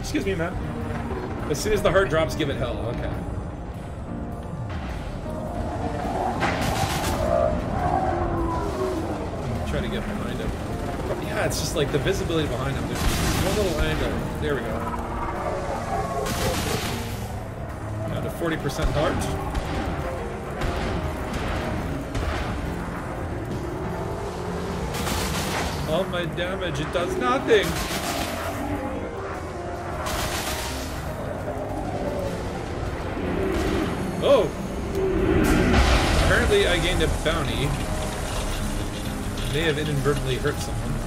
Excuse me, man. As soon as the heart drops, give it hell. Okay. Like the visibility behind him. There's one little angle. There we go. Down to 40% heart. All my damage, it does nothing. Oh! Apparently I gained a bounty. May have inadvertently hurt someone.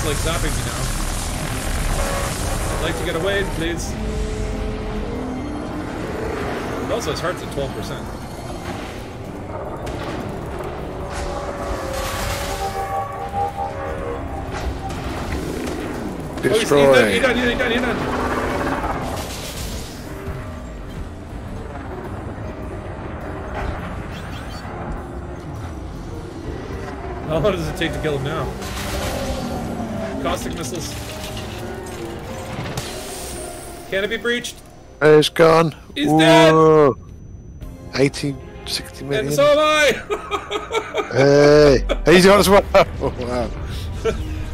He's like zapping me now. I'd like to get away, please. But also, his heart's at 12%. Oh, he's, he's done, he's Destroy. done, he's done, he's done. How long does it take to kill him now? Caustic missiles. Can it be breached? It's gone. He's dead. Whoa. 80, 60 million. And so am I! Hey, he's gone as well. Oh, wow.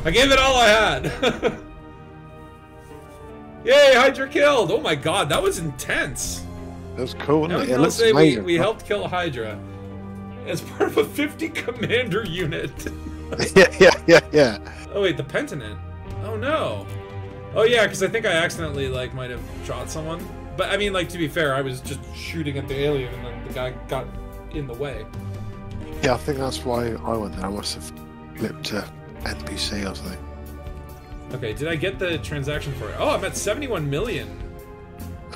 I gave it all I had. Yay, Hydra killed! Oh my god, that was intense. That was cool, Now it? It can looks say we, we helped kill Hydra as part of a 50 commander unit. yeah, yeah, yeah, yeah. oh wait, the Pentinent. Oh no. Oh yeah, because I think I accidentally like might have shot someone. But I mean, like to be fair, I was just shooting at the alien, and then the guy got in the way. Yeah, I think that's why I went there. I must have flipped to NPC or something. Okay, did I get the transaction for it? Oh, I'm at 71 million.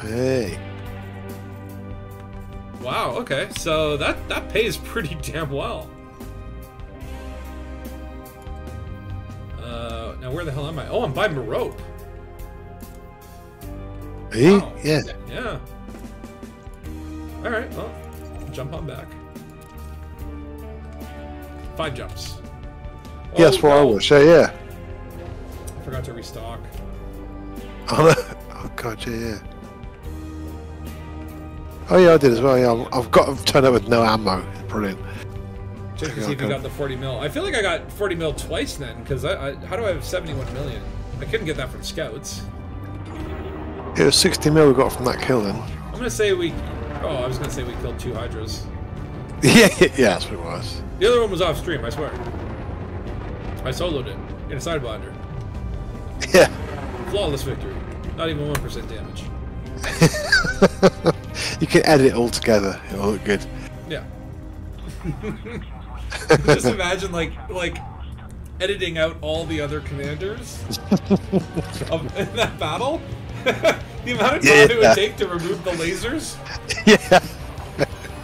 Hey. Wow. Okay, so that that pays pretty damn well. Oh, I'm by Merope. Hey? Oh, wow. Yeah. Yeah. All right. Well, jump on back. Five jumps. Oh, what I no. was. Yeah, yeah. I forgot to restock. Oh, no. oh god, yeah, yeah. Oh yeah, I did as well. Yeah, I've- I've got. I've turned up with no ammo. Brilliant. Check to see if you got the 40 mil. I feel like I got 40 mil twice then, because I, I how do I have 71 million? I couldn't get that from scouts. It was 60 mil we got from that kill then. I'm gonna say we. Oh, I was gonna say we killed two hydras. yeah, yeah, that's what it was. The other one was off stream. I swear. I soloed it in a sidewinder. Yeah. Flawless victory. Not even one percent damage. you can edit it all together. It'll look good. Yeah. Just imagine like like editing out all the other commanders of in that battle. the amount of time Yeah. it would take to remove the lasers. yeah.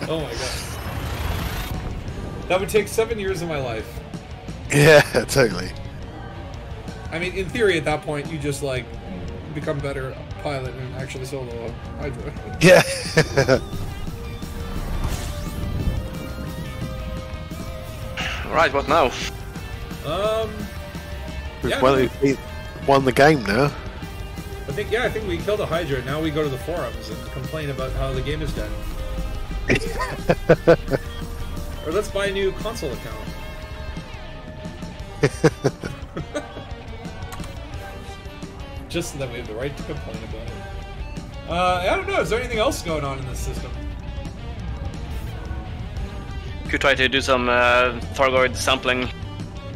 Oh my god. That would take seven years of my life. Yeah, totally. I mean, in theory, at that point, you just like become better pilot and actually solo a. Yeah. Right, what now? Um, We've Yeah, won, no. we won the game now. I think yeah, I think we killed a Hydra. Now we go to the forums and complain about how the game is dead. or let's buy a new console account. Just so that we have the right to complain about it. Uh, I don't know. Is there anything else going on in this system? Could try to do some uh, Thargoid sampling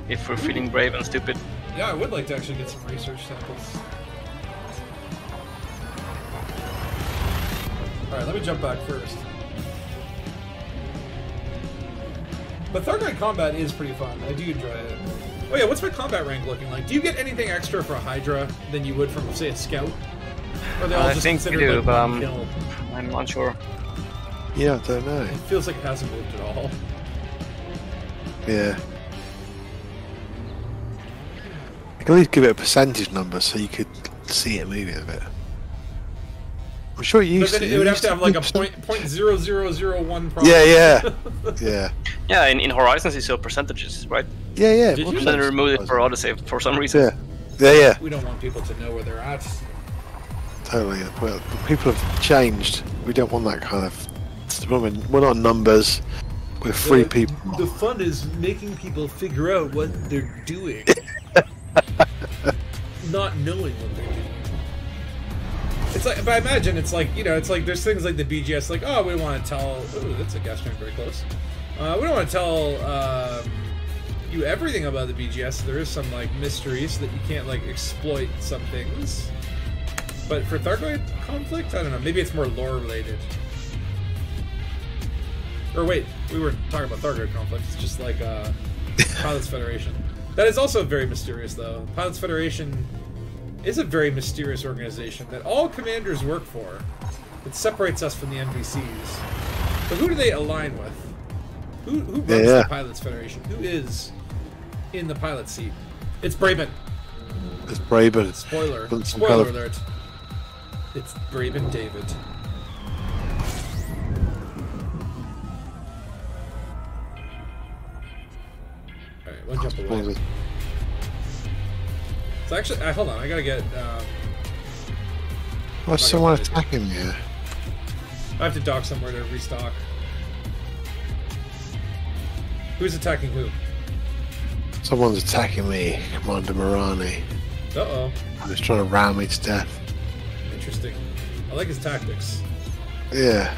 if we're feeling brave and stupid. Yeah, I would like to actually get some research samples. Alright, let me jump back first. But Thargoid combat is pretty fun. I do enjoy it. Oh yeah, what's my combat rank looking like? Do you get anything extra for a Hydra than you would from, say, a Scout? Or they all I just think we considered do, like but um? I'm not sure. Yeah, I don't know. It feels like it hasn't moved at all. Yeah. You can at least give it a percentage number so you could see it moving a bit. I'm sure you But used then to. it would have to have like a used to- point point zero zero zero one. Yeah, yeah, yeah, Yeah, in, in Horizons you saw percentages, right? yeah, yeah. Did it you? And then like- removed it for Odyssey for some reason. Yeah, yeah, yeah. We don't want people to know where they're at. Totally. Well, people have changed. We don't want that kind of. We're we're not numbers. We're free people. The fun is making people figure out what they're doing, not knowing what they're doing. It's like, but I imagine it's like you know, it's like there's things like the BGS, like oh, we want to tell. Ooh, that's a gas train very close. Uh, we don't want to tell um, you everything about the BGS. There is some like mystery so that you can't like exploit some things. But for Thargoid conflict, I don't know. Maybe it's more lore related. Or wait, we were talking about Thargoid conflict. It's just like uh, Pilots Federation. That is also very mysterious, though. Pilots Federation is a very mysterious organization that all commanders work for. It separates us from the NPCs. But who do they align with? Who, who runs Yeah. the Pilots Federation? Who is in the pilot seat? It's Braben. It's Braben. Spoiler. Spoiler alert. It's Braben David. Alright, one jump What was away. it? So actually, uh, hold on, I gotta get. Um, What's someone attacking me? I have to dock somewhere to restock. Who's attacking who? Someone's attacking me, Commander Morani. Uh oh. He's trying to ram me to death. Interesting. I like his tactics. Yeah.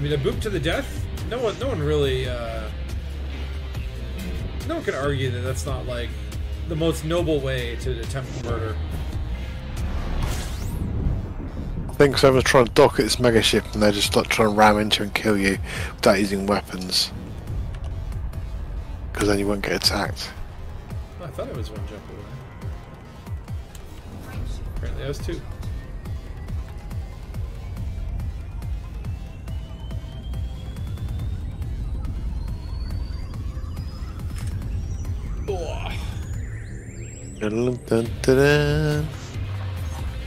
I mean, a boop to the death. No one, no one really. Uh, no one can argue that that's not like the most noble way to attempt murder. I think someone's trying to dock at this mega ship and they're just like trying to ram into and kill you without using weapons. Because then you won't get attacked. I thought it was one jump away. Apparently, I was two. Dun, dun, dun, dun.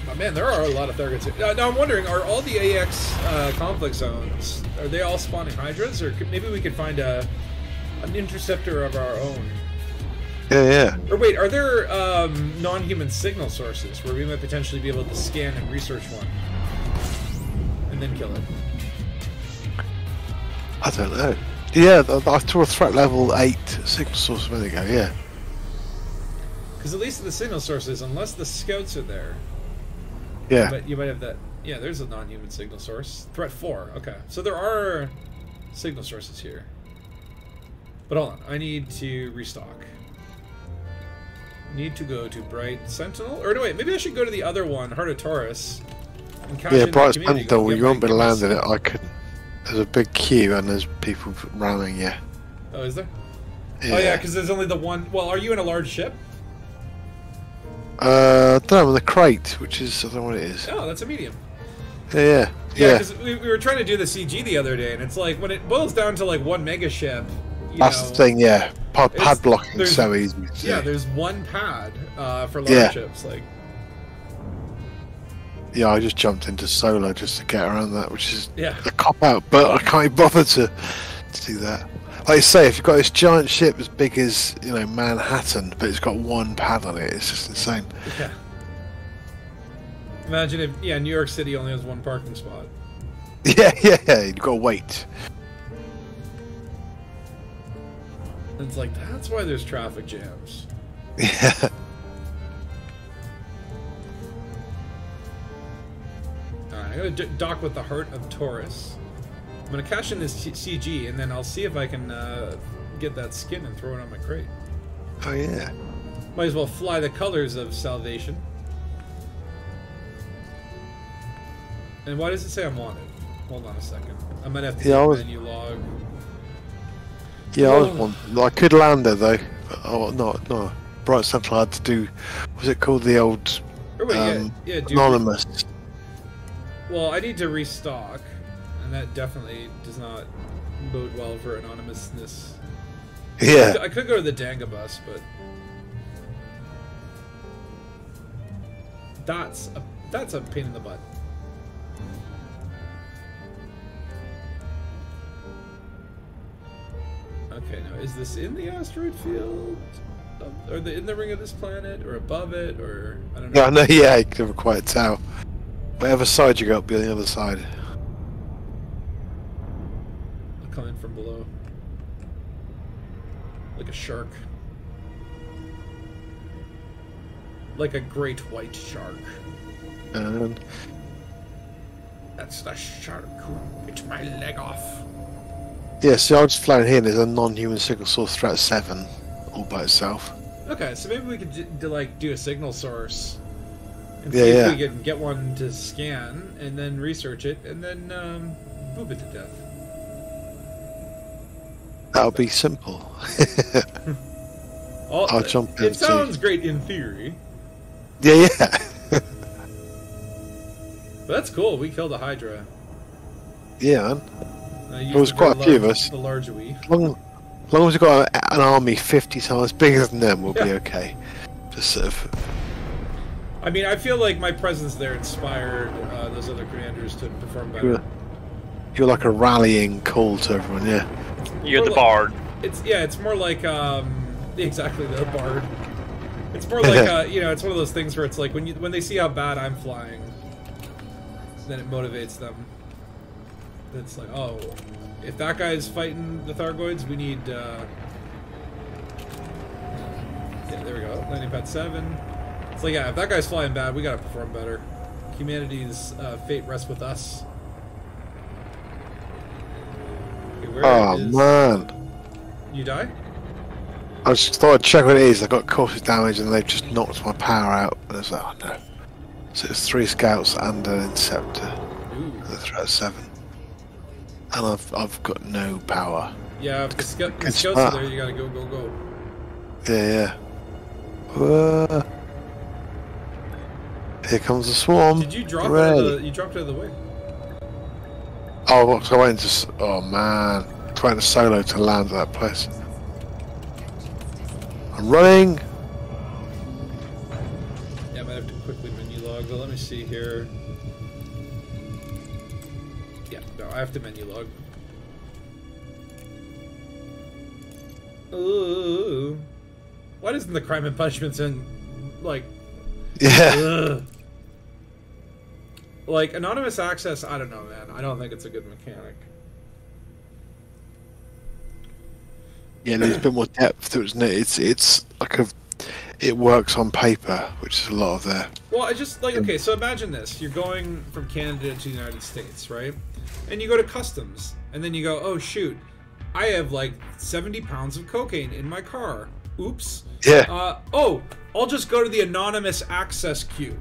Oh, man, there are a lot of targets here. Now, now I'm wondering, are all the AX uh, conflict zones, are they all spawning Hydras? Or could, maybe we could find a an interceptor of our own. Yeah, yeah. Or wait, are there um, non-human signal sources where we might potentially be able to scan and research one? And then kill it? I don't know. Yeah, I saw a threat level 8 signal source a minute ago, yeah. Because at least the signal sources, unless the scouts are there, Yeah. but you might have that. Yeah, there's a non-human signal source. Threat four. Okay, so there are signal sources here. But hold on, I need to restock. Need to go to Bright Sentinel, or no wait, maybe I should go to the other one, Heart of Taurus. Yeah, Bright Sentinel, you won't be landing it. I couldn't. There's a big queue and there's people ramming you. Oh, is there? Yeah. Oh yeah, because there's only the one. Well, are you in a large ship? Uh, I don't know, the Krait, which is, I don't know what it is. Oh, that's a medium. Yeah, yeah. Yeah, Yeah, because we, we were trying to do the CG the other day, and it's like when it boils down to like one mega ship. You that's know, the thing, yeah. Pad, pad blocking so easy. Yeah, there's one pad uh, for large Yeah. ships. Like, yeah, I just jumped into solo just to get around that, which is yeah, a cop out, but I can't be bothered to, to do that. Like you say, if you've got this giant ship as big as you know Manhattan, but it's got one pad on it, it's just insane. Yeah. Imagine if yeah, New York City only has one parking spot. Yeah, yeah, yeah. You've got to wait. It's like that's why there's traffic jams. Yeah. I'm gonna d- dock with the Heart of Taurus. I'm gonna cash in this CG, and then I'll see if I can uh, get that skin and throw it on my Krait. Oh yeah. Might as well fly the colors of salvation. And why does it say I'm wanted? Hold on a second. I might have to Yeah, I was- menu log. Yeah, I was Oh. one. I could land there though. Oh no, no. Bright Central had to do. Was it called the old wait, um, yeah, yeah, anonymous? Well, I need to restock, and that definitely does not bode well for anonymousness. Yeah. I could go to the Dangabus, but that's a that's a pain in the butt. Okay, now is this in the asteroid field, of- or the in the ring of this planet, or above it, or I don't know. Yeah, I know. Yeah, can never quite tell. Whatever side you go, up, be on the other side. I'll come in from below, like a shark, like a great white shark. And That's the shark who bit my leg off. yeah, see, I was flying here. and There's a non-human signal source threat seven, all by itself. Okay, so maybe we could do, like do a signal source and Yeah, see if yeah. we can get one to scan and then research it and then um, boop it to death. That'll be simple. All, I'll jump in It sounds great in theory, yeah, yeah. but that's cool. We killed a Hydra. yeah, man. Uh, There was quite a few of us. The large we. As long, as long as we've got an army 50 times bigger than them, we'll be okay. Just sort of. I mean, I feel like my presence there inspired uh, those other commanders to perform better. You're, you're like a rallying call to everyone, yeah. You're the Well, bard. It's yeah, it's more like um exactly the bard. It's more like uh, you know, it's one of those things where it's like when you when they see how bad I'm flying, then it motivates them. It's like, oh, if that guy's fighting the Thargoids, we need. uh Yeah, there we go. Landing pad seven. Like, yeah, if that guy's flying bad, we gotta perform better. Humanity's uh, fate rests with us. Okay, where Oh, is- man. You die? I just thought I'd check what it is. I got caustic damage and they've just knocked my power out. And I was like, oh no. So it's three scouts and an interceptor. Ooh. The threat seven. And I've, I've got no power. Yeah, if the, scout, the scouts are there, you gotta go, go, go. Yeah, yeah. Here comes the swarm. Did you drop Red. out of the, you dropped out of the way? Oh, I went to. Oh man. Went to solo to land at that place. I'm running. Yeah, I might have to quickly menu log, but let me see here. Yeah, no, I have to menu log. Ooh. Why doesn't the crime and punishments in like Yeah. ugh. Like anonymous access? I don't know, man. I don't think it's a good mechanic. Yeah, there's a bit more depth to it, isn't it? It's it's like a. It works on paper, which is a lot of there. Well, I just like okay. So imagine this: you're going from Canada to the United States, right? And you go to customs, and then you go, "Oh shoot, I have like 70 pounds of cocaine in my car. Oops. Yeah. Uh, oh, I'll just go to the anonymous access queue,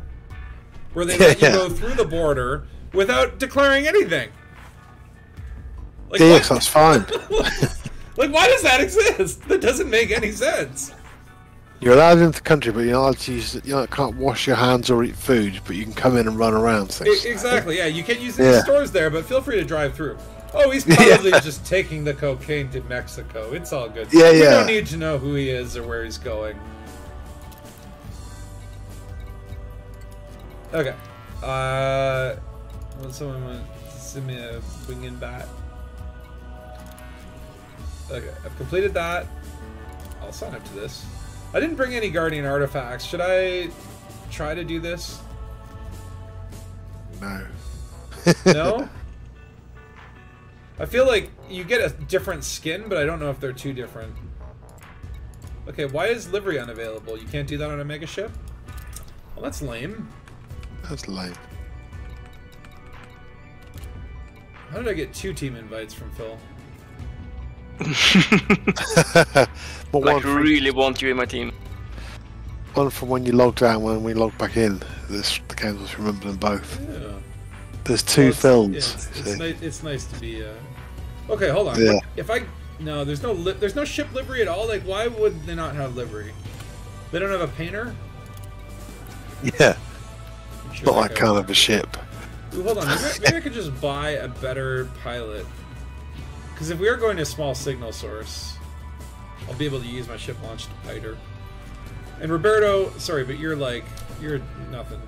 where they Yeah, let you go through the border without declaring anything. Like, Yeah, that's fine. like, why does that exist? That doesn't make any sense. You're allowed into the country, but you're not allowed to use. You know, can't wash your hands or eat food, but you can come in and run around things. exactly. Yeah, you can't use any Yeah. stores there, but feel free to drive through. Oh, he's Yeah. probably just taking the cocaine to Mexico. It's all good. Yeah, We yeah. don't need to know who he is or where he's going. Okay. Uh, someone want to send me a winging bat. Okay, I've completed that. I'll sign up to this. I didn't bring any guardian artifacts. Should I try to do this? No. No? I feel like you get a different skin, but I don't know if they're too different. Okay, why is livery unavailable? You can't do that on a mega ship? Well, that's lame. That's lame. How did I get two team invites from Phil? but one, Like, from, really want you in my team. one from when you logged out and when we logged back in. This the games was remember them both. Yeah. There's two Well, it's- films. yeah, it's, it's, see. ni- it's nice to be. Uh... Okay, hold on. Yeah. If I no, there's no li- there's no ship livery at all. Like, why would they not have livery? They don't have a painter. Yeah, Not that that kind of a ship. Ooh, hold on. Maybe, I- maybe I could just buy a better pilot. Because if we are going to small signal source, I'll be able to use my ship launched fighter. And Roberto, sorry, but you're like you're nothing.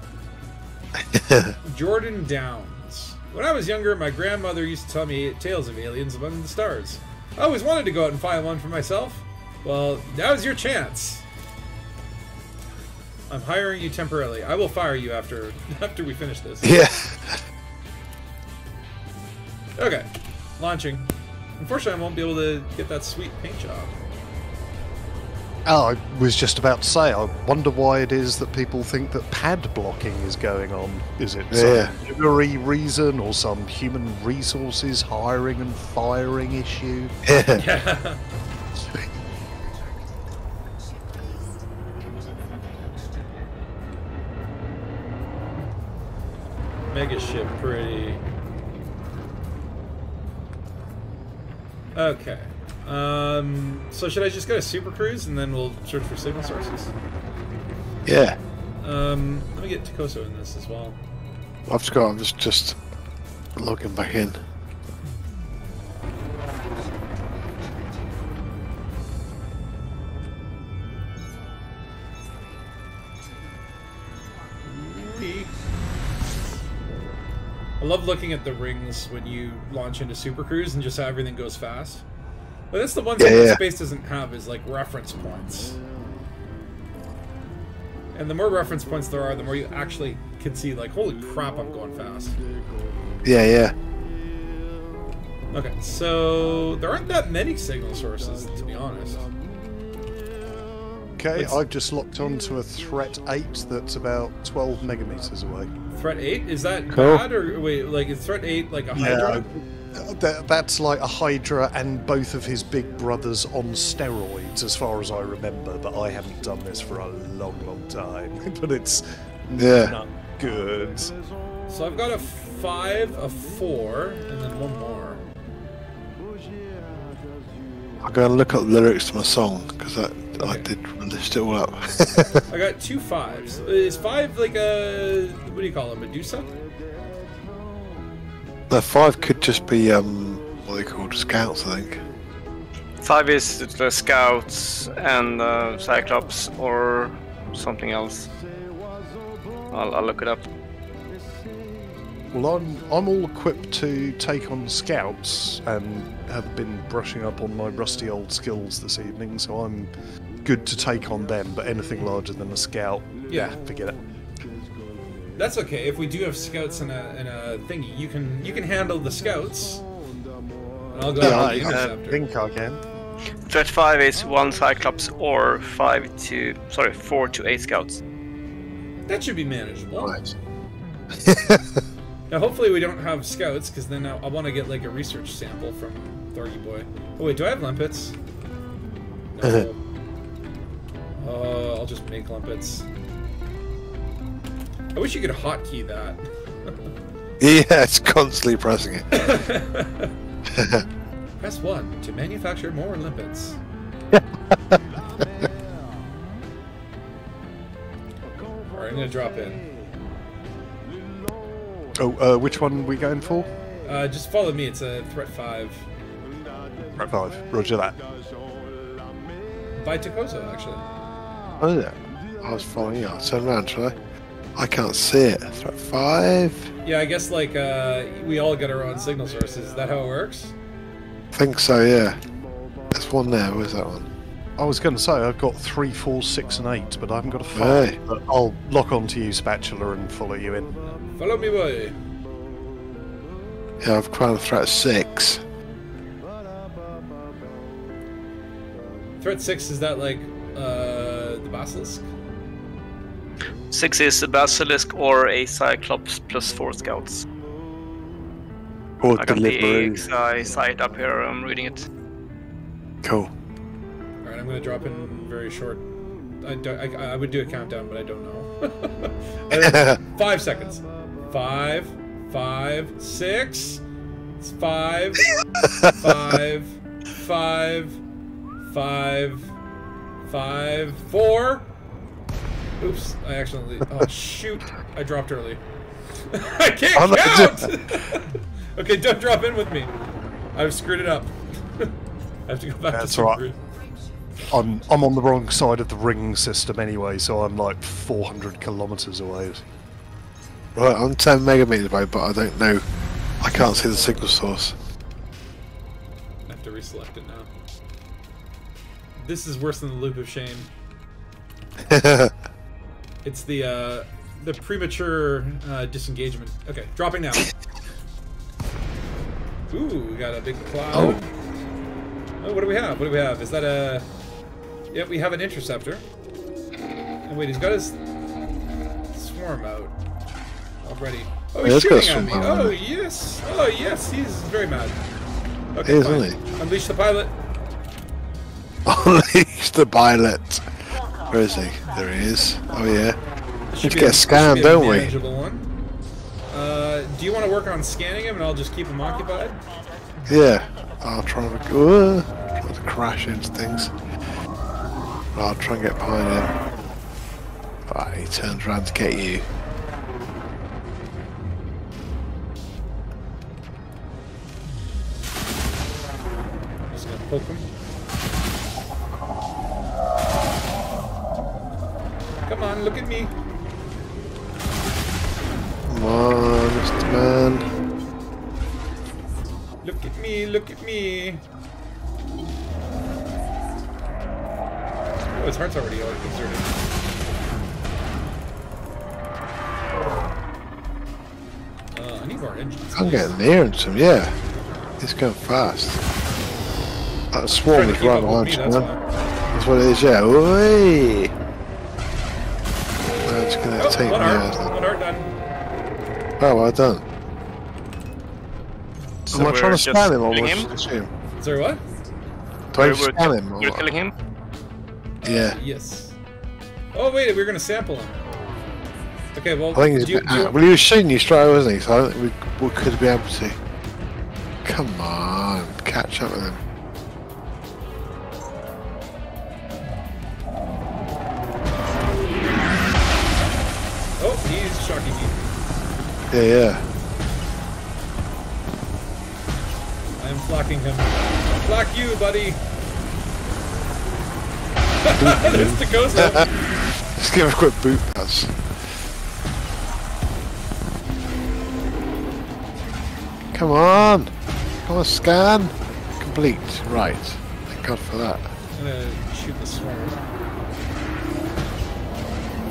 Jordan Downs. When I was younger, my grandmother used to tell me tales of aliens among the stars. I always wanted to go out and find one for myself. Well, now's your chance. I'm hiring you temporarily. I will fire you after after we finish this. yeah. Okay, launching. Unfortunately, I won't be able to get that sweet paint job. Oh, I was just about to say, I wonder why it is that people think that pad blocking is going on. Is it Yeah. some delivery reason or some human resources hiring and firing issue? Yeah. Mega ship pretty. Okay. Um, so should I just go to Super Cruise and then we'll search for signal sources? Yeah. Um, let me get ToCoSo in this as well. I've just got. I'm just just logging back in. I love looking at the rings when you launch into Super Cruise and just how everything goes fast. But that's the one thing Yeah, that space doesn't have is like reference points. And the more reference points there are, the more you actually can see like, holy crap, I'm going fast. Yeah, yeah. Okay, so there aren't that many signal sources, to be honest. Okay, Let's- I've just locked onto a threat 8 that's about 12 megameters away. Threat 8, is that Cool. bad? Or wait, like, is Threat 8 like a Hydra? That, that's like a Hydra and both of his big brothers on steroids, as far as I remember. But I haven't done this for a long, long time. but it's Yeah. not good. So I've got a 5, a 4, and then one more. I'm going to look up the lyrics to my song because I, I Okay. did list it all up. I got two fives. Is five like a what do you call it, Medusa? the five could just be um, what they called scouts, I think. Five is the scouts and uh, Cyclops or something else. I'll, I'll look it up. Well, I'm I'm all equipped to take on scouts and have been brushing up on my rusty old skills this evening, so I'm good to take on them. But anything larger than a scout, Yeah. forget it. That's okay. If we do have scouts in a in a thingy, you can you can handle the scouts. And I'll go Yeah, I, and the I think I can. Threat five is one Cyclops or five to sorry four to eight scouts. That should be manageable. Right. Now, hopefully, we don't have scouts, because then I, I want to get like a research sample from Thorgy Boy. Oh wait, do I have limpets? No. uh, I'll just make limpets. I wish you could hotkey that. Yeah, it's constantly pressing it. Press 1 to manufacture more limpets. Alright, I'm gonna drop in. Oh, uh, which one are we going for? Uh, just follow me, it's a threat 5. Threat five. Roger that. By ToCoSo, actually. Oh, yeah. I was following you. I'll turn around, shall I? I can't see it. Threat five. Yeah, I guess like uh, we all get our own signal sources. Is that how it works? I think so, yeah. There's one there. Where's that one? I was going to say I've got three, four, six, and eight, but I haven't got a five. Hey. But I'll lock onto you, spatula, and follow you in. Follow me, boy. Yeah, I've crowned threat six. Threat six is that like uh the basilisk? Six is a basilisk or a cyclops plus four scouts. Or I got the delivery. AXI site up here. I'm reading it. Cool. All right, I'm gonna drop in very short. I, don't, I, I would do a countdown, but I don't know. Five seconds. Five, five, six, five, five, five, five, five, four. Oops, I accidentally. Oh shoot! I dropped early. I can't no, count. okay, don't drop in with me. I've screwed it up. I have to go back That's to right. I'm I'm on the wrong side of the ring system anyway, so I'm like 400 kilometers away. Right, I'm 10 megameters away, but I don't know. I can't see the signal source. This is worse than the loop of shame. It's the uh, the premature uh, disengagement. Okay, dropping now. Ooh, we got a big cloud. Oh. Oh, what do we have? What do we have? Is that a? Yep, we have an interceptor. And wait, he's got his swarm out already. Oh, he's a shooting at me. out. Oh yes. Oh yes, he's very mad. Okay, He is, fine. Unleash the pilot. Unleash the pilot. Where is he? There he is. Oh yeah. Let's should get a- scan, should be a don't we? Uh, do you want to work on scanning him, and I'll just keep him occupied? Yeah. I'll try and uh, try to crash into things. I'll try and get behind him. But he turns around to get you. Just gonna poke him. Come on, look at me. Come on, Mr. Man. Look at me. Look at me. Oh, his heart's already exerted. Uh, I need more engines. I'm getting near to him, yeah. He's going fast. That swarm is right behind me, you, that's man. That's what it is, yeah. Oi! That's gonna Oh, take me one heart. out. One heart done. Oh, well done. So Am I trying to just scan him or killing was him? it? Sorry, what? Do I We're- just we're scan him? Or You're what? killing him? Yeah. Yes. Oh wait, we are gonna sample him. Okay, well, I think he's do you, been do you- out. Well, he was shooting you straight away, wasn't he? So I don't think we, we could be able to. Come on, catch up with him. Yeah, yeah. I am flocking him. Flock you, buddy. There's the ghost. Just give him a quick boot pass. Come on! Come on, scan! Complete. Right. Thank God for that. I'm gonna shoot the swarm.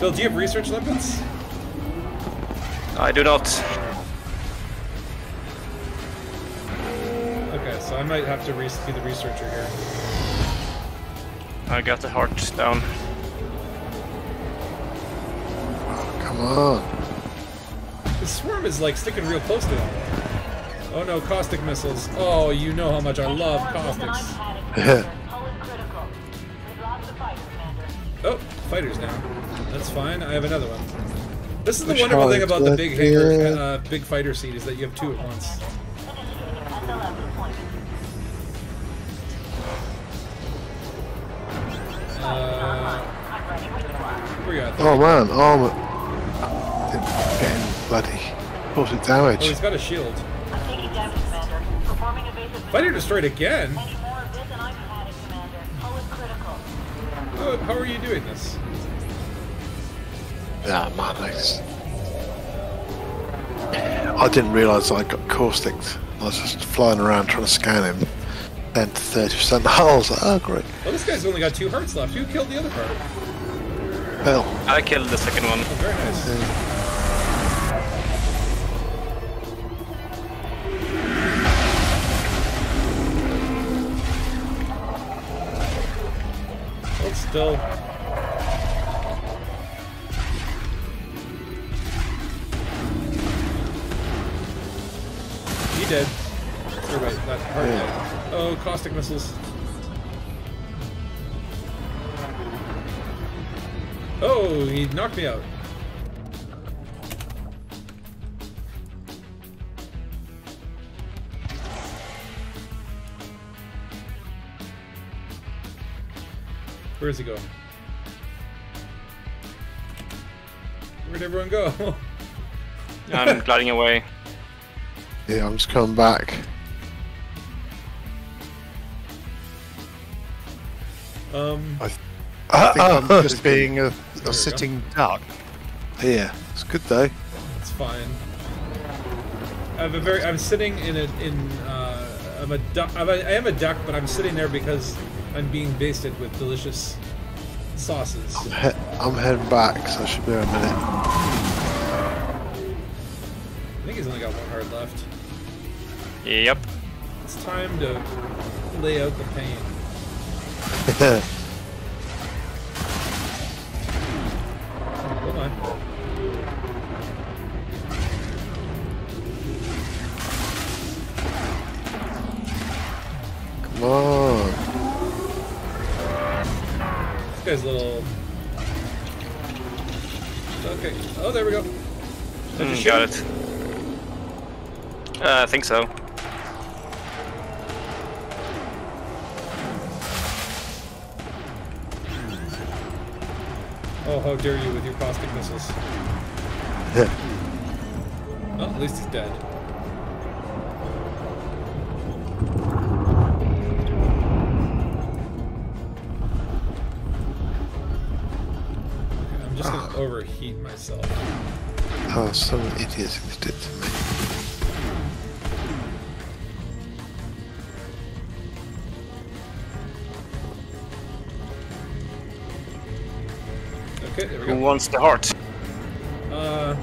Phil, do you have research limpets? I do not. Okay, so I might have to re- be the researcher here. I got the heart down. Come on. The swarm is like sticking real close to him. Oh no, caustic missiles. Oh, you know how much I love caustics. Oh, fighters now. That's fine. I have another one. This is the Which wonderful thing about the big hanger, uh, big fighter seat is that you have two at once. Uh, where you at? Oh man, armor. Getting bloody. Positive Oh, damage. he's got a shield. Fighter destroyed again. Oh, how are you doing this? Ah, man, I. I didn't realise I got caustic. I was just flying around trying to scan him. 10 to 30% I was like, oh, great. Well, this guy's only got two hearts left. Who killed the other heart? Hell. I killed the second one. Oh, very nice. Hold still. He did. Or wait, that heart Yeah. dead. Oh, caustic missiles. Oh, he knocked me out. Where is he going? Where'd everyone go? I'm gliding away. Yeah, I'm just coming back. um, I, I think I'm Oh, just being a, a sitting duck. Yeah, it's good though. it's fine. I have a very. I'm sitting in a in. Uh, I'm a duck. I'm a, I am a duck, but I'm sitting there because I'm being basted with delicious sauces. I'm, he- I'm heading back, so I should be there in a minute. I think he's only got one heart left. Yep. It's time to lay out the pain. Hold on. Come on. This guy's a little. Okay. Oh, there we go. Did you Mm, shoot got it. Uh, I think so. Oh, how dare you with your caustic missiles. Oh, at least he's dead. Okay, I'm just gonna ah. overheat myself. Ah, oh, some idiots did to me. Okay, there we Who wants the heart? Uh,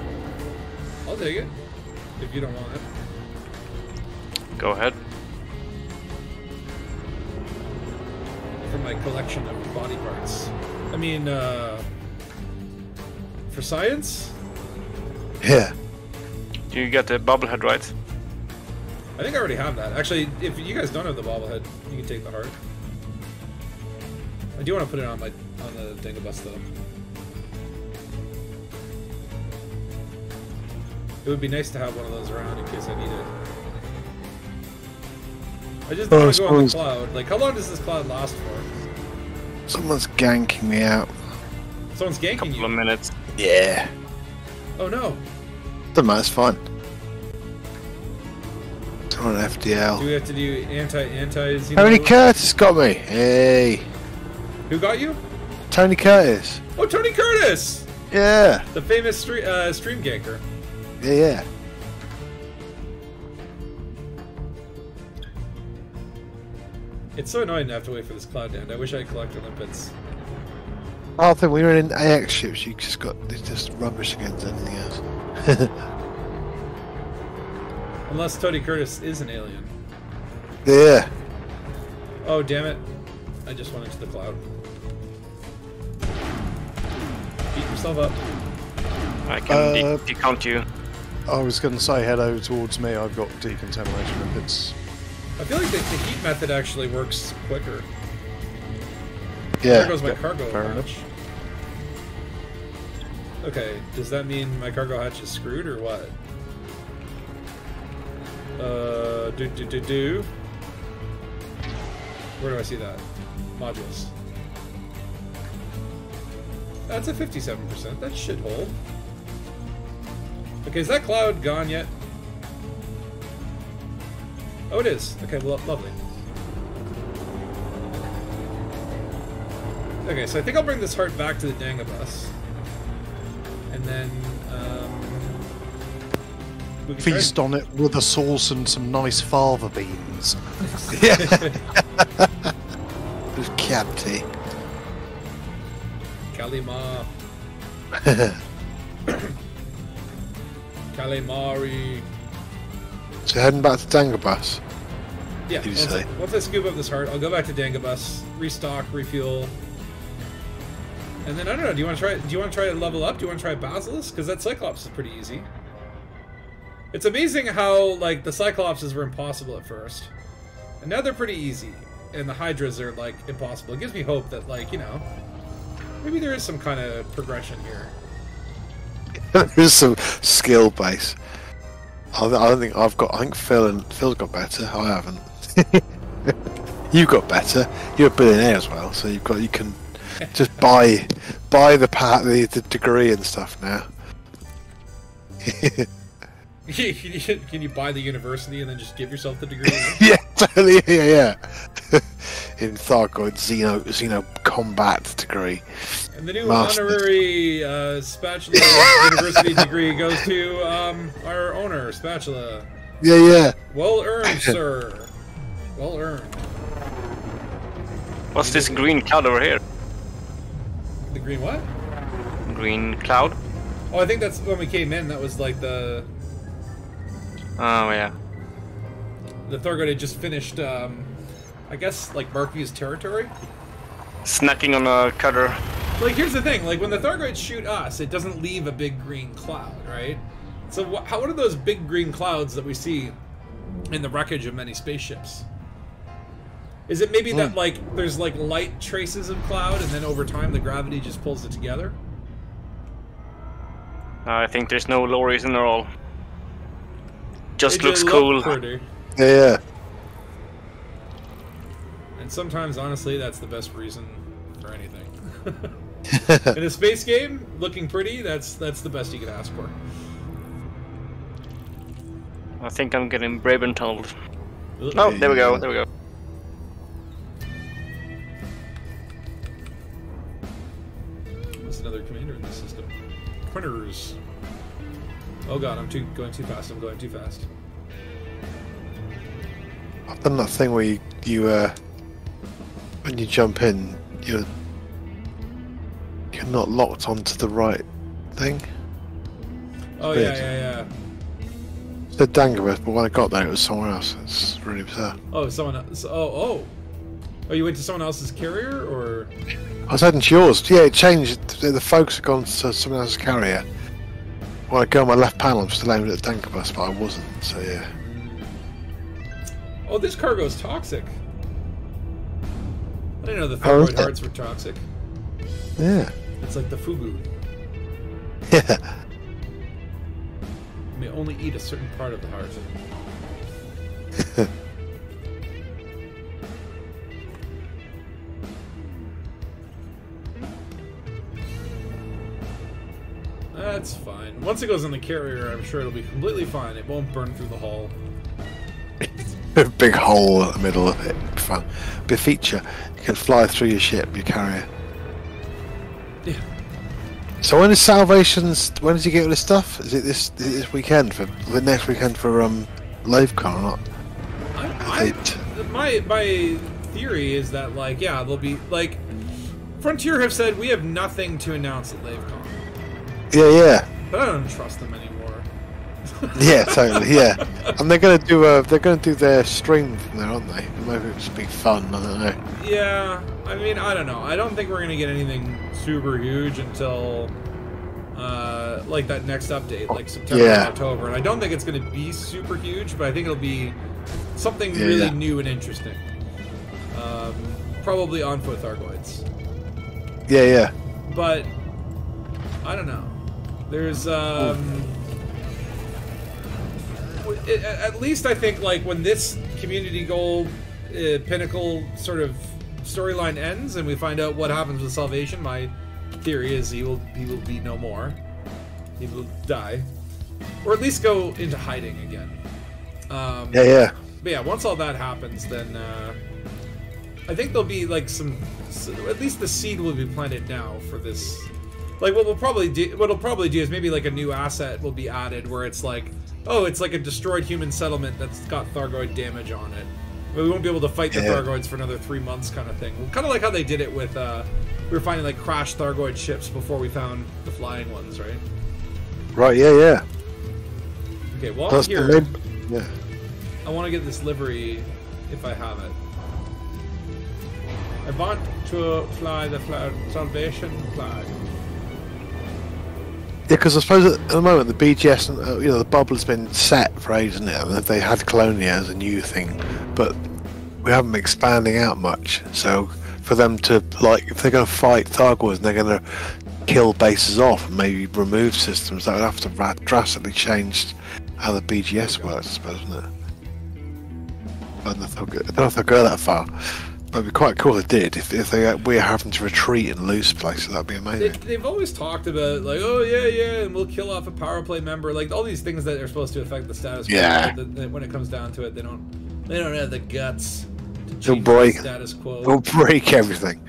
I'll take it. If you don't want it. Go ahead. For my collection of body parts. I mean, uh, for science? Yeah. You got the bobblehead right. I think I already have that. Actually, if you guys don't have the bobblehead, you can take the heart. I do want to put it on my on the Dangabus though. It would be nice to have one of those around in case I need it. I just don't Oh, want to go on the cloud. Like, how long does this cloud last for? Someone's ganking me out. Someone's ganking Couple you. of minutes. Yeah. Oh no! Doesn't fun. it's fine. It's on an Do FDL. we have to do anti anti? Tony Curtis got me. Hey. Who got you? Tony Curtis. Oh, Tony Curtis, Yeah. the famous stre- uh, stream ganker. Yeah, yeah. It's so annoying to have to wait for this cloud to end. I wish I could collect Olympics. I think when you're in AX ships, you just got it's just rubbish against anything else. Unless Tony Curtis is an alien. yeah. Oh, damn it. I just went into the cloud. Beat yourself up. I can de- Uh, decount you. I was going to say head over towards me. I've got decontamination limpets. I feel like the, the heat method actually works quicker. Yeah. There goes my cargo fair hatch. Okay, does that mean my cargo hatch is screwed or what? Uh, do do do do. Where do I see that? Modules. That's a 57%. That should hold. Okay, is that cloud gone yet? Oh, it is. Okay, well, lovely. Okay, so I think I'll bring this heart back to the Dangabus. And then, um, Feast on it with a sauce and some nice fava beans. Yeah. Just Chianti. Kalima. Calamari. So heading back to Dangabus. Yeah, once I, once I scoop up this heart, I'll go back to Dangabus, restock, refuel, and then I don't know. Do you want to try? Do you want to try to level up? Do you want to try Basilisk? Because that Cyclops is pretty easy. It's amazing how like the Cyclopses were impossible at first, and now they're pretty easy, and the Hydras are like impossible. It gives me hope that like you know, maybe there is some kind of progression here. There's some skill base. I, I don't think I've got. I think Phil and Phil's got better. I haven't. you got better. You're a billionaire as well, so you've got. You can just buy buy the part the, the degree and stuff now. Can you buy the university and then just give yourself the degree? yeah, totally. Yeah, yeah. In Thargoid Xeno Xeno combat degree. And the new Master. honorary uh, spatula university degree goes to um, our owner, Spatula. Yeah, yeah. Well earned, sir. Well earned. What's this green cloud over here? The green what? Green cloud? Oh, I think that's when we came in. That was like the Oh yeah. the Thargoid had just finished. Um, I guess like Murphy's territory. Snacking on a cutter. Like here's the thing: like when the Thargoids shoot us, it doesn't leave a big green cloud, right? So wh- how, what are those big green clouds that we see in the wreckage of many spaceships? Is it maybe that like there's like light traces of cloud, and then over time the gravity just pulls it together? I think there's no low reason at all. Just It looks cool. pretty. Yeah, yeah. And sometimes, honestly, that's the best reason for anything. in a space game, looking pretty, that's that's the best you can ask for. I think I'm getting Braben tunneled. Oh, there we go. There we go. What's another commander in the system. Printers. Oh god, I'm too going too fast. I'm going too fast. I've done that thing where you, you uh, when you jump in, you're you're not locked onto the right thing. Oh Weird. yeah, yeah, yeah. It's the Dangabus, but when I got there, it was somewhere else. It's really bizarre. Oh, someone else. Oh, oh. Oh, you went to someone else's carrier, or I was heading to yours. Yeah, it changed. The the focus had gone to someone else's carrier. When I go on my left panel, I'm still aiming at the Dangabus, but I wasn't. So yeah. oh, this cargo is toxic. I didn't know the Oh, Thargoid it? hearts were toxic. Yeah. It's like the fugu. Yeah. You may only eat a certain part of the heart. That's fine. Once it goes in the carrier, I'm sure it'll be completely fine. It won't burn through the hull. A big hole in the middle of it. Fun. Be a feature. You can fly through your ship, your carrier. Yeah. So when is Salvation's? When does he get all this stuff? Is it this this weekend for the next weekend for um LaveCon or not? I. I, my my theory is that like yeah they'll be like Frontier have said we have nothing to announce at LaveCon, Yeah, yeah, but I don't trust them anymore. yeah, totally, yeah. And they're gonna do uh they're gonna do their stream from there, aren't they? Maybe it'll just be fun. I don't know. Yeah, I mean, I don't know. I don't think we're gonna get anything super huge until uh, like that next update, like September Yeah. and October. And I don't think it's gonna be super huge, but I think it'll be something Yeah, really yeah. new and interesting. Um, probably on foot Thargoids, Yeah, yeah. but I don't know. There's um, it- at least I think like when this community goal uh, pinnacle sort of storyline ends and we find out what happens with salvation my theory is he will he will be no more. He will die. Or at least go into hiding again. Um, Yeah, yeah. but yeah once all that happens then uh, i think there'll be like some at least the seed will be planted now for this like what we'll probably do what we'll probably do is maybe like a new asset will be added where it's like oh, it's like a destroyed human settlement that's got Thargoid damage on it. But we won't be able to fight the Yeah. Thargoids for another three months, kind of thing. Kind of like how they did it with. Uh, we were finding like crashed Thargoid ships before we found the flying ones, right? Right, yeah, yeah. Okay, well, That's here. main. Yeah. I want to get this livery if I have it. I want to fly the flag, Salvation flag. Yeah, because I suppose at the moment the BGS, and, uh, you know, the bubble has been set for ages, isn't it? I mean, they had Colonia as a new thing, but we haven't been expanding out much. So for them to like, if they're going to fight Thargoids and they're going to kill bases off and maybe remove systems, that would have to ra- drastically change how the BGS works, I suppose, isn't it? I don't know if I don't know if they'll go that far. But it'd be quite cool if they did. If, if they uh, we're having to retreat and lose places, that'd be amazing. they've always talked about like, oh yeah, yeah, and we'll kill off a power play member, like all these things that are supposed to affect the status quo. Yeah. but the- the- when it comes down to it, they don't, they don't have the guts to They'll change break- the status quo. We'll break everything.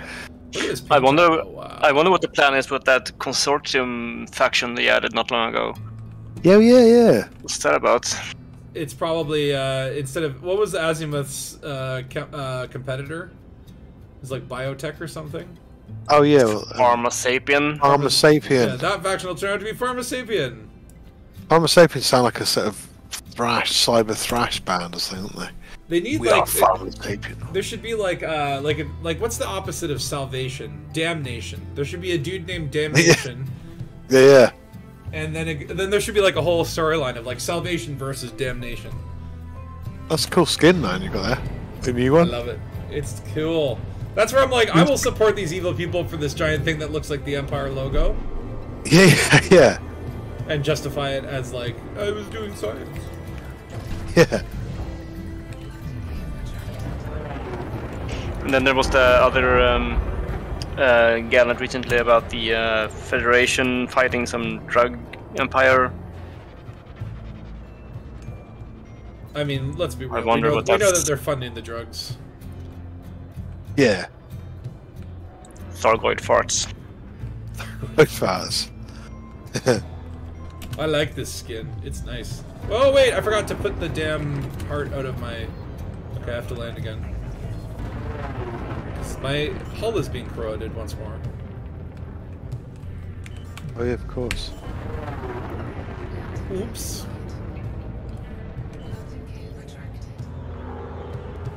Look at this I wonder. Oh, wow. I wonder what the plan is with that consortium faction they added not long ago. Yeah, yeah, yeah. What's that about? It's probably uh, instead of what was Azimuth's uh, com- uh, competitor? It's like biotech or something. Oh yeah, well, um, Pharma sapien. Yeah, that faction will turn out to be Pharmasapien. Homo sapiens sound like a sort of thrash, cyber thrash band or something, don't They need they? We like Homo sapien. there should be like uh like a, like what's the opposite of salvation? Damnation. There should be a dude named Damnation, Yeah, yeah. And then it, then there should be like a whole storyline of like salvation versus damnation. That's a cool skin, man. You got there. The new one. I one. love it. It's cool. That's where I'm like, I will support these evil people for this giant thing that looks like the Empire logo, Yeah, yeah, yeah, and justify it as like I was doing science. yeah. And then there was the other um, uh, GalNet recently about the uh, Federation fighting some drug empire. I mean, let's be real. I wonder we know, what we know that they're funding the drugs. Yeah. Thargoid farts. Look farts. I like this skin. It's nice. Oh wait, I forgot to put the damn heart out of my. Okay, I have to land again. 'Cause My hull is being corroded once more. Oh yeah, of course. Oops.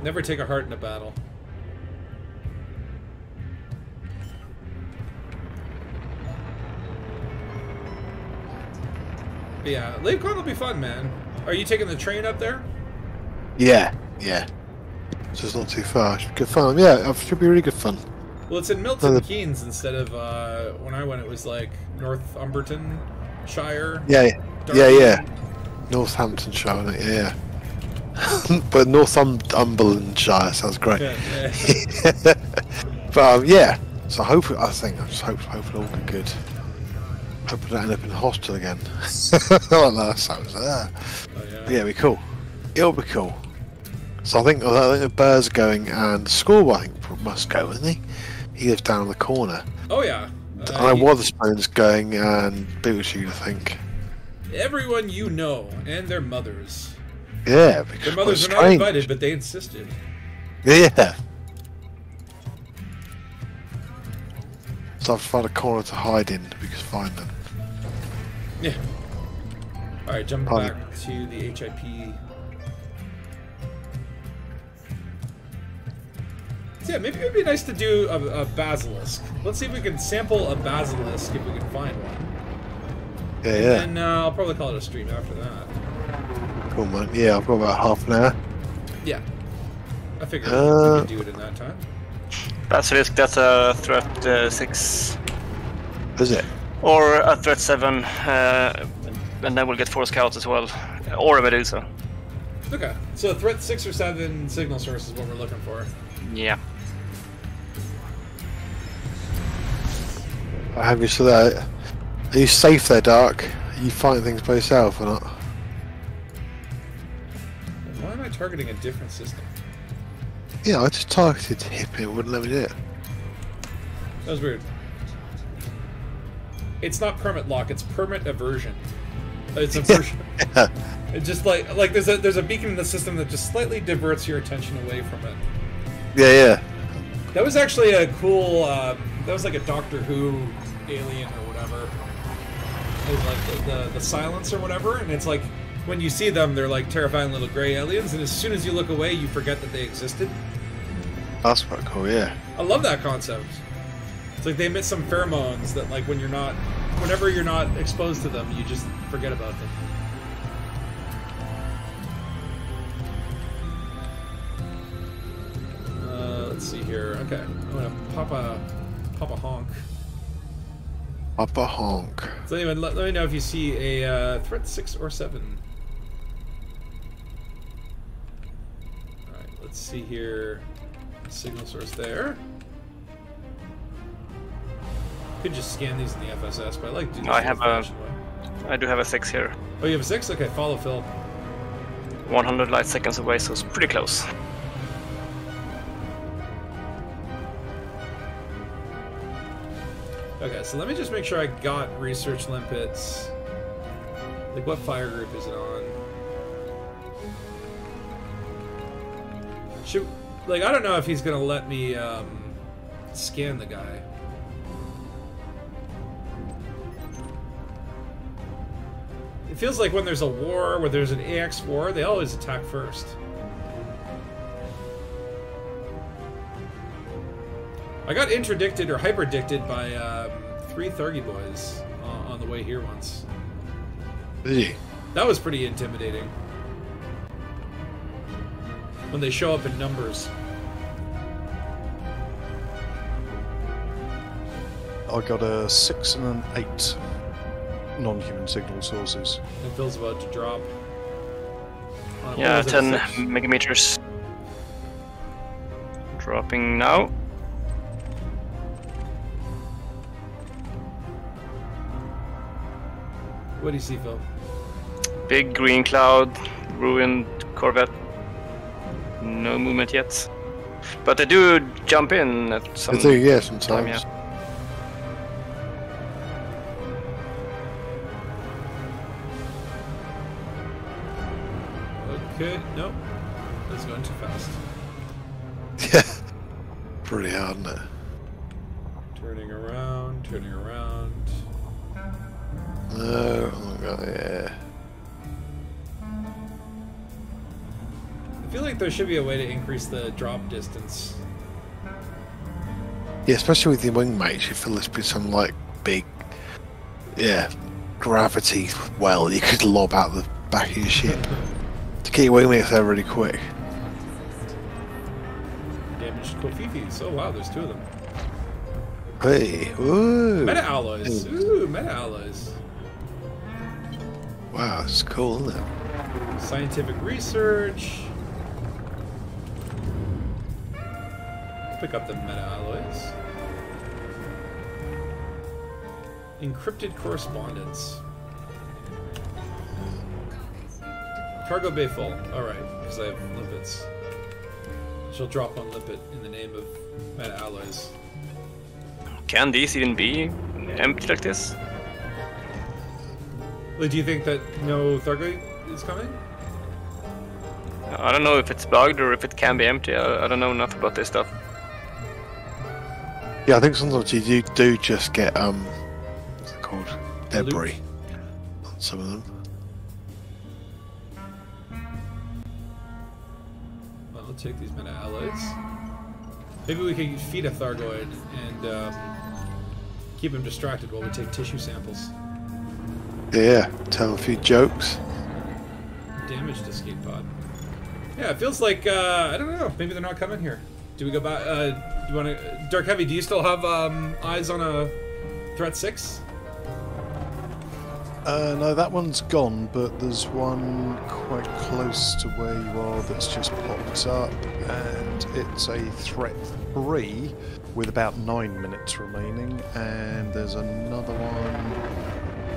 Never take a heart in a battle. But yeah, LaveCon will be fun, man. Are you taking the train up there? Yeah, yeah. So it's not too far. Should be good fun. Yeah, it should be really good fun. Well, it's in Milton Keynes instead of uh, when I went. It was like Northumberton Shire. Yeah, yeah, yeah. Northamptonshire, isn't? Yeah. but Northumberlandshire sounds great. Yeah, yeah. but um, yeah, so hopefully, I think I just hope hopefully all be good. Hope I don't end up in the hospital again. like that sounds. Uh, Oh, yeah. yeah, it'll be cool. It'll be cool. So I think I think the Bear's going and School I think must go, isn't he? He lives down the corner. Oh yeah. and Uh, I you- Watherspoon's going and Beetlejuice, I think. everyone you know and their mothers. Yeah, because Their mothers were not invited, but they insisted. Yeah. So I've found a corner to hide in. We can find them. Yeah. All right, jump back to the HIP. So yeah, maybe it would be nice to do a, a basilisk. Let's see if we can sample a basilisk if we can find one. Yeah, yeah. And uh, I'll probably call it a stream after that. Cool, man. Yeah, I've got about half an hour. Yeah. I figured Uh, we could do it in that time. Basilisk, that's a threat uh, 6 Is it? or a threat 7, uh, and then we'll get 4 scouts as well. Or a Medusa. Okay, so threat six or seven signal source is what we're looking for. Yeah. I have you so there. Are you safe there, Dark? Are you fighting things by yourself or not? Why am I targeting a different system? Yeah, I just targeted hip it wouldn't let me do it. That was weird. It's not permit lock, it's permit aversion. It's aversion. It's just like like there's a there's a beacon in the system that just slightly diverts your attention away from it. Yeah, yeah. That was actually a cool. Um, that was like a Doctor Who alien or whatever. Like the, the the silence or whatever, and it's like when you see them, they're like terrifying little gray aliens, and as soon as you look away, you forget that they existed. That's quite cool. Yeah. I love that concept. It's like they emit some pheromones that, like, when you're not, whenever you're not exposed to them, you just forget about them. Uh, let's see here. Okay, I'm gonna pop a pop a honk. Upper honk. So anyway, let, let me know if you see a uh, threat six or seven. All right, let's see here. Signal source there. Could just scan these in the FSS, but I like to do this I have a- old-fashioned way. I do have a six here. Oh, you have a six? Okay, follow Phil. 100 light seconds away, so it's pretty close. Okay, so let me just make sure I got research limpets. Like, what fire group is it on? Should like I don't know if he's gonna let me um, scan the guy. It feels like when there's a war, where there's an AX war, they always attack first. I got interdicted or hyperdicted by um, three Thurgy boys uh, on the way here once. Did? That was pretty intimidating. When they show up in numbers. I got a six and an eight non-human signal sources. And Phil's about to drop. Uh, Yeah, 10 six? megameters. Dropping now. What do you see, Phil? Big green cloud, ruined Corvette. No movement yet. But they do jump in at some I do, yeah, time, sometimes. yeah. Okay, nope. That's going too fast. Yeah. Pretty hard, isn't it? Turning around, turning around. No, oh my god, yeah. I feel like there should be a way to increase the drop distance. Yeah, especially with your wingmates, you feel there's be some like big, yeah, gravity well you could lob out the back of your ship to keep your wingmates there really quick. Damaged Kofifis. Oh wow, there's two of them. Hey, ooh, Meta alloys. Ooh, meta alloys. Wow, it's cool, isn't it? Scientific research. Pick up the meta alloys. Encrypted correspondence. Cargo bay full. Alright, because I have limpets. She'll drop one limpet in the name of meta alloys. Can these even be empty like this? Lee, do you think that no Thargoid is coming? I don't know if it's bugged or if it can be empty. I, I don't know enough about this stuff. Yeah, I think sometimes you do, do just get um, what's it called, debris on some of them. Well, I'll take these meta alloys. Maybe we can feed a Thargoid and um, keep him distracted while we take tissue samples. Yeah, tell a few jokes. Damaged escape pod. Yeah, it feels like uh, I don't know. Maybe they're not coming here. Do we go back? Uh, do you want to? Dark Heavy, do you still have um, eyes on a threat six? Uh, no, that one's gone, but there's one quite close to where you are that's just popped up, and it's a threat three with about nine minutes remaining, and there's another one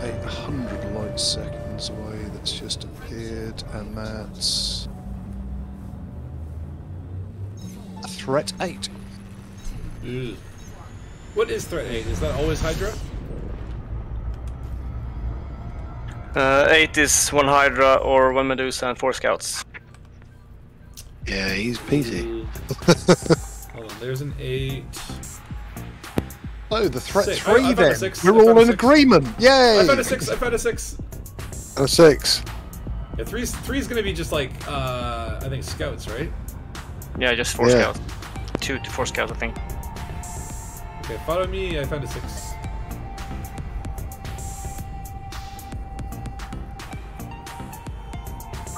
800 light seconds away that's just appeared, and that's a threat 8. What is threat 8? Is that always Hydra? Uh, 8 is one Hydra or one Medusa and four Scouts. Yeah, he's peasy. Hold on, there's an 8. So the threat six. three I, I then. Six. We're all in agreement. Yay! I found a six. I found a six. A six. Yeah, three's three's gonna be just like uh, I think scouts, right? Yeah, just four yeah. scouts. Two to four scouts, I think. Okay, follow me. I found a six.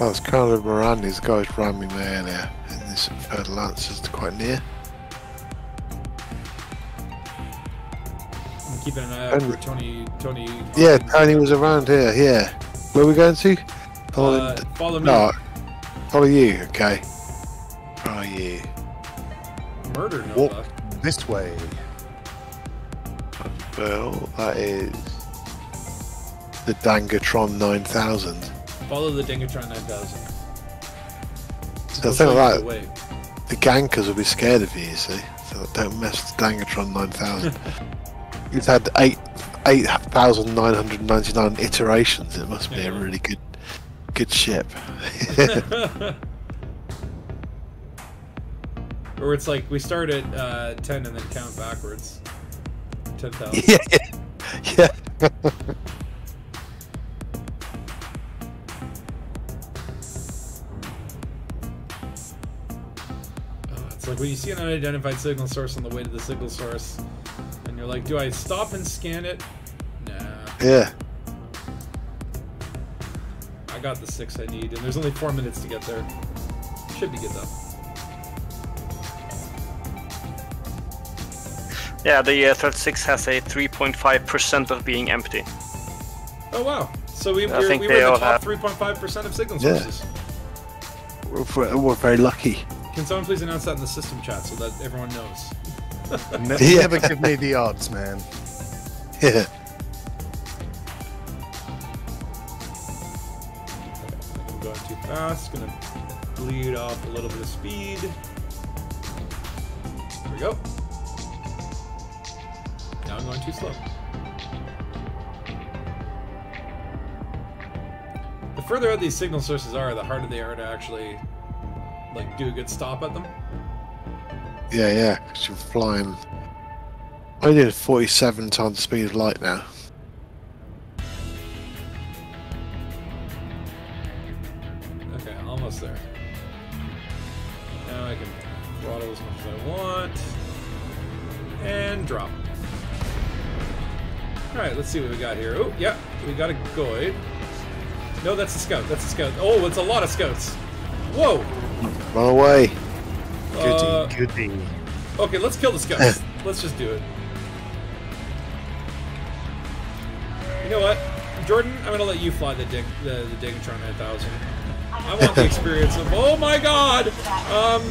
Oh, it's Carlo Mirandi's guys rhyming there now, and this uh, lance is quite near. Keeping an eye out And- for Tony. Tony. Yeah, Hawkins. Tony was around here, yeah. Where are we going to? Follow, Uh, follow me. no, follow you, okay. Follow you. Murder Walk Nova. this way. Well, that is the Dangatron 9000. Follow the Dingatron 9000. So think like the way. the gankers will be scared of you, you see. So don't mess with the Dangatron 9000. it's had eight. 8,999 iterations. It must be a really good, good ship. or it's like we start at uh, 10 and then count backwards. 10,000. yeah, yeah. Oh, it's like when you see an unidentified signal source on the way to the signal source, you're like, do I stop and scan it? Nah. yeah. I got the six I need, and there's only four minutes to get there. Should be good though. Yeah, the uh, 36 has a 3.5% of being empty. Oh wow! So we, I we're, think we were they the top 3.5% of signal Yeah. sources. We're, we're very lucky. Can someone please announce that in the system chat so that everyone knows? Ne- Yeah. Never give me the odds, man. Yeah. I'm going too fast. Gonna bleed off a little bit of speed. There we go. Now I'm going too slow. The further out these signal sources are, the harder they are to actually like do a good stop at them. Yeah, yeah. 'cause you're flying. I did 47 times the speed of light now. Okay, almost there. Now I can throttle as much as I want. And drop. Alright, let's see what we got here. Oh, yeah, we got a Goid. No, that's a scout. That's a scout. Oh, it's a lot of scouts. Whoa! Run away. Goody, Uh, goody. okay, let's kill this guy. let's just do it. You know what? Jordan, I'm gonna let you fly the dig the, the Digatron 9000. I want the experience of oh my god! Um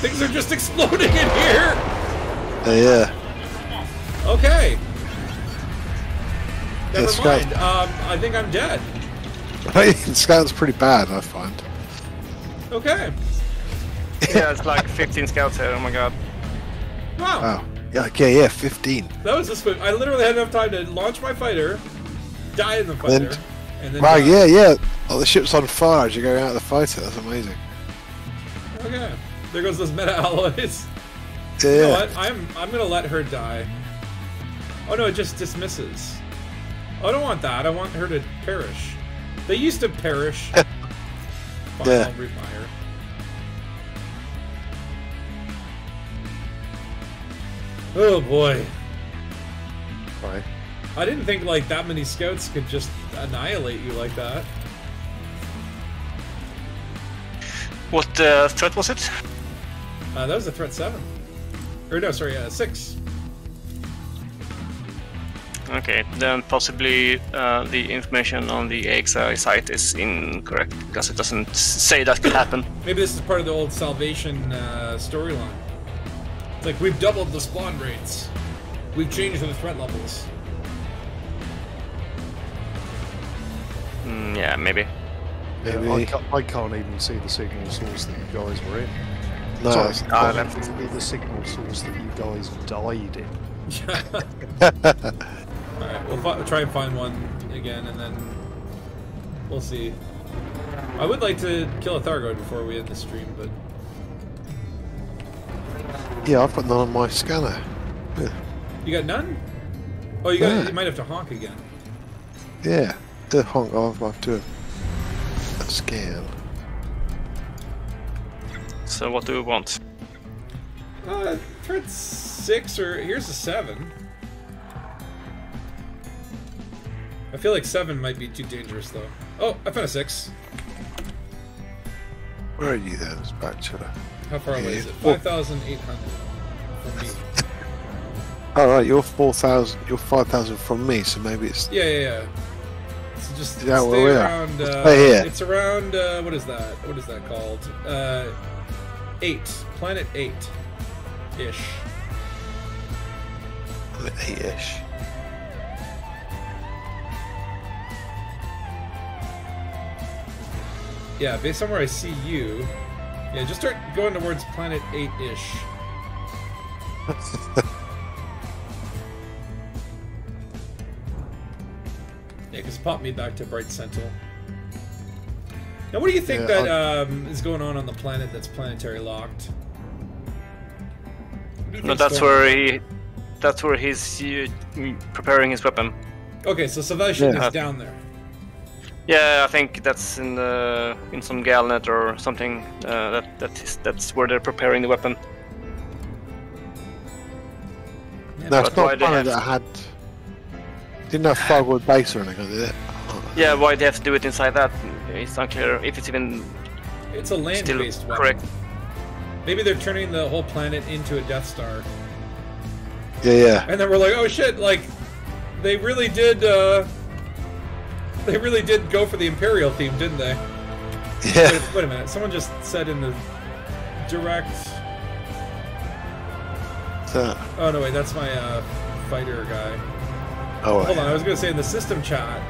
things are just exploding in here! Uh, yeah. Okay. Never Yeah, Scout. mind. Um I think I'm dead. Scout's pretty bad, I find. Okay. Yeah, it's like 15 Scouts here, oh my god. Wow. Wow. Yeah, okay, yeah, 15. That was a just I literally had enough time to launch my fighter, die in the fighter, And- and then Wow, die. yeah, yeah. Oh, the ship's on fire as you're going out of the fighter. That's amazing. Oh, okay. There goes those meta alloys. Yeah, You know what? I'm I'm gonna let her die. Oh no, it just dismisses. Oh, I don't want that. I want her to perish. They used to perish. Fine, Yeah. Oh boy. Right. I didn't think like that many scouts could just annihilate you like that. What uh, threat was it? Uh, that was a threat seven. Or no, sorry, uh, six. Okay, then possibly uh, the information on the AXI site is incorrect because it doesn't say that could happen. Maybe this is part of the old Salvation uh, storyline. It's like we've doubled the spawn rates. We've changed the threat levels. Mm, yeah, maybe. Yeah, I, Maybe. can't, I can't even see the signal source that you guys were in. No, Sorry, it's- I can't see the signal source that you guys died in. Alright, we'll fi- try and find one again, and then we'll see. I would like to kill a Thargoid before we end the stream, but Yeah, I've got none on my scanner. Yeah. you got none. Oh, you got. Yeah. You might have to honk again. Yeah. The honk. I'll have to a scan. So what do we want? Uh, threat six or here's a seven. I feel like seven might be too dangerous though. Oh, I found a six. Where are you then, Spatula? How far away is it? Five thousand eight hundred from me. Alright, you're 4,000, you're 5,000 from me, so maybe it's. Yeah, yeah, yeah. So just Yeah, stay where we are. around. Uh, here. It's around. Uh, what is that? What is that called? Uh, eight. Planet eight. Ish. Planet eight ish. Yeah, based on where I see you. Yeah, just start going towards planet eight ish. Yeah, because pop me back to Bright Sentinel. Now, what do you think Yeah, that um, is going on on the planet that's planetary locked? What do you No, that's going where he. That's where he's uh, preparing his weapon. Okay, so Salvation Yeah. is down there. Yeah, I think that's in the in some GalNet or something. Uh, that that is that's where they're preparing the weapon. Yeah, No, it's not why a they have that had. Didn't have Thargoid base or anything, did it? Yeah, why they have to do it inside that? It's unclear if it's even It's a still land-based weapon. correct. Maybe they're turning the whole planet into a Death Star. Yeah, yeah. And then we're like, oh shit, like they really did uh they really did go for the Imperial theme, didn't they? Yeah. Wait, wait a minute, someone just said in the direct Oh no wait, that's my uh fighter guy. oh, Hold on, I was gonna say in the system chat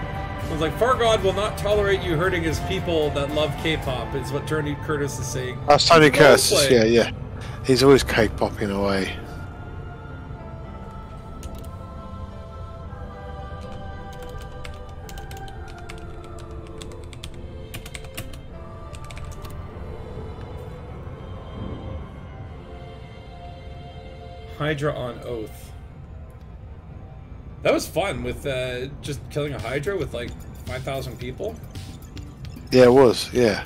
I was like, Fargod will not tolerate you hurting his people that love K-pop, is what Tony Curtis is saying. That's Tony Curtis. Yeah, yeah. He's always cake popping away. Hydra on Oath. That was fun with uh, just killing a Hydra with like 5,000 people. Yeah, it was. Yeah.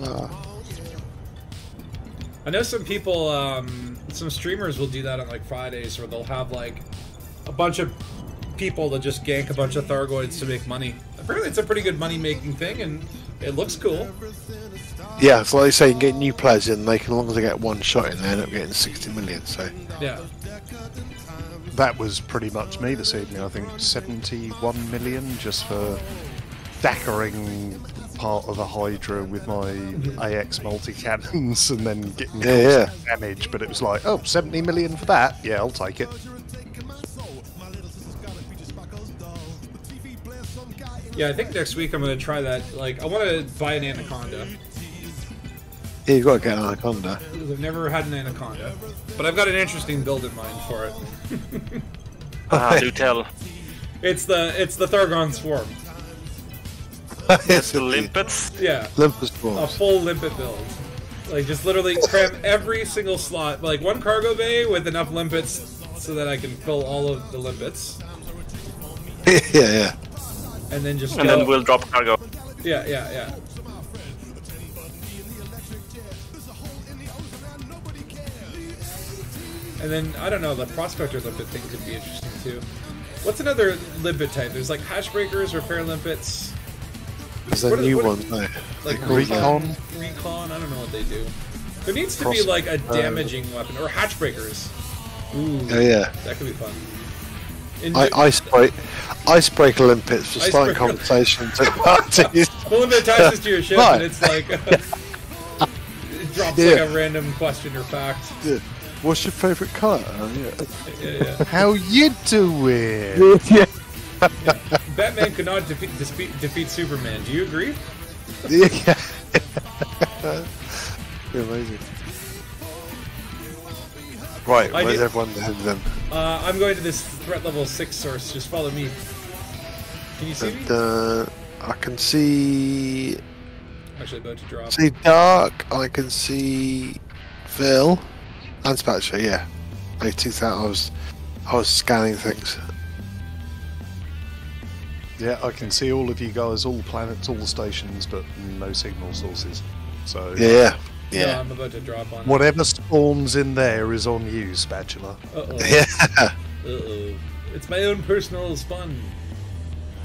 Uh, I know some people, um, some streamers will do that on like Fridays where they'll have like a bunch of people that just gank a bunch of Thargoids to make money. Apparently, it's a pretty good money making thing and it looks cool. Yeah, it's like they say, you can get new players in. They can, as long as they get one shot in, they end up getting 60 million. So, Yeah. That was pretty much me this evening. I think 71 million just for dackering part of a Hydra with my AX multi cannons and then getting Yeah, constant damage. But it was like, oh, 70 million for that? Yeah, I'll take it. Yeah, I think next week I'm going to try that. Like, I want to buy an Anaconda. Yeah, you've got to get an Anaconda. Because I've never had an Anaconda. But I've got an interesting build in mind for it. Ah, do tell. It's the it's the Thargon Swarm. yes, The limpets. Yeah. Limpus a full limpet build. Like just literally cram every single slot, like one cargo bay with enough limpets so that I can fill all of the limpets, yeah, yeah. and then just And go- then we'll drop cargo. yeah, yeah, yeah. And then I don't know, the prospector limpet thing could be interesting too. What's another limpet type? There's like hatch breakers, repair limpets, There's a What- new what- one, no. like They call them- Recon? recon. I don't know what they do. There needs to be like a uh, damaging weapon or hatch breakers. Ooh, Oh, yeah. that could be fun. I, ice break, icebreaker limpets for starting conversations at parties. Well, if it attaches to your ship Right. and it's like it drops like a random question or fact. Yeah. What's your favourite colour? Uh, yeah. Yeah, yeah. How you doing? yeah. Batman could not defeat, defeat defeat Superman. Do you agree? yeah. You're amazing. Right, I where's did- everyone headed then? Uh, I'm going to this threat level six source. Just follow me. Can you see me? Uh, I can see actually about to drop. see Dark. I can see Phil and Spatcher. Yeah, I two thousand. I was I was scanning things. Yeah, I can see all of you guys, all planets, all the stations, but no signal sources. So Yeah, yeah, Yeah, yeah. I'm about to drop on. whatever storms in there is on you, Spatula. Uh oh. yeah. Uh oh. It's my own personal spawn.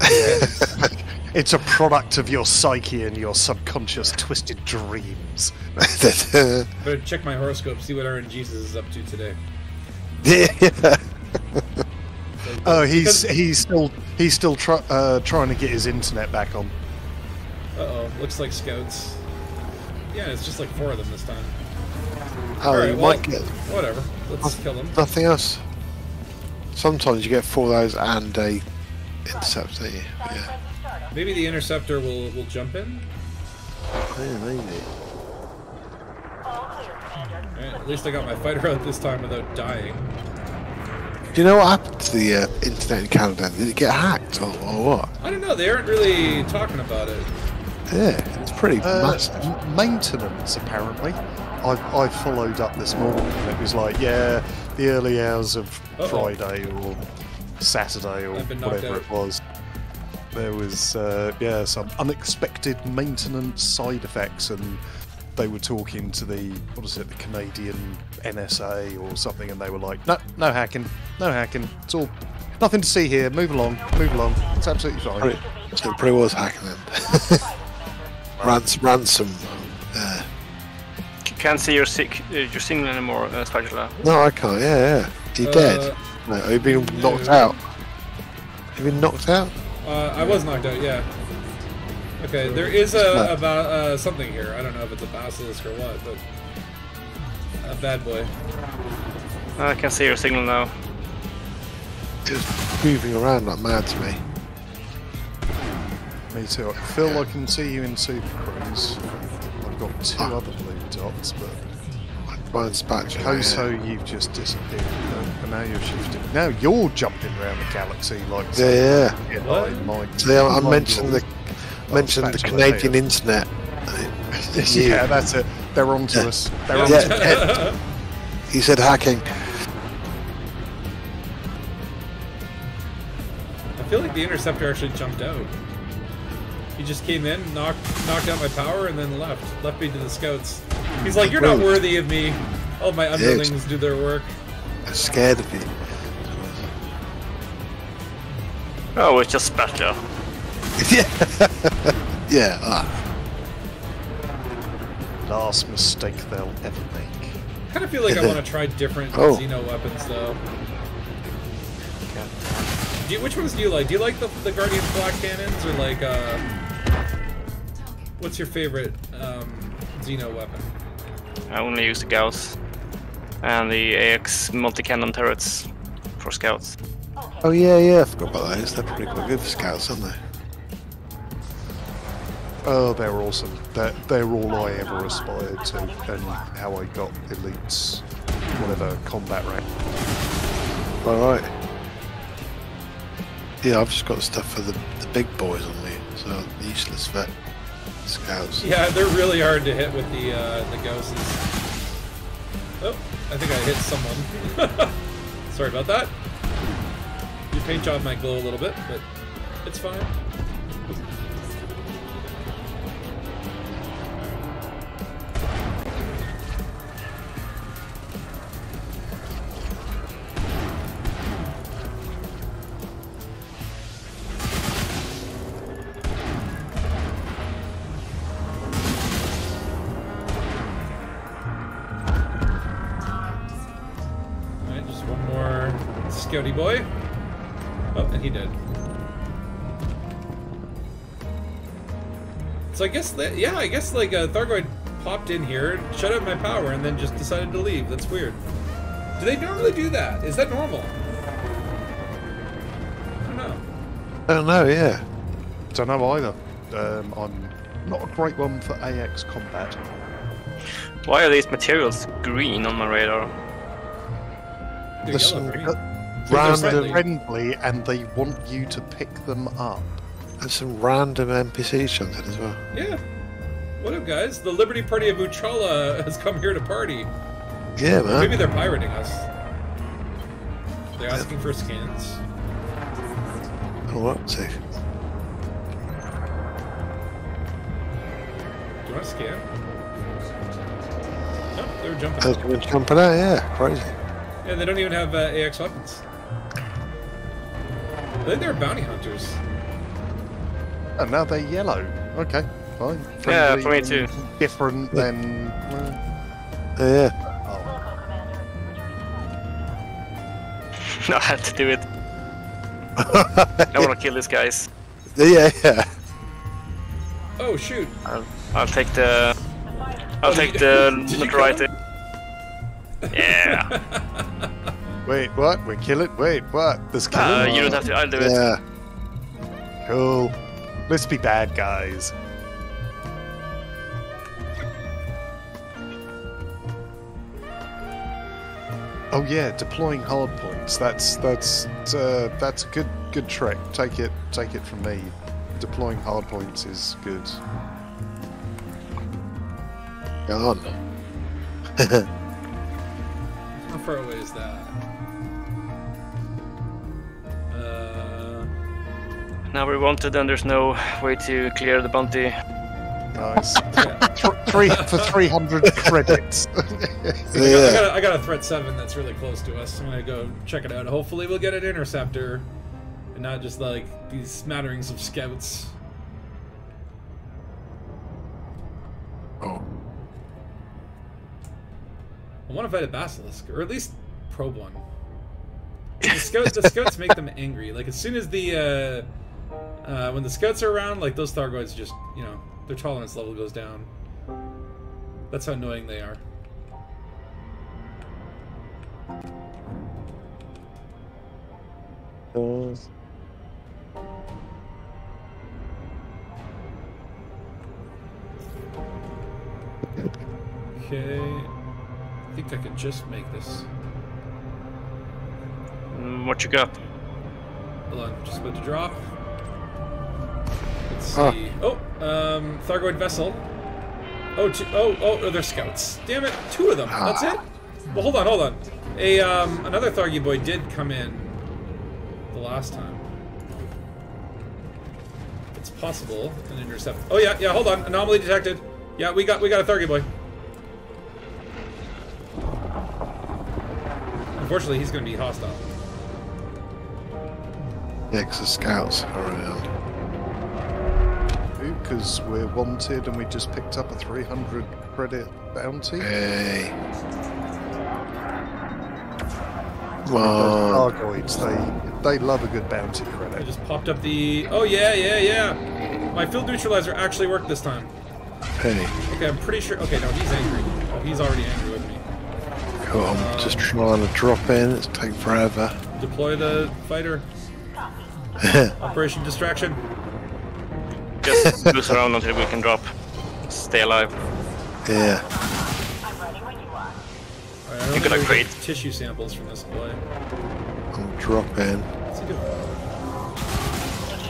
It's a product of your psyche and your subconscious twisted dreams. Better check my horoscope, see what RNG is up to today. yeah. Oh, he's Because- he's still he's still try, uh, trying to get his internet back on. Uh oh, looks like scouts. Yeah, it's just like four of them this time. Oh, Alright, you well- might get Whatever. Let's kill them. nothing else. Sometimes you get four of those and a intercept, don't you? Yeah. Maybe the interceptor will will jump in. Yeah, maybe. Alright, at least I got my fighter out this time without dying. Do you know what happened to the uh, internet in Canada? Did it get hacked or, or what? I don't know. They aren't really talking about it. Yeah, it's pretty Uh, massive. maintenance, apparently. I, I followed up this morning and it was like, yeah, the early hours of Uh-oh. Friday or Saturday or I've been knocked whatever out. it was. There was, uh, yeah, some unexpected maintenance side effects, and they were talking to the, what is it, the Canadian NSA or something, and they were like, no, no hacking, no hacking. It's all, nothing to see here. Move along, move along. It's absolutely fine. Probably, so it probably was hacking then. Rans- ransom. Uh, You can't see your sick uh, your signal anymore, uh, Spatula. no, I can't. Yeah, yeah. You Uh, dead? No, have you been knocked no. out? Have you been knocked out? Uh, I was knocked out. Yeah. Okay, there is a about uh, something here. I don't know if it's a basilisk or what, but a bad boy. I can see your signal now. Just moving around like mad to me. Me too. Phil, I can see you in Super Cruise. I've got two Ah. other blue dots, but Mine's back. Koso, you've just disappeared, and now you're shifting. Now you're jumping around the galaxy like Yeah, yeah. yeah. What? My, So yeah, I my mentioned the mentioned the Canadian there. internet. yeah, that's it. They're onto Yeah. us. They're Yeah. onto us. Yeah. He said hacking. I feel like the interceptor actually jumped out. He just came in, knocked knocked out my power, and then left. Left me to the scouts. He's like, "You're not worthy of me. I'll my underlings do their work." I'm scared of you. Oh, it's just Spatula. yeah. yeah. Ah. Last mistake they'll ever make. I kind of feel like I want to try different Oh. Xeno weapons, though. Do you, which ones do you like? Do you like the, the Guardian Black Cannons, or like, uh... What's your favorite um, Xeno weapon? I only use the Gauss and the AX multi-cannon turrets for scouts. Oh yeah, yeah. I forgot about those. They're probably quite good for scouts, aren't they? Oh, they're awesome. They're, they're all I ever aspired to, and how I got elites, whatever combat rank. All right. Yeah, I've just got stuff for the, the big boys on me, so useless for Yeah, they're really hard to hit with the uh, the Gauss. Oh, I think I hit someone. Sorry about that. Your paint job might glow a little bit, but it's fine. So I guess that, yeah, I guess like uh, Thargoid popped in here, shut out my power, and then just decided to leave. That's weird. Do they normally do that? Is that normal? I don't know. I don't know. Yeah. Don't know either. Um, I'm not a great one for AX combat. Why are these materials green on my radar? They're There's yellow green. they're friendly. friendly, and they want you to pick them up. There's some random NPCs shunted as well. Yeah. What up, guys? The Liberty Party of Uchala has come here to party. Yeah, man. Maybe they're pirating us. They're asking for scans. Oh, what? See. Do you want to scan? Nope, they were jumping. How's been jumping out? Yeah, crazy. Yeah, they don't even have uh, AX weapons. I think they're bounty hunters. And now they're yellow. Okay, fine. Yeah, for me too. Different than. well, Yeah. oh. No, I had to do it. I want to kill these guys. Yeah, yeah. Oh shoot! I'll, I'll take the. I'll Oh, take did the you- did notoriety. Yeah. Wait, what? We kill it? Wait, what? This killing. Uh, you don't have to. I'll do it. Yeah. Cool. Let's be bad guys. Oh yeah, deploying hard points. That's that's uh, that's a good good trick. Take it take it from me. Deploying hard points is good. Go on. How far away is that? Now we're wanted, and there's no way to clear the bounty. Nice. three for three hundred credits. I, got, I, got a, I got a threat seven that's really close to us. I'm gonna go check it out. Hopefully, we'll get an interceptor, and not just like these smatterings of scouts. Oh. I want to fight a basilisk, or at least probe one. The scouts, the scouts make them angry. Like as soon as the uh, uh, when the scouts are around, like those Thargoids just you know their tolerance level goes down. That's how annoying they are. Uh, Okay, I think I can just make this. Mm, What you got? Hold on, just about to drop. Let's Ah. see. Oh, um, Thargoid vessel. Oh, two, oh, oh, oh, they're scouts. Damn it, two of them. That's it. Well, hold on, hold on. A um, another Thargy boy did come in the last time. It's possible an intercept. Oh yeah, yeah. Hold on, anomaly detected. Yeah, we got we got a Thargy boy. Unfortunately, he's going to be hostile. yeah, 'cause the scouts are around. Because we're wanted and we just picked up a 300 credit bounty. Hey. Come on. Argoids, they they love a good bounty credit. I credit. just popped up the. Oh yeah, yeah, yeah. My field neutralizer actually worked this time. Hey. Okay, I'm pretty sure. Okay, no, he's angry. Oh, he's already angry with me. Cool. I'm just trying to drop in. It's taking forever. Deploy the fighter. Operation distraction. Just boost around until we can drop. Stay alive. Yeah. I'm ready when you are. All right, I don't You're gonna we create- tissue samples from this boy. I'm dropping. What's he doing?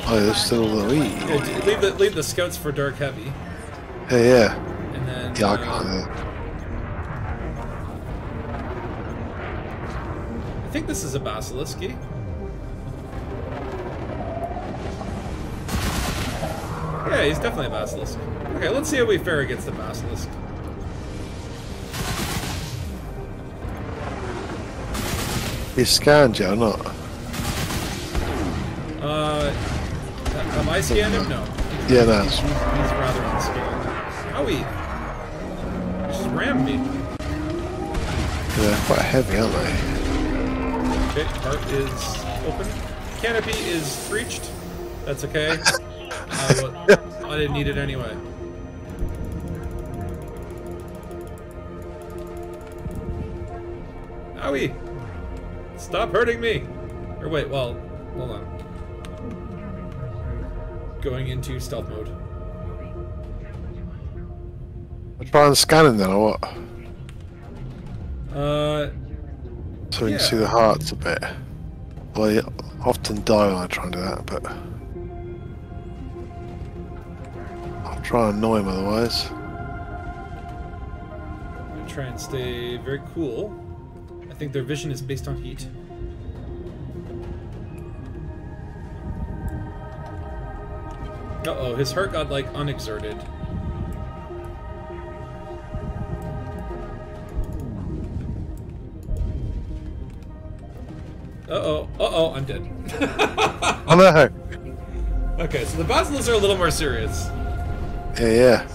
Oh, there's still the Yeah, weed. leave the leave the scouts for dark heavy, Hey, yeah. and then. Yeah, I uh, got it. I think this is a basilisk. Yeah, he's definitely a basilisk. Okay, let's see how we fare against the basilisk. He scanned you or not? Uh, have I scanned him? No. Yeah, that's. He's rather unscanned. Howie! Just rammed me. They're quite heavy, aren't they? Okay, heart is open. Canopy is breached. That's okay. I, didn't need it anyway. Owie! Stop hurting me! Or wait, well, hold on. Going into stealth mode. I try and scan him then, or what? Uh, So we Yeah. can see the hearts a bit. Well, I often die when I try and do that, but try and annoy him otherwise. I'm gonna try and stay very cool. I think their vision is based on heat. Uh oh, his heart got like unexerted. Uh oh, uh oh, I'm dead. Oh no! okay, so the basilisks are a little more serious. Yeah, yeah.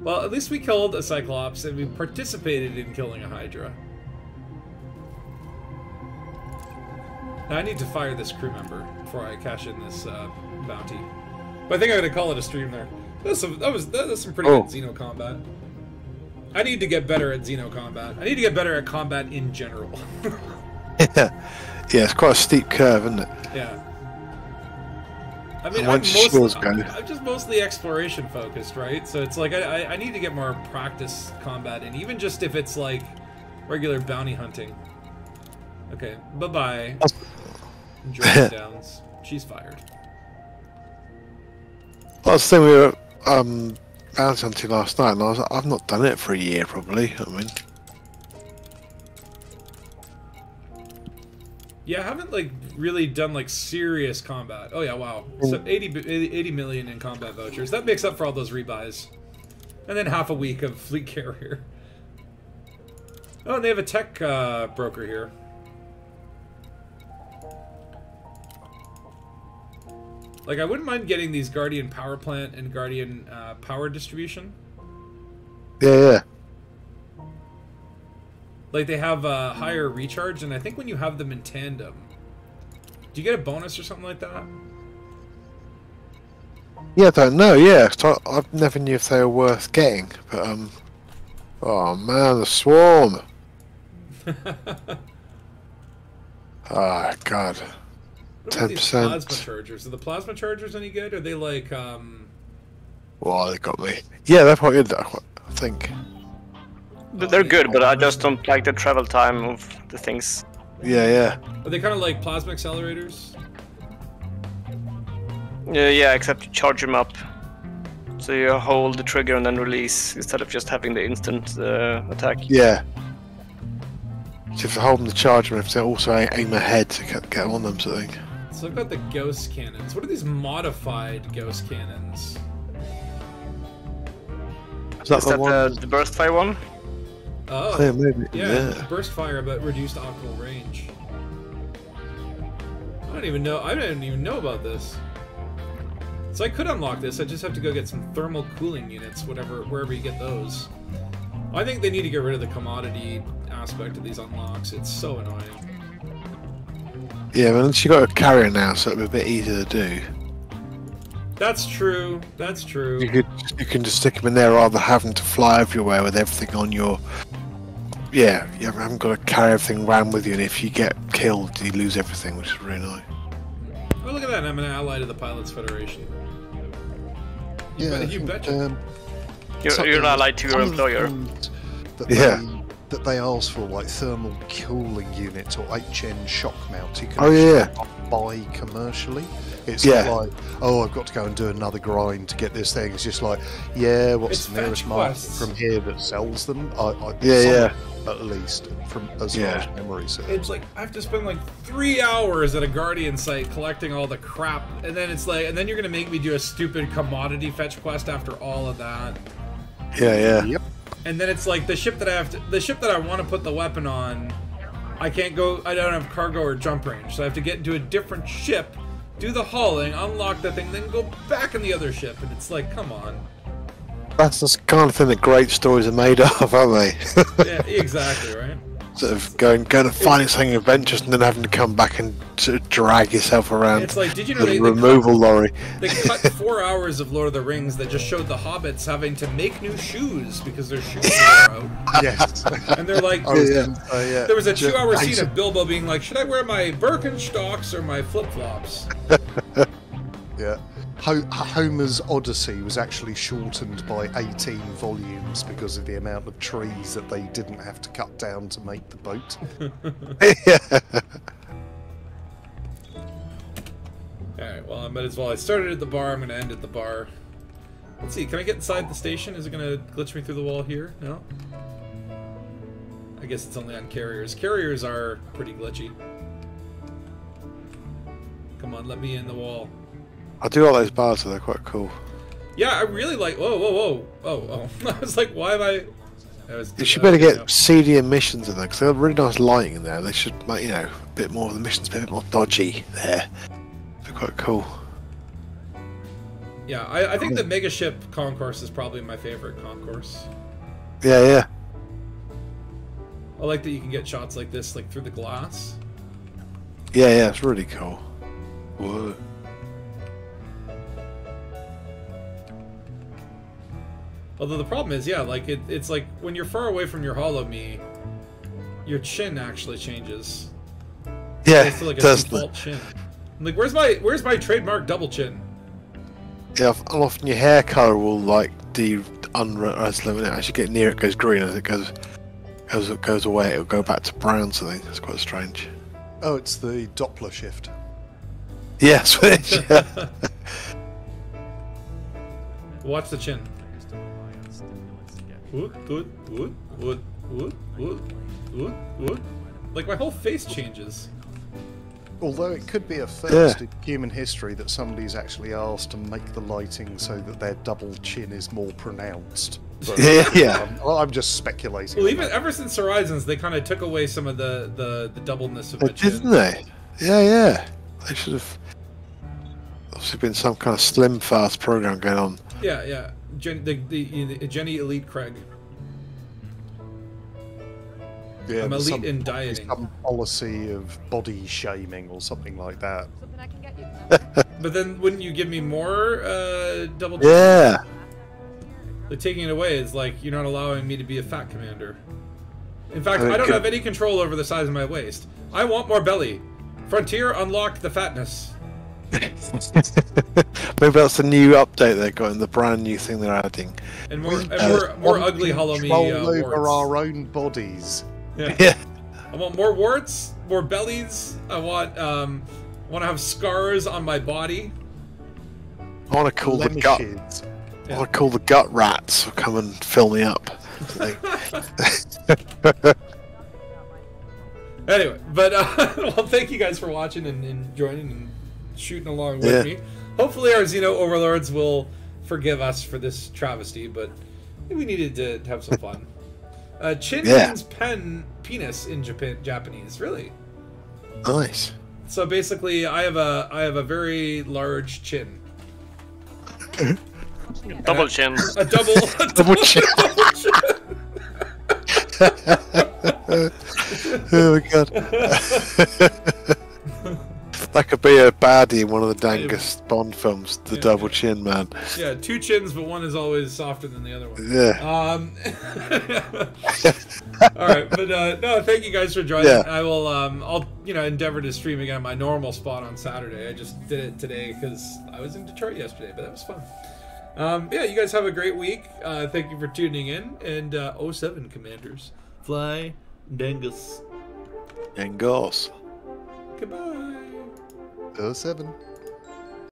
Well, at least we killed a Cyclops and we participated in killing a Hydra. Now I need to fire this crew member before I cash in this uh, bounty. But I think I'm gonna call it a stream there. That was some, that was, that was some pretty Oh. good Xeno combat. I need to get better at Xeno combat. I need to get better at combat in general. yeah, it's quite a steep curve, isn't it? yeah. I mean, I'm, mostly, I'm just mostly exploration focused, right? So it's like I, I, I need to get more practice combat, and even just if it's like regular bounty hunting. Okay, bye bye. Enjoy the downs. She's fired. The thing we were um, bounty hunting last night, and I was like, I've not done it for a year, probably. I mean, Yeah, I haven't like really done like serious combat. Oh yeah, wow. So 80, 80 80 million in combat vouchers. That makes up for all those rebuys. And then half a week of fleet carrier. Oh, and they have a tech uh, broker here. Like, I wouldn't mind getting these Guardian power plant and Guardian uh, power distribution. yeah, yeah. Like, they have a higher recharge, and I think when you have them in tandem, do you get a bonus or something like that? Yeah, I don't know. Yeah, 'cause I, I never knew if they were worth getting. But um, oh man, the swarm. Oh god. What about these 10%. plasma chargers? Are the plasma chargers any good? Are they like, um... Wow, they got me. Yeah, they're quite good. I think. Th- They're good, but I just don't like the travel time of the things. Yeah, yeah. Are they kind of like plasma accelerators? Yeah, yeah, except you charge them up. So you hold the trigger and then release instead of just having the instant uh, attack. Yeah. So if you hold them to charge them, have to also aim- aim ahead to get, get on them, sort of thing. So I've got the Gauss cannons. What are these modified Gauss cannons? Is that Is the that one? the, the burst fire one? Oh, yeah, maybe. yeah, Yeah. burst fire but reduced optimal range. I don't even know. I didn't even know about this. So I could unlock this. I just have to go get some thermal cooling units, whatever, wherever you get those. I think they need to get rid of the commodity aspect of these unlocks. It's so annoying. Yeah, but she got a carrier now, so it'll be a bit easier to do. That's true. That's true. You could you can just stick them in there rather than having to fly everywhere with everything on your. Yeah, you haven't got to carry everything around with you, and if you get killed, you lose everything, which is really annoying. Oh, look at that. I'm an ally to the Pilots Federation. You yeah, bet, you betcha. Um, you're, some- you're not allied to your some of the employer. That Yeah. They, that they ask for, like thermal cooling units or HN shock mounts, you can Oh, yeah. buy commercially. It's Yeah. like, oh, I've got to go and do another grind to get this thing. It's just like, yeah, what's It's the nearest market from here that sells them? I, I, Yeah, some yeah. At least, from as Yeah. far as memory serves. It's like I have to spend like three hours at a Guardian site collecting all the crap, and then it's like, and then you're gonna make me do a stupid commodity fetch quest after all of that, Yeah, yeah. Yep. and then it's like the ship that I have to, the ship that I want to put the weapon on, I can't go, I don't have cargo or jump range, so I have to get into a different ship, do the hauling, unlock the thing, then go back in the other ship, and it's like, come on, That's the kind of thing that great stories are made of, aren't they? yeah, exactly, right. sort of going, going and finding something adventurous and then having to come back and sort of drag yourself around It's like, did you know the they, they cut- removal lorry. They cut four hours of Lord of the Rings that just showed the hobbits having to make new shoes because their shoes were out. yes. And they're like, oh, Yeah. Oh, gonna oh, yeah. there was a two hour scene said- of Bilbo being like, should I wear my Birkenstocks or my flip flops? Yeah. Ho- Homer's Odyssey was actually shortened by 18 volumes because of the amount of trees that they didn't have to cut down to make the boat. Alright, well, I might as well. I started at the bar, I'm going to end at the bar. Let's see, can I get inside the station? Is it going to glitch me through the wall here? No? I guess it's only on carriers. Carriers are pretty glitchy. Come on, let me in the wall. I do like those bars, though, they're quite cool. Yeah, I really like. Whoa, whoa, whoa, oh, oh! I was like, why am I? I was, You should better get seedier missions in there, because they have really nice lighting in there. They should, like, you know, a bit more of the missions, a bit more dodgy there. Be quite cool. Yeah, I, I think the Mega Ship concourse is probably my favorite concourse. Yeah, yeah. I like that you can get shots like this, like through the glass. Yeah, yeah, it's really cool. Whoa. Although the problem is, yeah, like it, it's like when you're far away from your Holo-Me, your chin actually changes. Yeah, It's like a does default chin. I'm like, where's my where's my trademark double chin? Yeah, and often your hair color will like de unres when it actually get near it goes green as it goes as it goes away. It'll go back to brown. Something it's quite strange. Oh, it's the Doppler shift. Yeah, switch. Yeah. Watch the chin. Woot, woot, woot, woot, woot, woot, woot, woot. Like my whole face changes. Although it could be a first in human history that somebody's actually asked to make the lighting so that their double chin is more pronounced. But, Yeah, yeah. um, well, I'm just speculating. Well, even that. ever since Horizons, they kind of took away some of the the the doubleness of They the chin. didn't they? Yeah, yeah. They should have. Obviously, been some kind of slim fast program going on. Yeah, yeah. Jen, the, the, the Jenny Elite Craig. yeah, I'm elite some, in dieting. some policy of body shaming or something like that. Something I can get you. But then, wouldn't you give me more uh, double? chin? Yeah. Like taking it away is like you're not allowing me to be a fat commander. In fact, Uh, I don't good. have any control over the size of my waist. I want more belly. Frontier unlocked the fatness. Maybe that's the new update they've got in the brand new thing they're adding. And more, and uh, more, more ugly Holo-Me control uh, over warts. our own bodies. Yeah. Yeah. I want more warts, more bellies. I want um, I want to have scars on my body. I want to call the gut. Blemishes. I want to call the gut rats. will come and fill me up. Anyway, but uh, well, thank you guys for watching and, and joining and shooting along with Yeah. me. Hopefully, our Xeno overlords will forgive us for this travesty, but we needed to have some fun. Uh, chin Yeah. means pen penis in Japan Japanese, really. nice. So basically, I have a I have a very large chin, Double chin. a double, a Double chin. oh my god. that could be a baddie in one of the dangest Bond films, the Yeah, double yeah. chin man. yeah, two chins, but one is always softer than the other one. Yeah. Um. all right, but uh, no, thank you guys for joining. Yeah. I will. Um. I'll you know endeavor to stream again my normal spot on Saturday. I just did it today because I was in Detroit yesterday, but that was fun. Um. Yeah, you guys have a great week. Uh, thank you for tuning in. And uh, 07 Commanders, fly dangus. Dangos. Goodbye. Uh, seven.